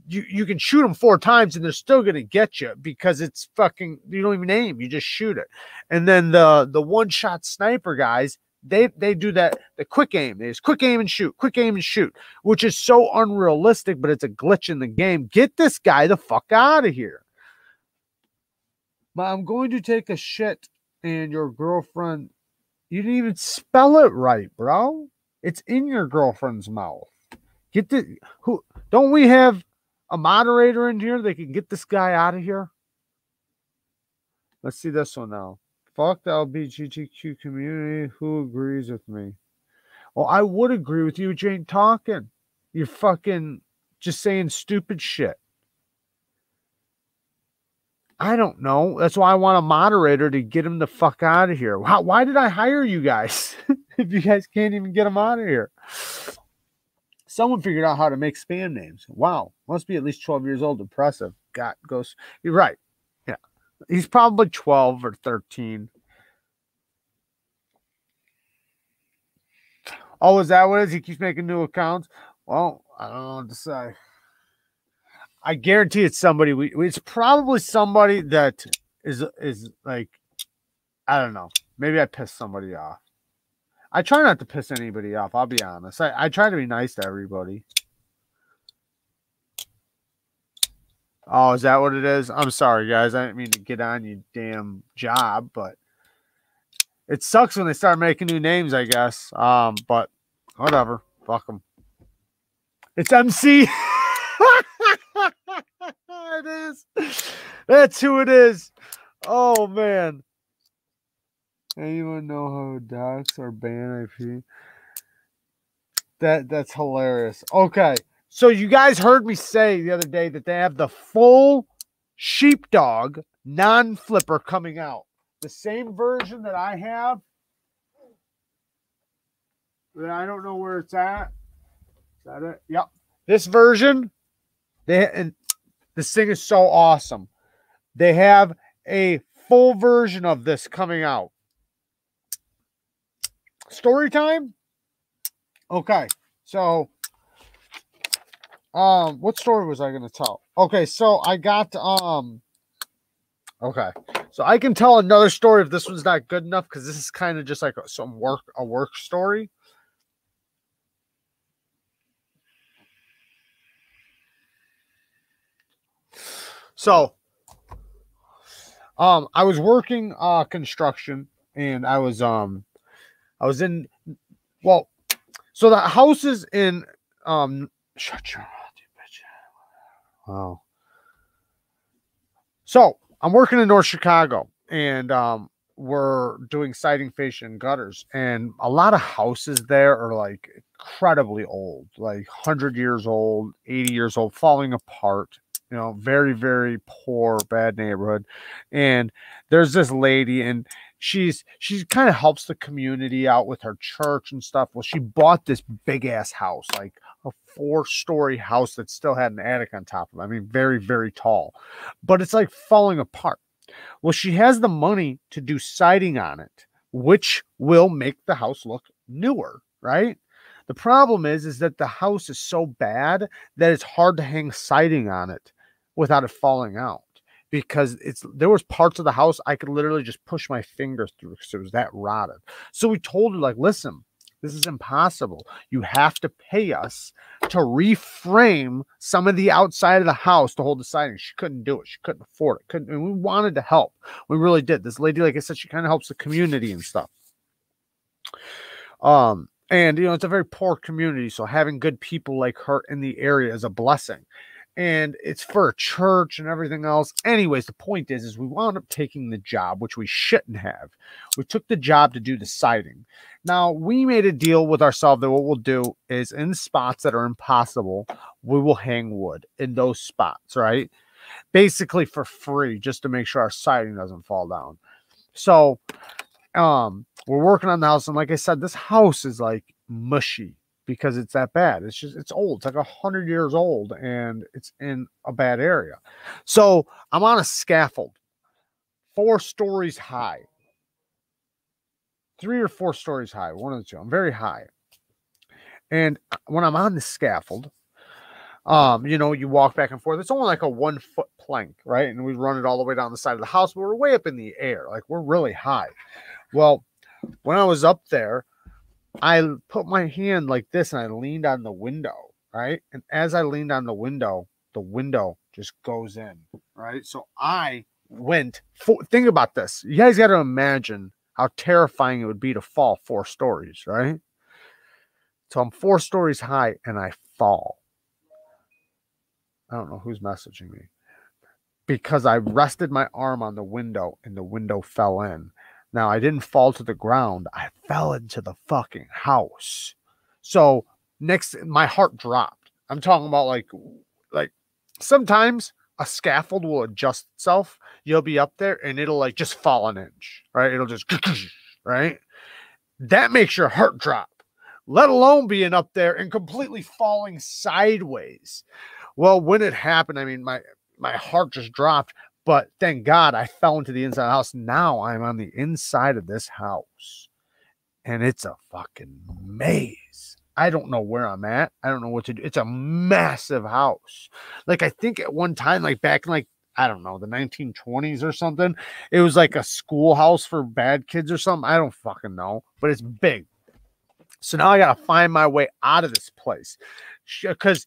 You you can shoot them four times and they're still gonna get you because it's fucking you don't even aim, you just shoot it. And then the the one shot sniper guys, they they do that the quick aim. Just quick aim and shoot, quick aim and shoot, which is so unrealistic, but it's a glitch in the game. Get this guy the fuck out of here. But I'm going to take a shit and your girlfriend you didn't even spell it right, bro. It's in your girlfriend's mouth. Get the who don't we have a moderator in here that can get this guy out of here? Let's see this one now. Fuck the LGBTQ community. Who agrees with me? Well, I would agree with you, Jane talking. You're fucking just saying stupid shit. I don't know. That's why I want a moderator to get him the fuck out of here. How, why did I hire you guys <laughs> if you guys can't even get him out of here? Someone figured out how to make spam names. Wow, must be at least 12 years old. Impressive. God goes. You're right. Yeah, he's probably 12 or 13. Oh, is that what it is? He keeps making new accounts. Well, I don't know what to say. I guarantee it's somebody. We it's probably somebody that is is like I don't know. Maybe I pissed somebody off. I try not to piss anybody off. I'll be honest. I, I try to be nice to everybody. Oh, is that what it is? I'm sorry, guys. I didn't mean to get on you damn job, but it sucks when they start making new names, I guess. Um, but whatever. Fuck them. It's MC. <laughs> it is. That's who it is. Oh man. Anyone know how docs are ban IP? That that's hilarious. Okay. So you guys heard me say the other day that they have the full sheepdog non-flipper coming out. The same version that I have. That I don't know where it's at. Is that it? Yep. This version, they and this thing is so awesome. They have a full version of this coming out. Story time. Okay, so um, what story was I going to tell? Okay, so I got um. Okay, so I can tell another story if this one's not good enough because this is kind of just like some work a work story. So, um, I was working uh construction and I was um, I was in, well, so the house is in um, shut your mouth, you bitch. Wow. So I'm working in North Chicago and um, we're doing siding, fascia, and gutters. And a lot of houses there are like incredibly old, like 100 years old, 80 years old, falling apart. You know, very, very poor, bad neighborhood. And there's this lady, and she's she kind of helps the community out with her church and stuff. Well, she bought this big ass house, like a four story house that still had an attic on top of it. I mean, very, very tall, but it's like falling apart. Well, she has the money to do siding on it, which will make the house look newer, right? The problem is, is that the house is so bad that it's hard to hang siding on it without it falling out because it's there was parts of the house I could literally just push my fingers through because it was that rotted. So we told her like, listen, this is impossible. You have to pay us to reframe some of the outside of the house to hold the siding. She couldn't do it. She couldn't afford it. Couldn't. And we wanted to help. We really did. This lady, like I said, she kind of helps the community and stuff. Um, and you know, it's a very poor community, so having good people like her in the area is a blessing and it's for a church and everything else. Anyways, the point is, is we wound up taking the job, which we shouldn't have. We took the job to do the siding. Now we made a deal with ourselves that what we'll do is in spots that are impossible, we will hang wood in those spots, right? Basically for free, just to make sure our siding doesn't fall down. So um we're working on the house, and like I said, this house is like mushy because it's that bad. It's just it's old. It's like a hundred years old, and it's in a bad area. So I'm on a scaffold, four stories high, three or four stories high, one of the two. I'm very high, and uh, when I'm on the scaffold, um, you know, you walk back and forth. It's only like a one foot plank, right? And we run it all the way down the side of the house, but we're way up in the air, like we're really high. Well, when I was up there I put my hand like this and I leaned on the window, right? And as I leaned on the window, the window just goes in, right? So I went. For, think about this. You guys got to imagine how terrifying it would be to fall four stories, right? So I'm four stories high and I fall. I don't know who's messaging me because I rested my arm on the window and the window fell in. Now, I didn't fall to the ground. I fell into the fucking house. So, next my heart dropped. I'm talking about like like sometimes a scaffold will adjust itself. You'll be up there and it'll like just fall an inch, right? It'll just <clears throat> right? That makes your heart drop, let alone being up there and completely falling sideways. Well, when it happened, I mean, my my heart just dropped. But thank God I fell into the inside the house. Now I'm on the inside of this house. And it's a fucking maze. I don't know where I'm at. I don't know what to do. It's a massive house. Like I think at one time, like back in like I don't know, the 1920s or something. It was like a schoolhouse for bad kids or something. I don't fucking know, but it's big. So now I got to find my way out of this place because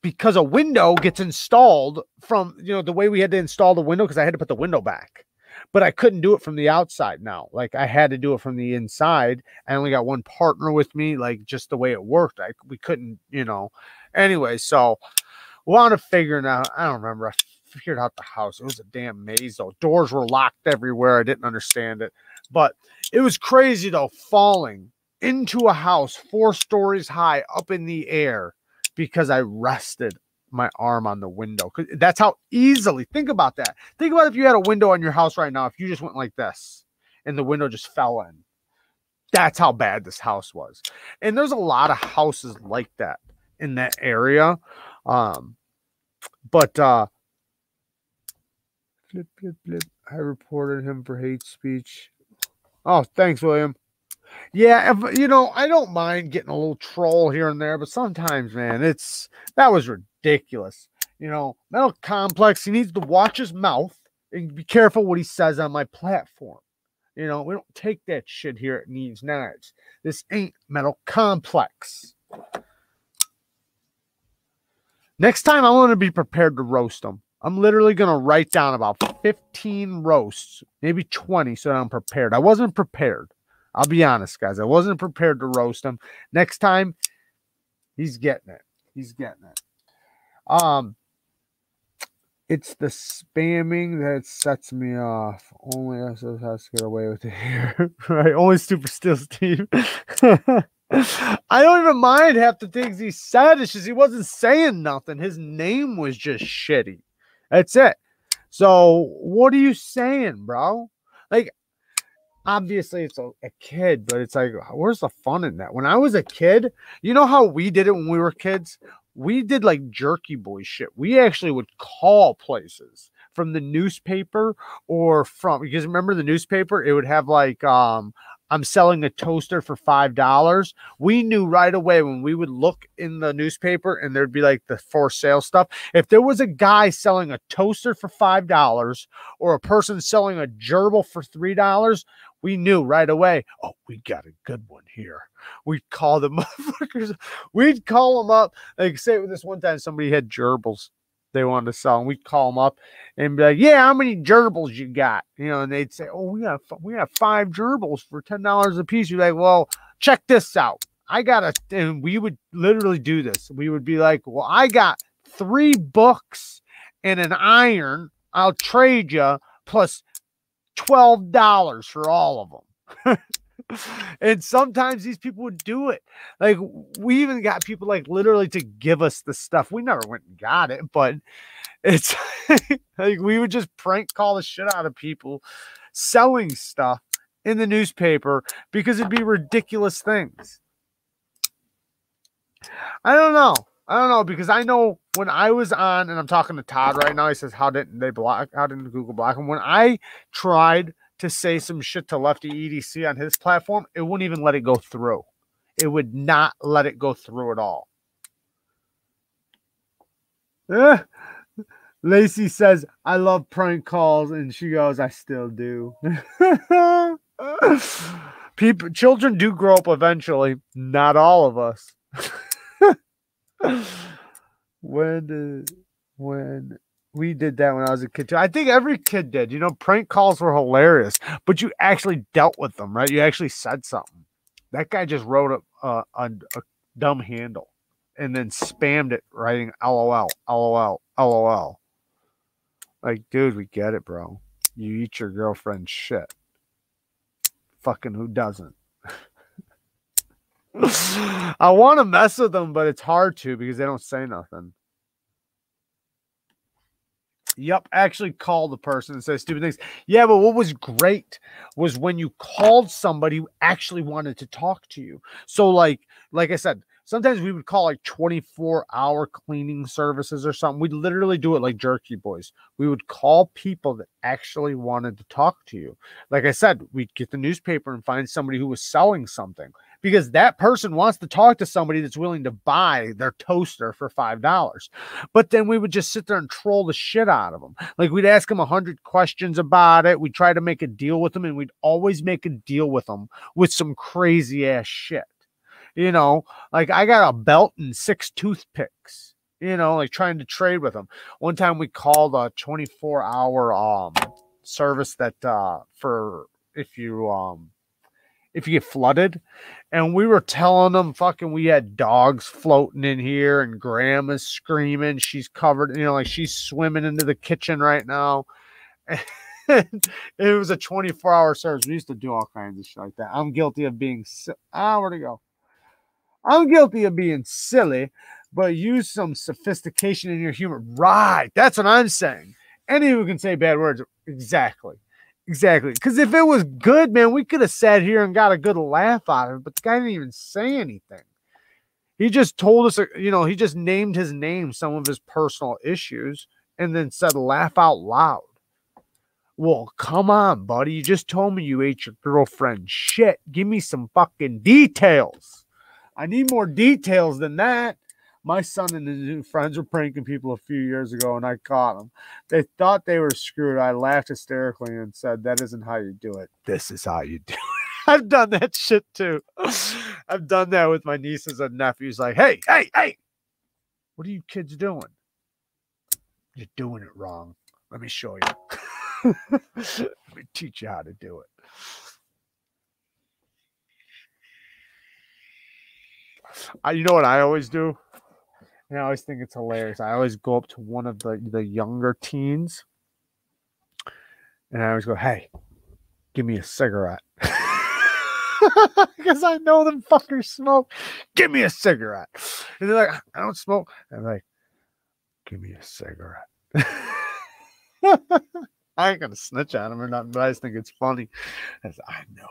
because a window gets installed from you know the way we had to install the window because I had to put the window back, but I couldn't do it from the outside now. Like I had to do it from the inside. I only got one partner with me, like just the way it worked. I we couldn't, you know. Anyway, so wound up figuring out. I don't remember. I figured out the house. It was a damn maze though. Doors were locked everywhere. I didn't understand it, but it was crazy though. Falling into a house four stories high up in the air because I rested my arm on the window. That's how easily, think about that. Think about if you had a window on your house right now, if you just went like this and the window just fell in. That's how bad this house was. And there's a lot of houses like that in that area. Um, but uh, flip, flip, flip. I reported him for hate speech. Oh, thanks, William. Yeah, if, you know, I don't mind getting a little troll here and there, but sometimes, man, it's that was ridiculous. You know, Metal Complex, he needs to watch his mouth and be careful what he says on my platform. You know, we don't take that shit here at Neeves Knives. This ain't Metal Complex. Next time, I want to be prepared to roast them. I'm literally going to write down about 15 roasts, maybe 20, so I'm prepared. I wasn't prepared. I'll be honest, guys. I wasn't prepared to roast him. Next time, he's getting it. He's getting it. Um, it's the spamming that sets me off. Only SS has to get away with it here, <laughs> right? Only Super Still Steve. <laughs> I don't even mind half the things he said. It's just he wasn't saying nothing. His name was just shitty. That's it. So what are you saying, bro? Like obviously it's a, a, kid, but it's like, where's the fun in that? When I was a kid, you know how we did it when we were kids? We did like jerky boy shit. We actually would call places from the newspaper or from because remember the newspaper, it would have like um I'm selling a toaster for five dollars, we knew right away when we would look in the newspaper and there'd be like the for sale stuff. If there was a guy selling a toaster for five dollars or a person selling a gerbil for three dollars, we knew right away. Oh, we got a good one here. We'd call the <laughs> motherfuckers. We'd call them up. Like say with this one time, somebody had gerbils they wanted to sell, and we'd call them up and be like, "Yeah, how many gerbils you got?" You know, and they'd say, "Oh, we got we got five gerbils for ten dollars a piece." You're like, "Well, check this out. I got a," and we would literally do this. We would be like, "Well, I got three books and an iron. I'll trade you plus twelve dollars for all of them." <laughs> and sometimes these people would do it. Like we even got people like literally to give us the stuff. We never went and got it, but it's <laughs> like we would just prank call the shit out of people selling stuff in the newspaper because it'd be ridiculous things. I don't know. I don't know because I know when I was on, and I'm talking to Todd right now. He says, "How didn't they block? How didn't Google block him?" When I tried to say some shit to Lefty EDC on his platform, it wouldn't even let it go through. It would not let it go through at all. Eh. Lacey says, I love prank calls, and she goes, I still do. <laughs> People, children do grow up eventually. Not all of us. <laughs> when, when we did that when I was a kid too. I think every kid did. You know, prank calls were hilarious, but you actually dealt with them, right? You actually said something. That guy just wrote a, a, a, a dumb handle and then spammed it writing LOL, LOL, LOL. Like, dude, we get it, bro. You eat your girlfriend's shit. Fucking who doesn't? <laughs> I want to mess with them, but it's hard to because they don't say nothing. Yep, actually call the person and say stupid things. Yeah, but what was great was when you called somebody who actually wanted to talk to you. So, like, like I said, sometimes we would call like 24 hour cleaning services or something. We'd literally do it like Jerky Boys. We would call people that actually wanted to talk to you. Like I said, we'd get the newspaper and find somebody who was selling something because that person wants to talk to somebody that's willing to buy their toaster for five dollars. But then we would just sit there and troll the shit out of them. Like we'd ask them a hundred questions about it. We'd try to make a deal with them, and we'd always make a deal with them with some crazy ass shit. You know, like I got a belt and six toothpicks. You know, like trying to trade with them. One time we called a 24 hour um service that uh for if you um if you get flooded. And we were telling them fucking we had dogs floating in here and grandma's screaming. She's covered, you know, like she's swimming into the kitchen right now. <laughs> It was a 24 hour service. We used to do all kinds of shit like that. I'm guilty of being ah, where'd it go? I'm guilty of being silly, but use some sophistication in your humor. Right. That's what I'm saying. Anyone who can say bad words. Exactly. Exactly. Because if it was good, man, we could have sat here and got a good laugh out of it. But the guy didn't even say anything. He just told us, uh, you know, he just named his name, some of his personal issues, and then said, laugh out loud. Well, come on, buddy. You just told me you ate your girlfriend. Shit. Give me some fucking details. I need more details than that. My son and his new friends were pranking people a few years ago, and I caught them. They thought they were screwed. I laughed hysterically and said, That isn't how you do it. This is how you do it. <laughs> I've done that shit too. <laughs> I've done that with my nieces and nephews. Like, hey, hey, hey, what are you kids doing? You're doing it wrong. Let me show you. <laughs> Let me teach you how to do it. I, you know what I always do? And I always think it's hilarious. I always go up to one of the, the younger teens and I always go, Hey, give me a cigarette. <laughs> Because I know them fuckers smoke. Give me a cigarette. And they're like, I don't smoke. And I'm like, Give me a cigarette. <laughs> I ain't gonna snitch on them or nothing, but I just think it's funny. As I know.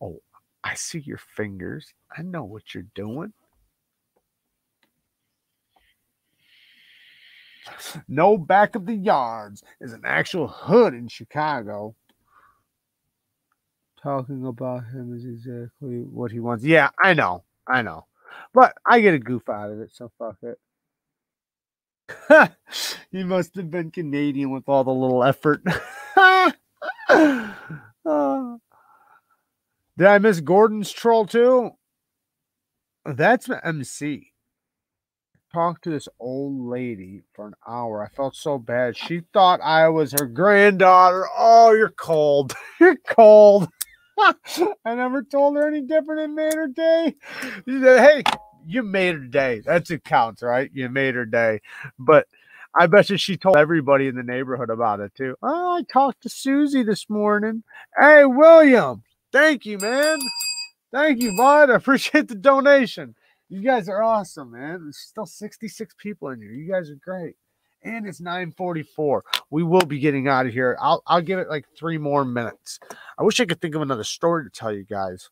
Oh, I see your fingers. I know what you're doing. <laughs> No back of the yards is an actual hood in Chicago. Talking about him is exactly what he wants. Yeah, I know. I know. But I get a goof out of it, so fuck it. <laughs> he must have been Canadian with all the little effort. uh, <laughs> did I miss Gordon's troll too? That's MC. Talked to this old lady for an hour. I felt so bad. She thought I was her granddaughter. Oh, you're cold. <laughs> you're cold. <laughs> I never told her any different and made her day. She said, Hey, you made her day. That's it counts, right? You made her day. But I bet you she told everybody in the neighborhood about it too. Oh, I talked to Susie this morning. Hey, William. Thank you, man. Thank you, bud. <laughs> I appreciate the donation. You guys are awesome, man. There's still 66 people in here. You guys are great. And it's 944. We will be getting out of here. I'll I'll give it like three more minutes. I wish I could think of another story to tell you guys.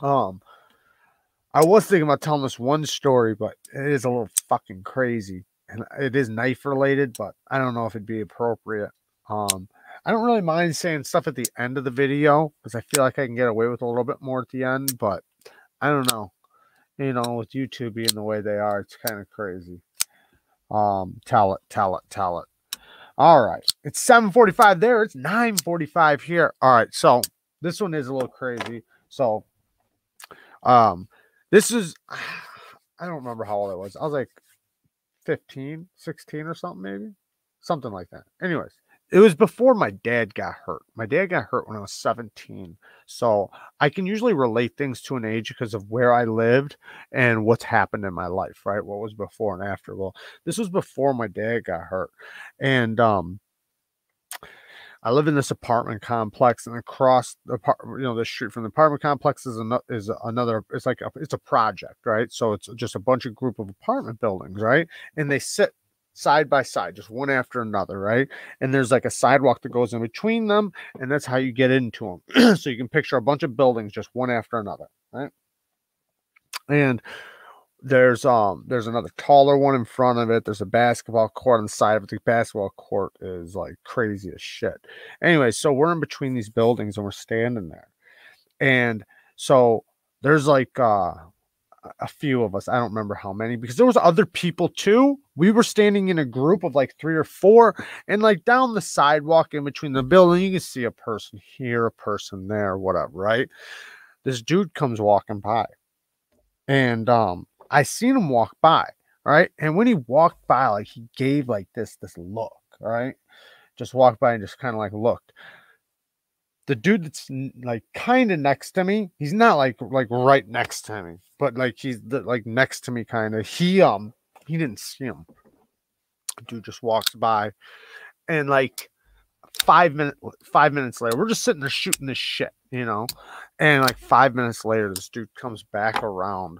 Um, I was thinking about telling this one story, but it is a little fucking crazy. And it is knife related, but I don't know if it'd be appropriate. Um, I don't really mind saying stuff at the end of the video because I feel like I can get away with a little bit more at the end, but I don't know. You know, with YouTube being the way they are, it's kind of crazy. Um, tell it, tell it, tell it. All right. It's 745 there. It's 945 here. All right. So this one is a little crazy. So um this is, <sighs> I don't remember how old I was. I was like 15, 16 or something, maybe something like that. Anyways, it was before my dad got hurt. My dad got hurt when I was 17. So I can usually relate things to an age because of where I lived and what's happened in my life, right? What was before and after. Well, this was before my dad got hurt. And um I live in this apartment complex, and across the you know the street from the apartment complex is another is another. It's like a, it's a project, right? So it's just a bunch of group of apartment buildings, right? And they sit side by side, just one after another, right? And there's like a sidewalk that goes in between them, and that's how you get into them. <clears throat> so you can picture a bunch of buildings just one after another, right? And there's um there's another taller one in front of it. There's a basketball court on the side of it. The basketball court is like crazy as shit. Anyway, so we're in between these buildings and we're standing there. And so there's like uh a few of us. I don't remember how many because there was other people too. We were standing in a group of like three or four, and like down the sidewalk in between the building, you can see a person here, a person there, whatever, right? This dude comes walking by. And um I seen him walk by, right? And when he walked by, like he gave like this this look, right? Just walked by and just kind of like looked. The dude that's like kind of next to me, he's not like like right next to me, but like he's like next to me, kind of. He um he didn't see him. Dude just walks by, and like five minutes five minutes later, we're just sitting there shooting this shit, you know. And like five minutes later, this dude comes back around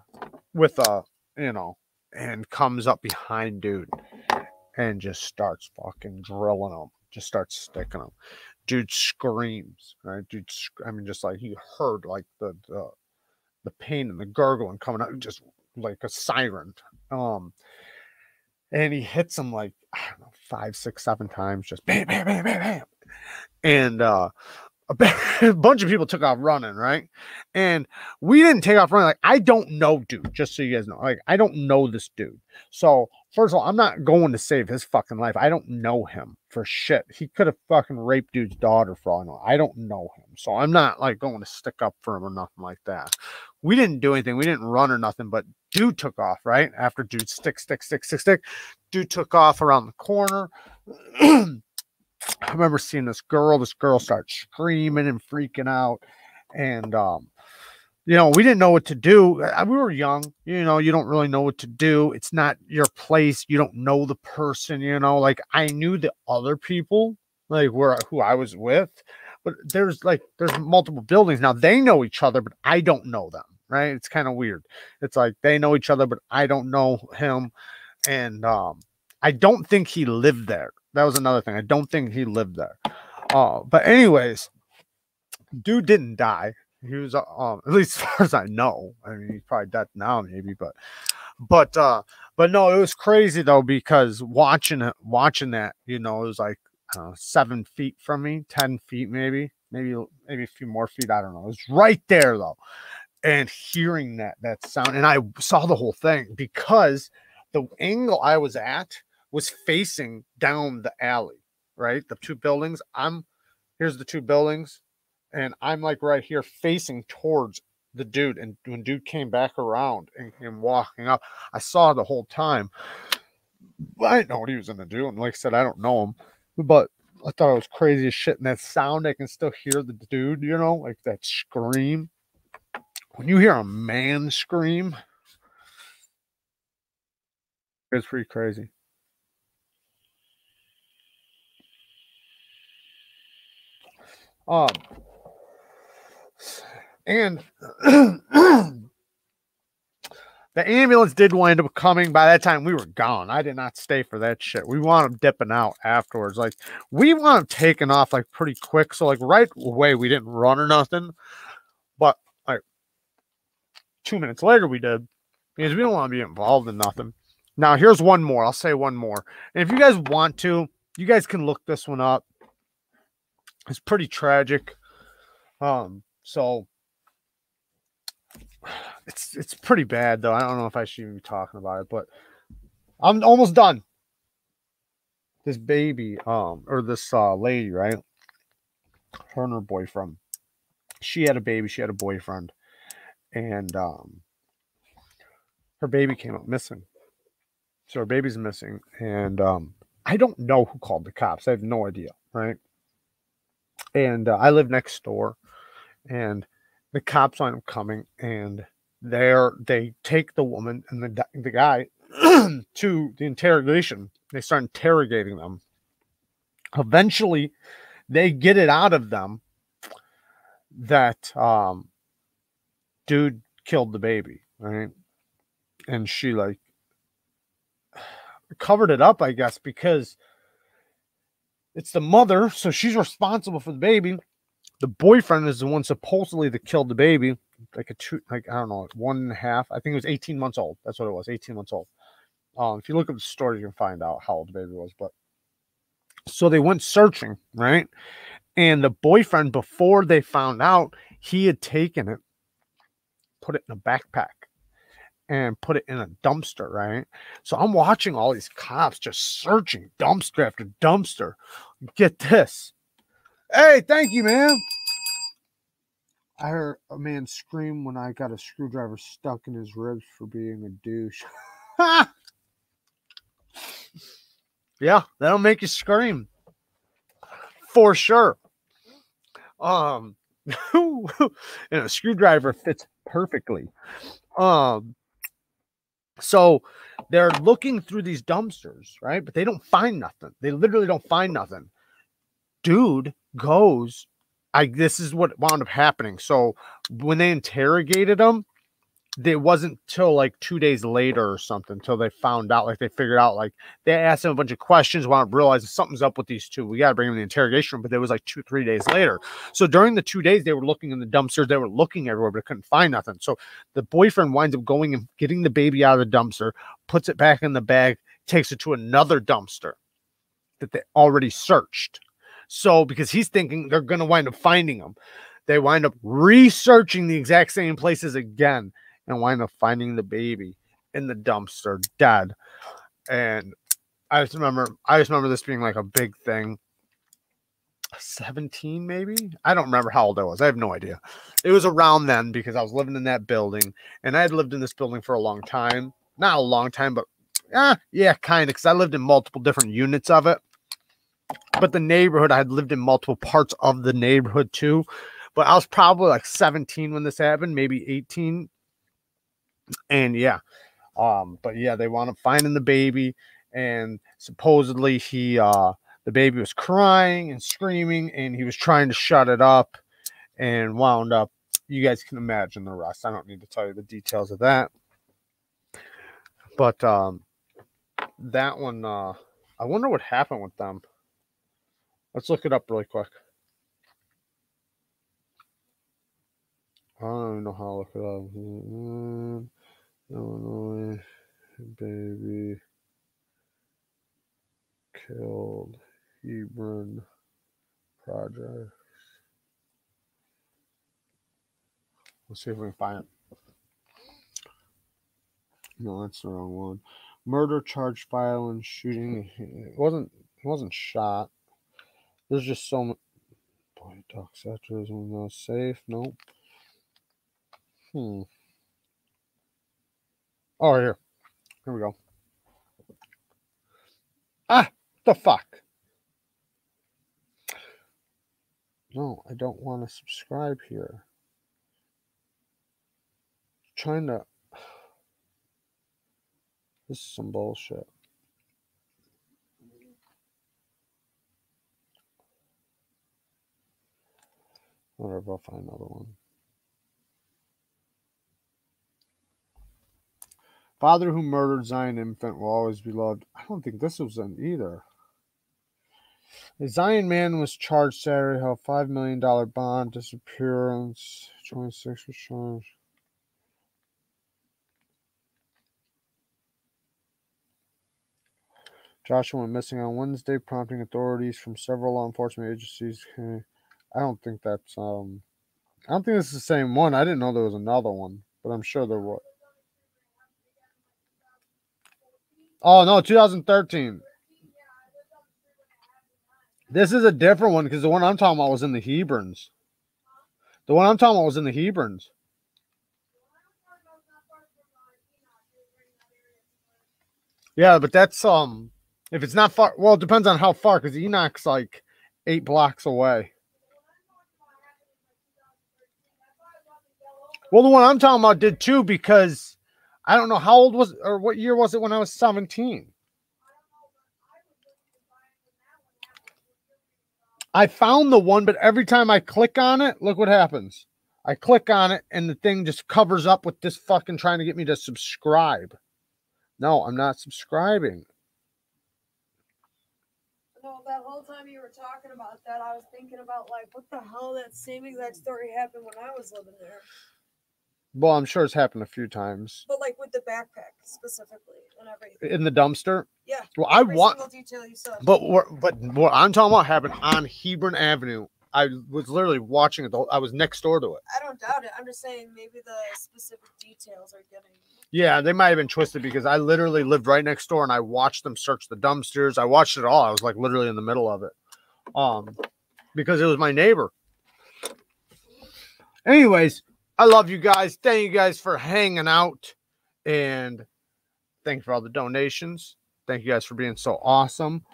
with a, you know, and comes up behind dude and just starts fucking drilling him. Just starts sticking him. Dude screams, right? Dude, I mean, just like he heard like the the, the pain and the gurgling coming out, just like a siren. Um, and he hits him like I don't know, five, six, seven times, just bam, bam, bam, bam, bam. And uh a <laughs> bunch of people took off running, right? And we didn't take off running. Like, I don't know, dude, just so you guys know. Like, I don't know this dude. So, first of all, I'm not going to save his fucking life. I don't know him for shit. He could have fucking raped dude's daughter for all I know. I don't know him. So, I'm not like going to stick up for him or nothing like that. We didn't do anything. We didn't run or nothing, but dude took off, right? After dude stick, stick, stick, stick, stick. Dude took off around the corner. <clears throat> I remember seeing this girl. This girl start screaming and freaking out, and um, you know, we didn't know what to do. Uh, we were young, you know. You don't really know what to do. It's not your place. You don't know the person, you know. Like I knew the other people, like where who I was with, but there's like there's multiple buildings now. They know each other, but I don't know them. Right? It's kind of weird. It's like they know each other, but I don't know him, and um, I don't think he lived there that was another thing. I don't think he lived there. Uh, but anyways, dude didn't die. He was uh, um, at least <laughs> as far as I know. I mean, he's probably dead now, maybe, but but uh, but no, it was crazy though because watching it, watching that, you know, it was like uh, seven feet from me, ten feet maybe, maybe maybe a few more feet. I don't know. It was right there though, and hearing that that sound, and I saw the whole thing because the angle I was at was facing down the alley, right? The two buildings. I'm here's the two buildings, and I'm like right here facing towards the dude. And when dude came back around and came walking up, I saw the whole time. I didn't know what he was gonna do, and like I said, I don't know him, but I thought it was crazy as shit. And that sound, I can still hear the dude, you know, like that scream. When you hear a man scream, it's pretty crazy. Um, and <clears throat> the ambulance did wind up coming. By that time, we were gone. I did not stay for that shit. We want them dipping out afterwards. Like we want them taking off like pretty quick. So like right away, we didn't run or nothing. But like two minutes later, we did because we don't want to be involved in nothing. Now here's one more. I'll say one more. And if you guys want to, you guys can look this one up. It's pretty tragic. Um, so it's it's pretty bad though. I don't know if I should even be talking about it, but I'm almost done. This baby, um, or this uh lady, right? Her and her boyfriend. She had a baby, she had a boyfriend, and um her baby came up missing. So her baby's missing, and um I don't know who called the cops. I have no idea, right? and uh, I live next door, and the cops wind up coming, and there they take the woman and the the guy <clears throat> to the interrogation. They start interrogating them. Eventually, they get it out of them that um, dude killed the baby, right? And she like <sighs> covered it up, I guess, because it's the mother, so she's responsible for the baby. The boyfriend is the one supposedly that killed the baby, like a two, like I don't know, one and a half. I think it was 18 months old. That's what it was, 18 months old. Um, if you look up the story, you can find out how old the baby was. But so they went searching, right? And the boyfriend, before they found out, he had taken it, put it in a backpack, and put it in a dumpster, right? So I'm watching all these cops just searching dumpster after dumpster. Get this. Hey, thank you, man. I heard a man scream when I got a screwdriver stuck in his ribs for being a douche. <laughs> yeah, that'll make you scream. For sure. Um <laughs> and a screwdriver fits perfectly. Um so they're looking through these dumpsters, right? But they don't find nothing. They literally don't find nothing. Dude goes, I this is what wound up happening. So when they interrogated him, it wasn't till like two days later or something until they found out, like they figured out, like they asked him a bunch of questions, wound up realizing something's up with these two. We got to bring them in the interrogation room, but it was like two, three days later. So during the two days, they were looking in the dumpsters, they were looking everywhere, but couldn't find nothing. So the boyfriend winds up going and getting the baby out of the dumpster, puts it back in the bag, takes it to another dumpster that they already searched. So because he's thinking they're going to wind up finding them, they wind up researching the exact same places again and wind up finding the baby in the dumpster dead. And I just remember, I just remember this being like a big thing. 17 maybe? I don't remember how old i was. I have no idea. It was around then because i was living in that building and i had lived in this building for a long time. Not a long time but ah, yeah yeah kind of because i lived in multiple different units of it but the neighborhood i had lived in multiple parts of the neighborhood too but i was probably like 17 when this happened maybe 18 and yeah um but yeah they wound up finding the baby and supposedly he uh the baby was crying and screaming and he was trying to shut it up and wound up you guys can imagine the rest i don't need to tell you the details of that. But um that one uh i wonder what happened with them let's look it up really quick I don't even know how to look it up. Mm, Illinois baby killed Hebron project. Let's see if we can find it. No, that's the wrong one. Murder charge and shooting. It wasn't. It wasn't shot. There's just so much. Boy, duck sectors no safe. Nope. Hmm. Oh, here. Here we go. Ah, the fuck. No, I don't want to subscribe here. Trying to. <sighs> This is some bullshit. Whatever, I'll find another one. Father who murdered Zion infant will always be loved. I don't think this was an either. A Zion man was charged Saturday, held $5 million bond, disappearance, 26 was charged. Joshua went missing on Wednesday, prompting authorities from several law enforcement agencies. I don't think that's um I don't think this is the same one. I didn't know there was another one, but I'm sure there was. Oh no, 2013. This is a different one because the one I'm talking about was in the Hebrons. The one I'm talking about was in the Hebrons. Yeah, but that's um if it's not far well, it depends on how far because Enoch's like eight blocks away. Well, the one I'm talking about did too because I don't know how old was or what year was it when I was 17. I found the one, but every time I click on it, look what happens. I click on it and the thing just covers up with this fucking trying to get me to subscribe. No, I'm not subscribing.
No, that whole time you were talking about that, I was thinking about like, what the hell? That same exact story happened when I was living there.
Well, I'm sure it's happened a few times.
But like with the backpack specifically and everything.
In the dumpster?
Yeah.
Well, I want
detail you said.
but what but what I'm talking about happened on Hebron Avenue. I was literally watching it. The whole, I was next door to it.
I don't doubt it. I'm just saying maybe the specific details are getting.
Yeah, they might have been twisted because I literally lived right next door and I watched them search the dumpsters. I watched it all. I was like literally in the middle of it. Um because it was my neighbor. Anyways, I love you guys. Thank you guys for hanging out and thank you for all the donations. Thank you guys for being so awesome.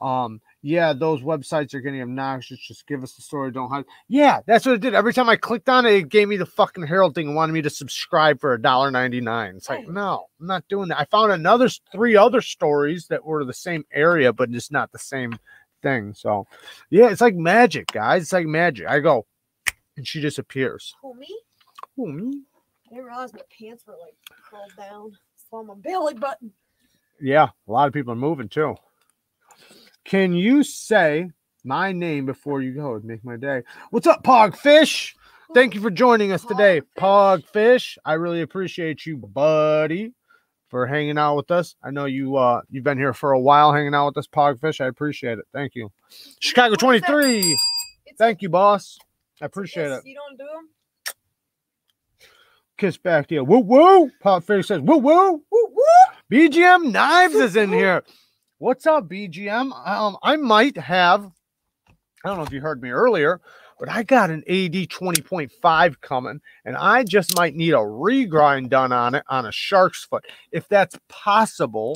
Um, yeah, those websites are getting obnoxious. Just give us the story, don't hide. Yeah, that's what it did. Every time I clicked on it, it gave me the fucking Herald thing and wanted me to subscribe for a dollar ninety nine. It's like, no, I'm not doing that. I found another three other stories that were the same area, but just not the same thing. So, yeah, it's like magic, guys. It's like magic. I go, and she disappears.
Who me?
Oh, me?
I didn't realize my pants were like curled down. Saw my belly button.
Yeah, a lot of people are moving too. Can you say my name before you go? It'd make my day. What's up, Pogfish? Thank you for joining us today,
Pogfish.
Pogfish. I really appreciate you, buddy, for hanging out with us. I know you uh you've been here for a while hanging out with us, Pogfish. I appreciate it. Thank you. Chicago
What is that?
23. Thank you, boss. I appreciate it.
You don't do them?
Kiss back you. Woo woo. Pogfish says woo woo.
Woo woo!
BGM Knives is in here. What's up, BGM? Um, I might have, I don't know if you heard me earlier, but I got an AD 20.5 coming, and I just might need a regrind done on it on a shark's foot. If that's possible,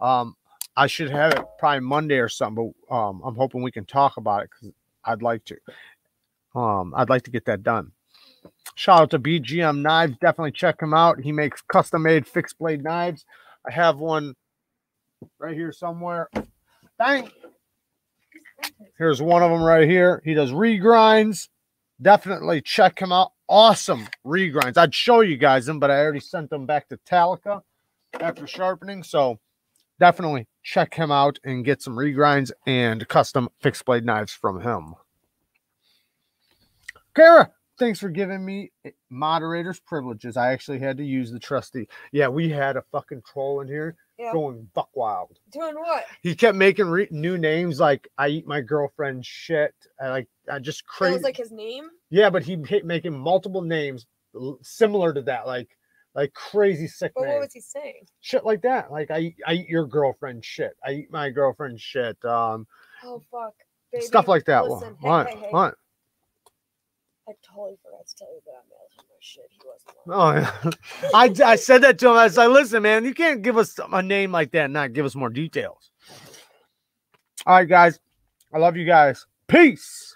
um, I should have it probably Monday or something, but um, I'm hoping we can talk about it because I'd like to. Um, I'd like to get that done. Shout out to BGM Knives. Definitely check him out. He makes custom made fixed blade knives. I have one right here somewhere. Bang. Here's one of them right here. He does regrinds. Definitely check him out. Awesome regrinds. I'd show you guys them, but I already sent them back to Talica after sharpening. So definitely check him out and get some regrinds and custom fixed blade knives from him. Kara, thanks for giving me moderator's privileges. I actually had to use the trustee. Yeah, we had a fucking troll in here
Yeah.
going buck wild.
Doing what?
He kept making re- new names like I eat my girlfriend's shit. I like I just crazy.
That was like his name.
yeah, but he hit making multiple names similar to that, like like crazy sick
But what was he saying?
shit like that. Like I I eat your girlfriend's shit. I eat my girlfriend's shit. Um,
Oh fuck. Baby,
stuff like that.
Listen, hey,
what?
hey, hey.
What?
I totally forgot to tell you that I mailed him my shit. He wasn't.
Oh, yeah. I, I said that to him. I was like, listen, man, you can't give us a name like that and not give us more details. All right, guys. I love you guys. Peace.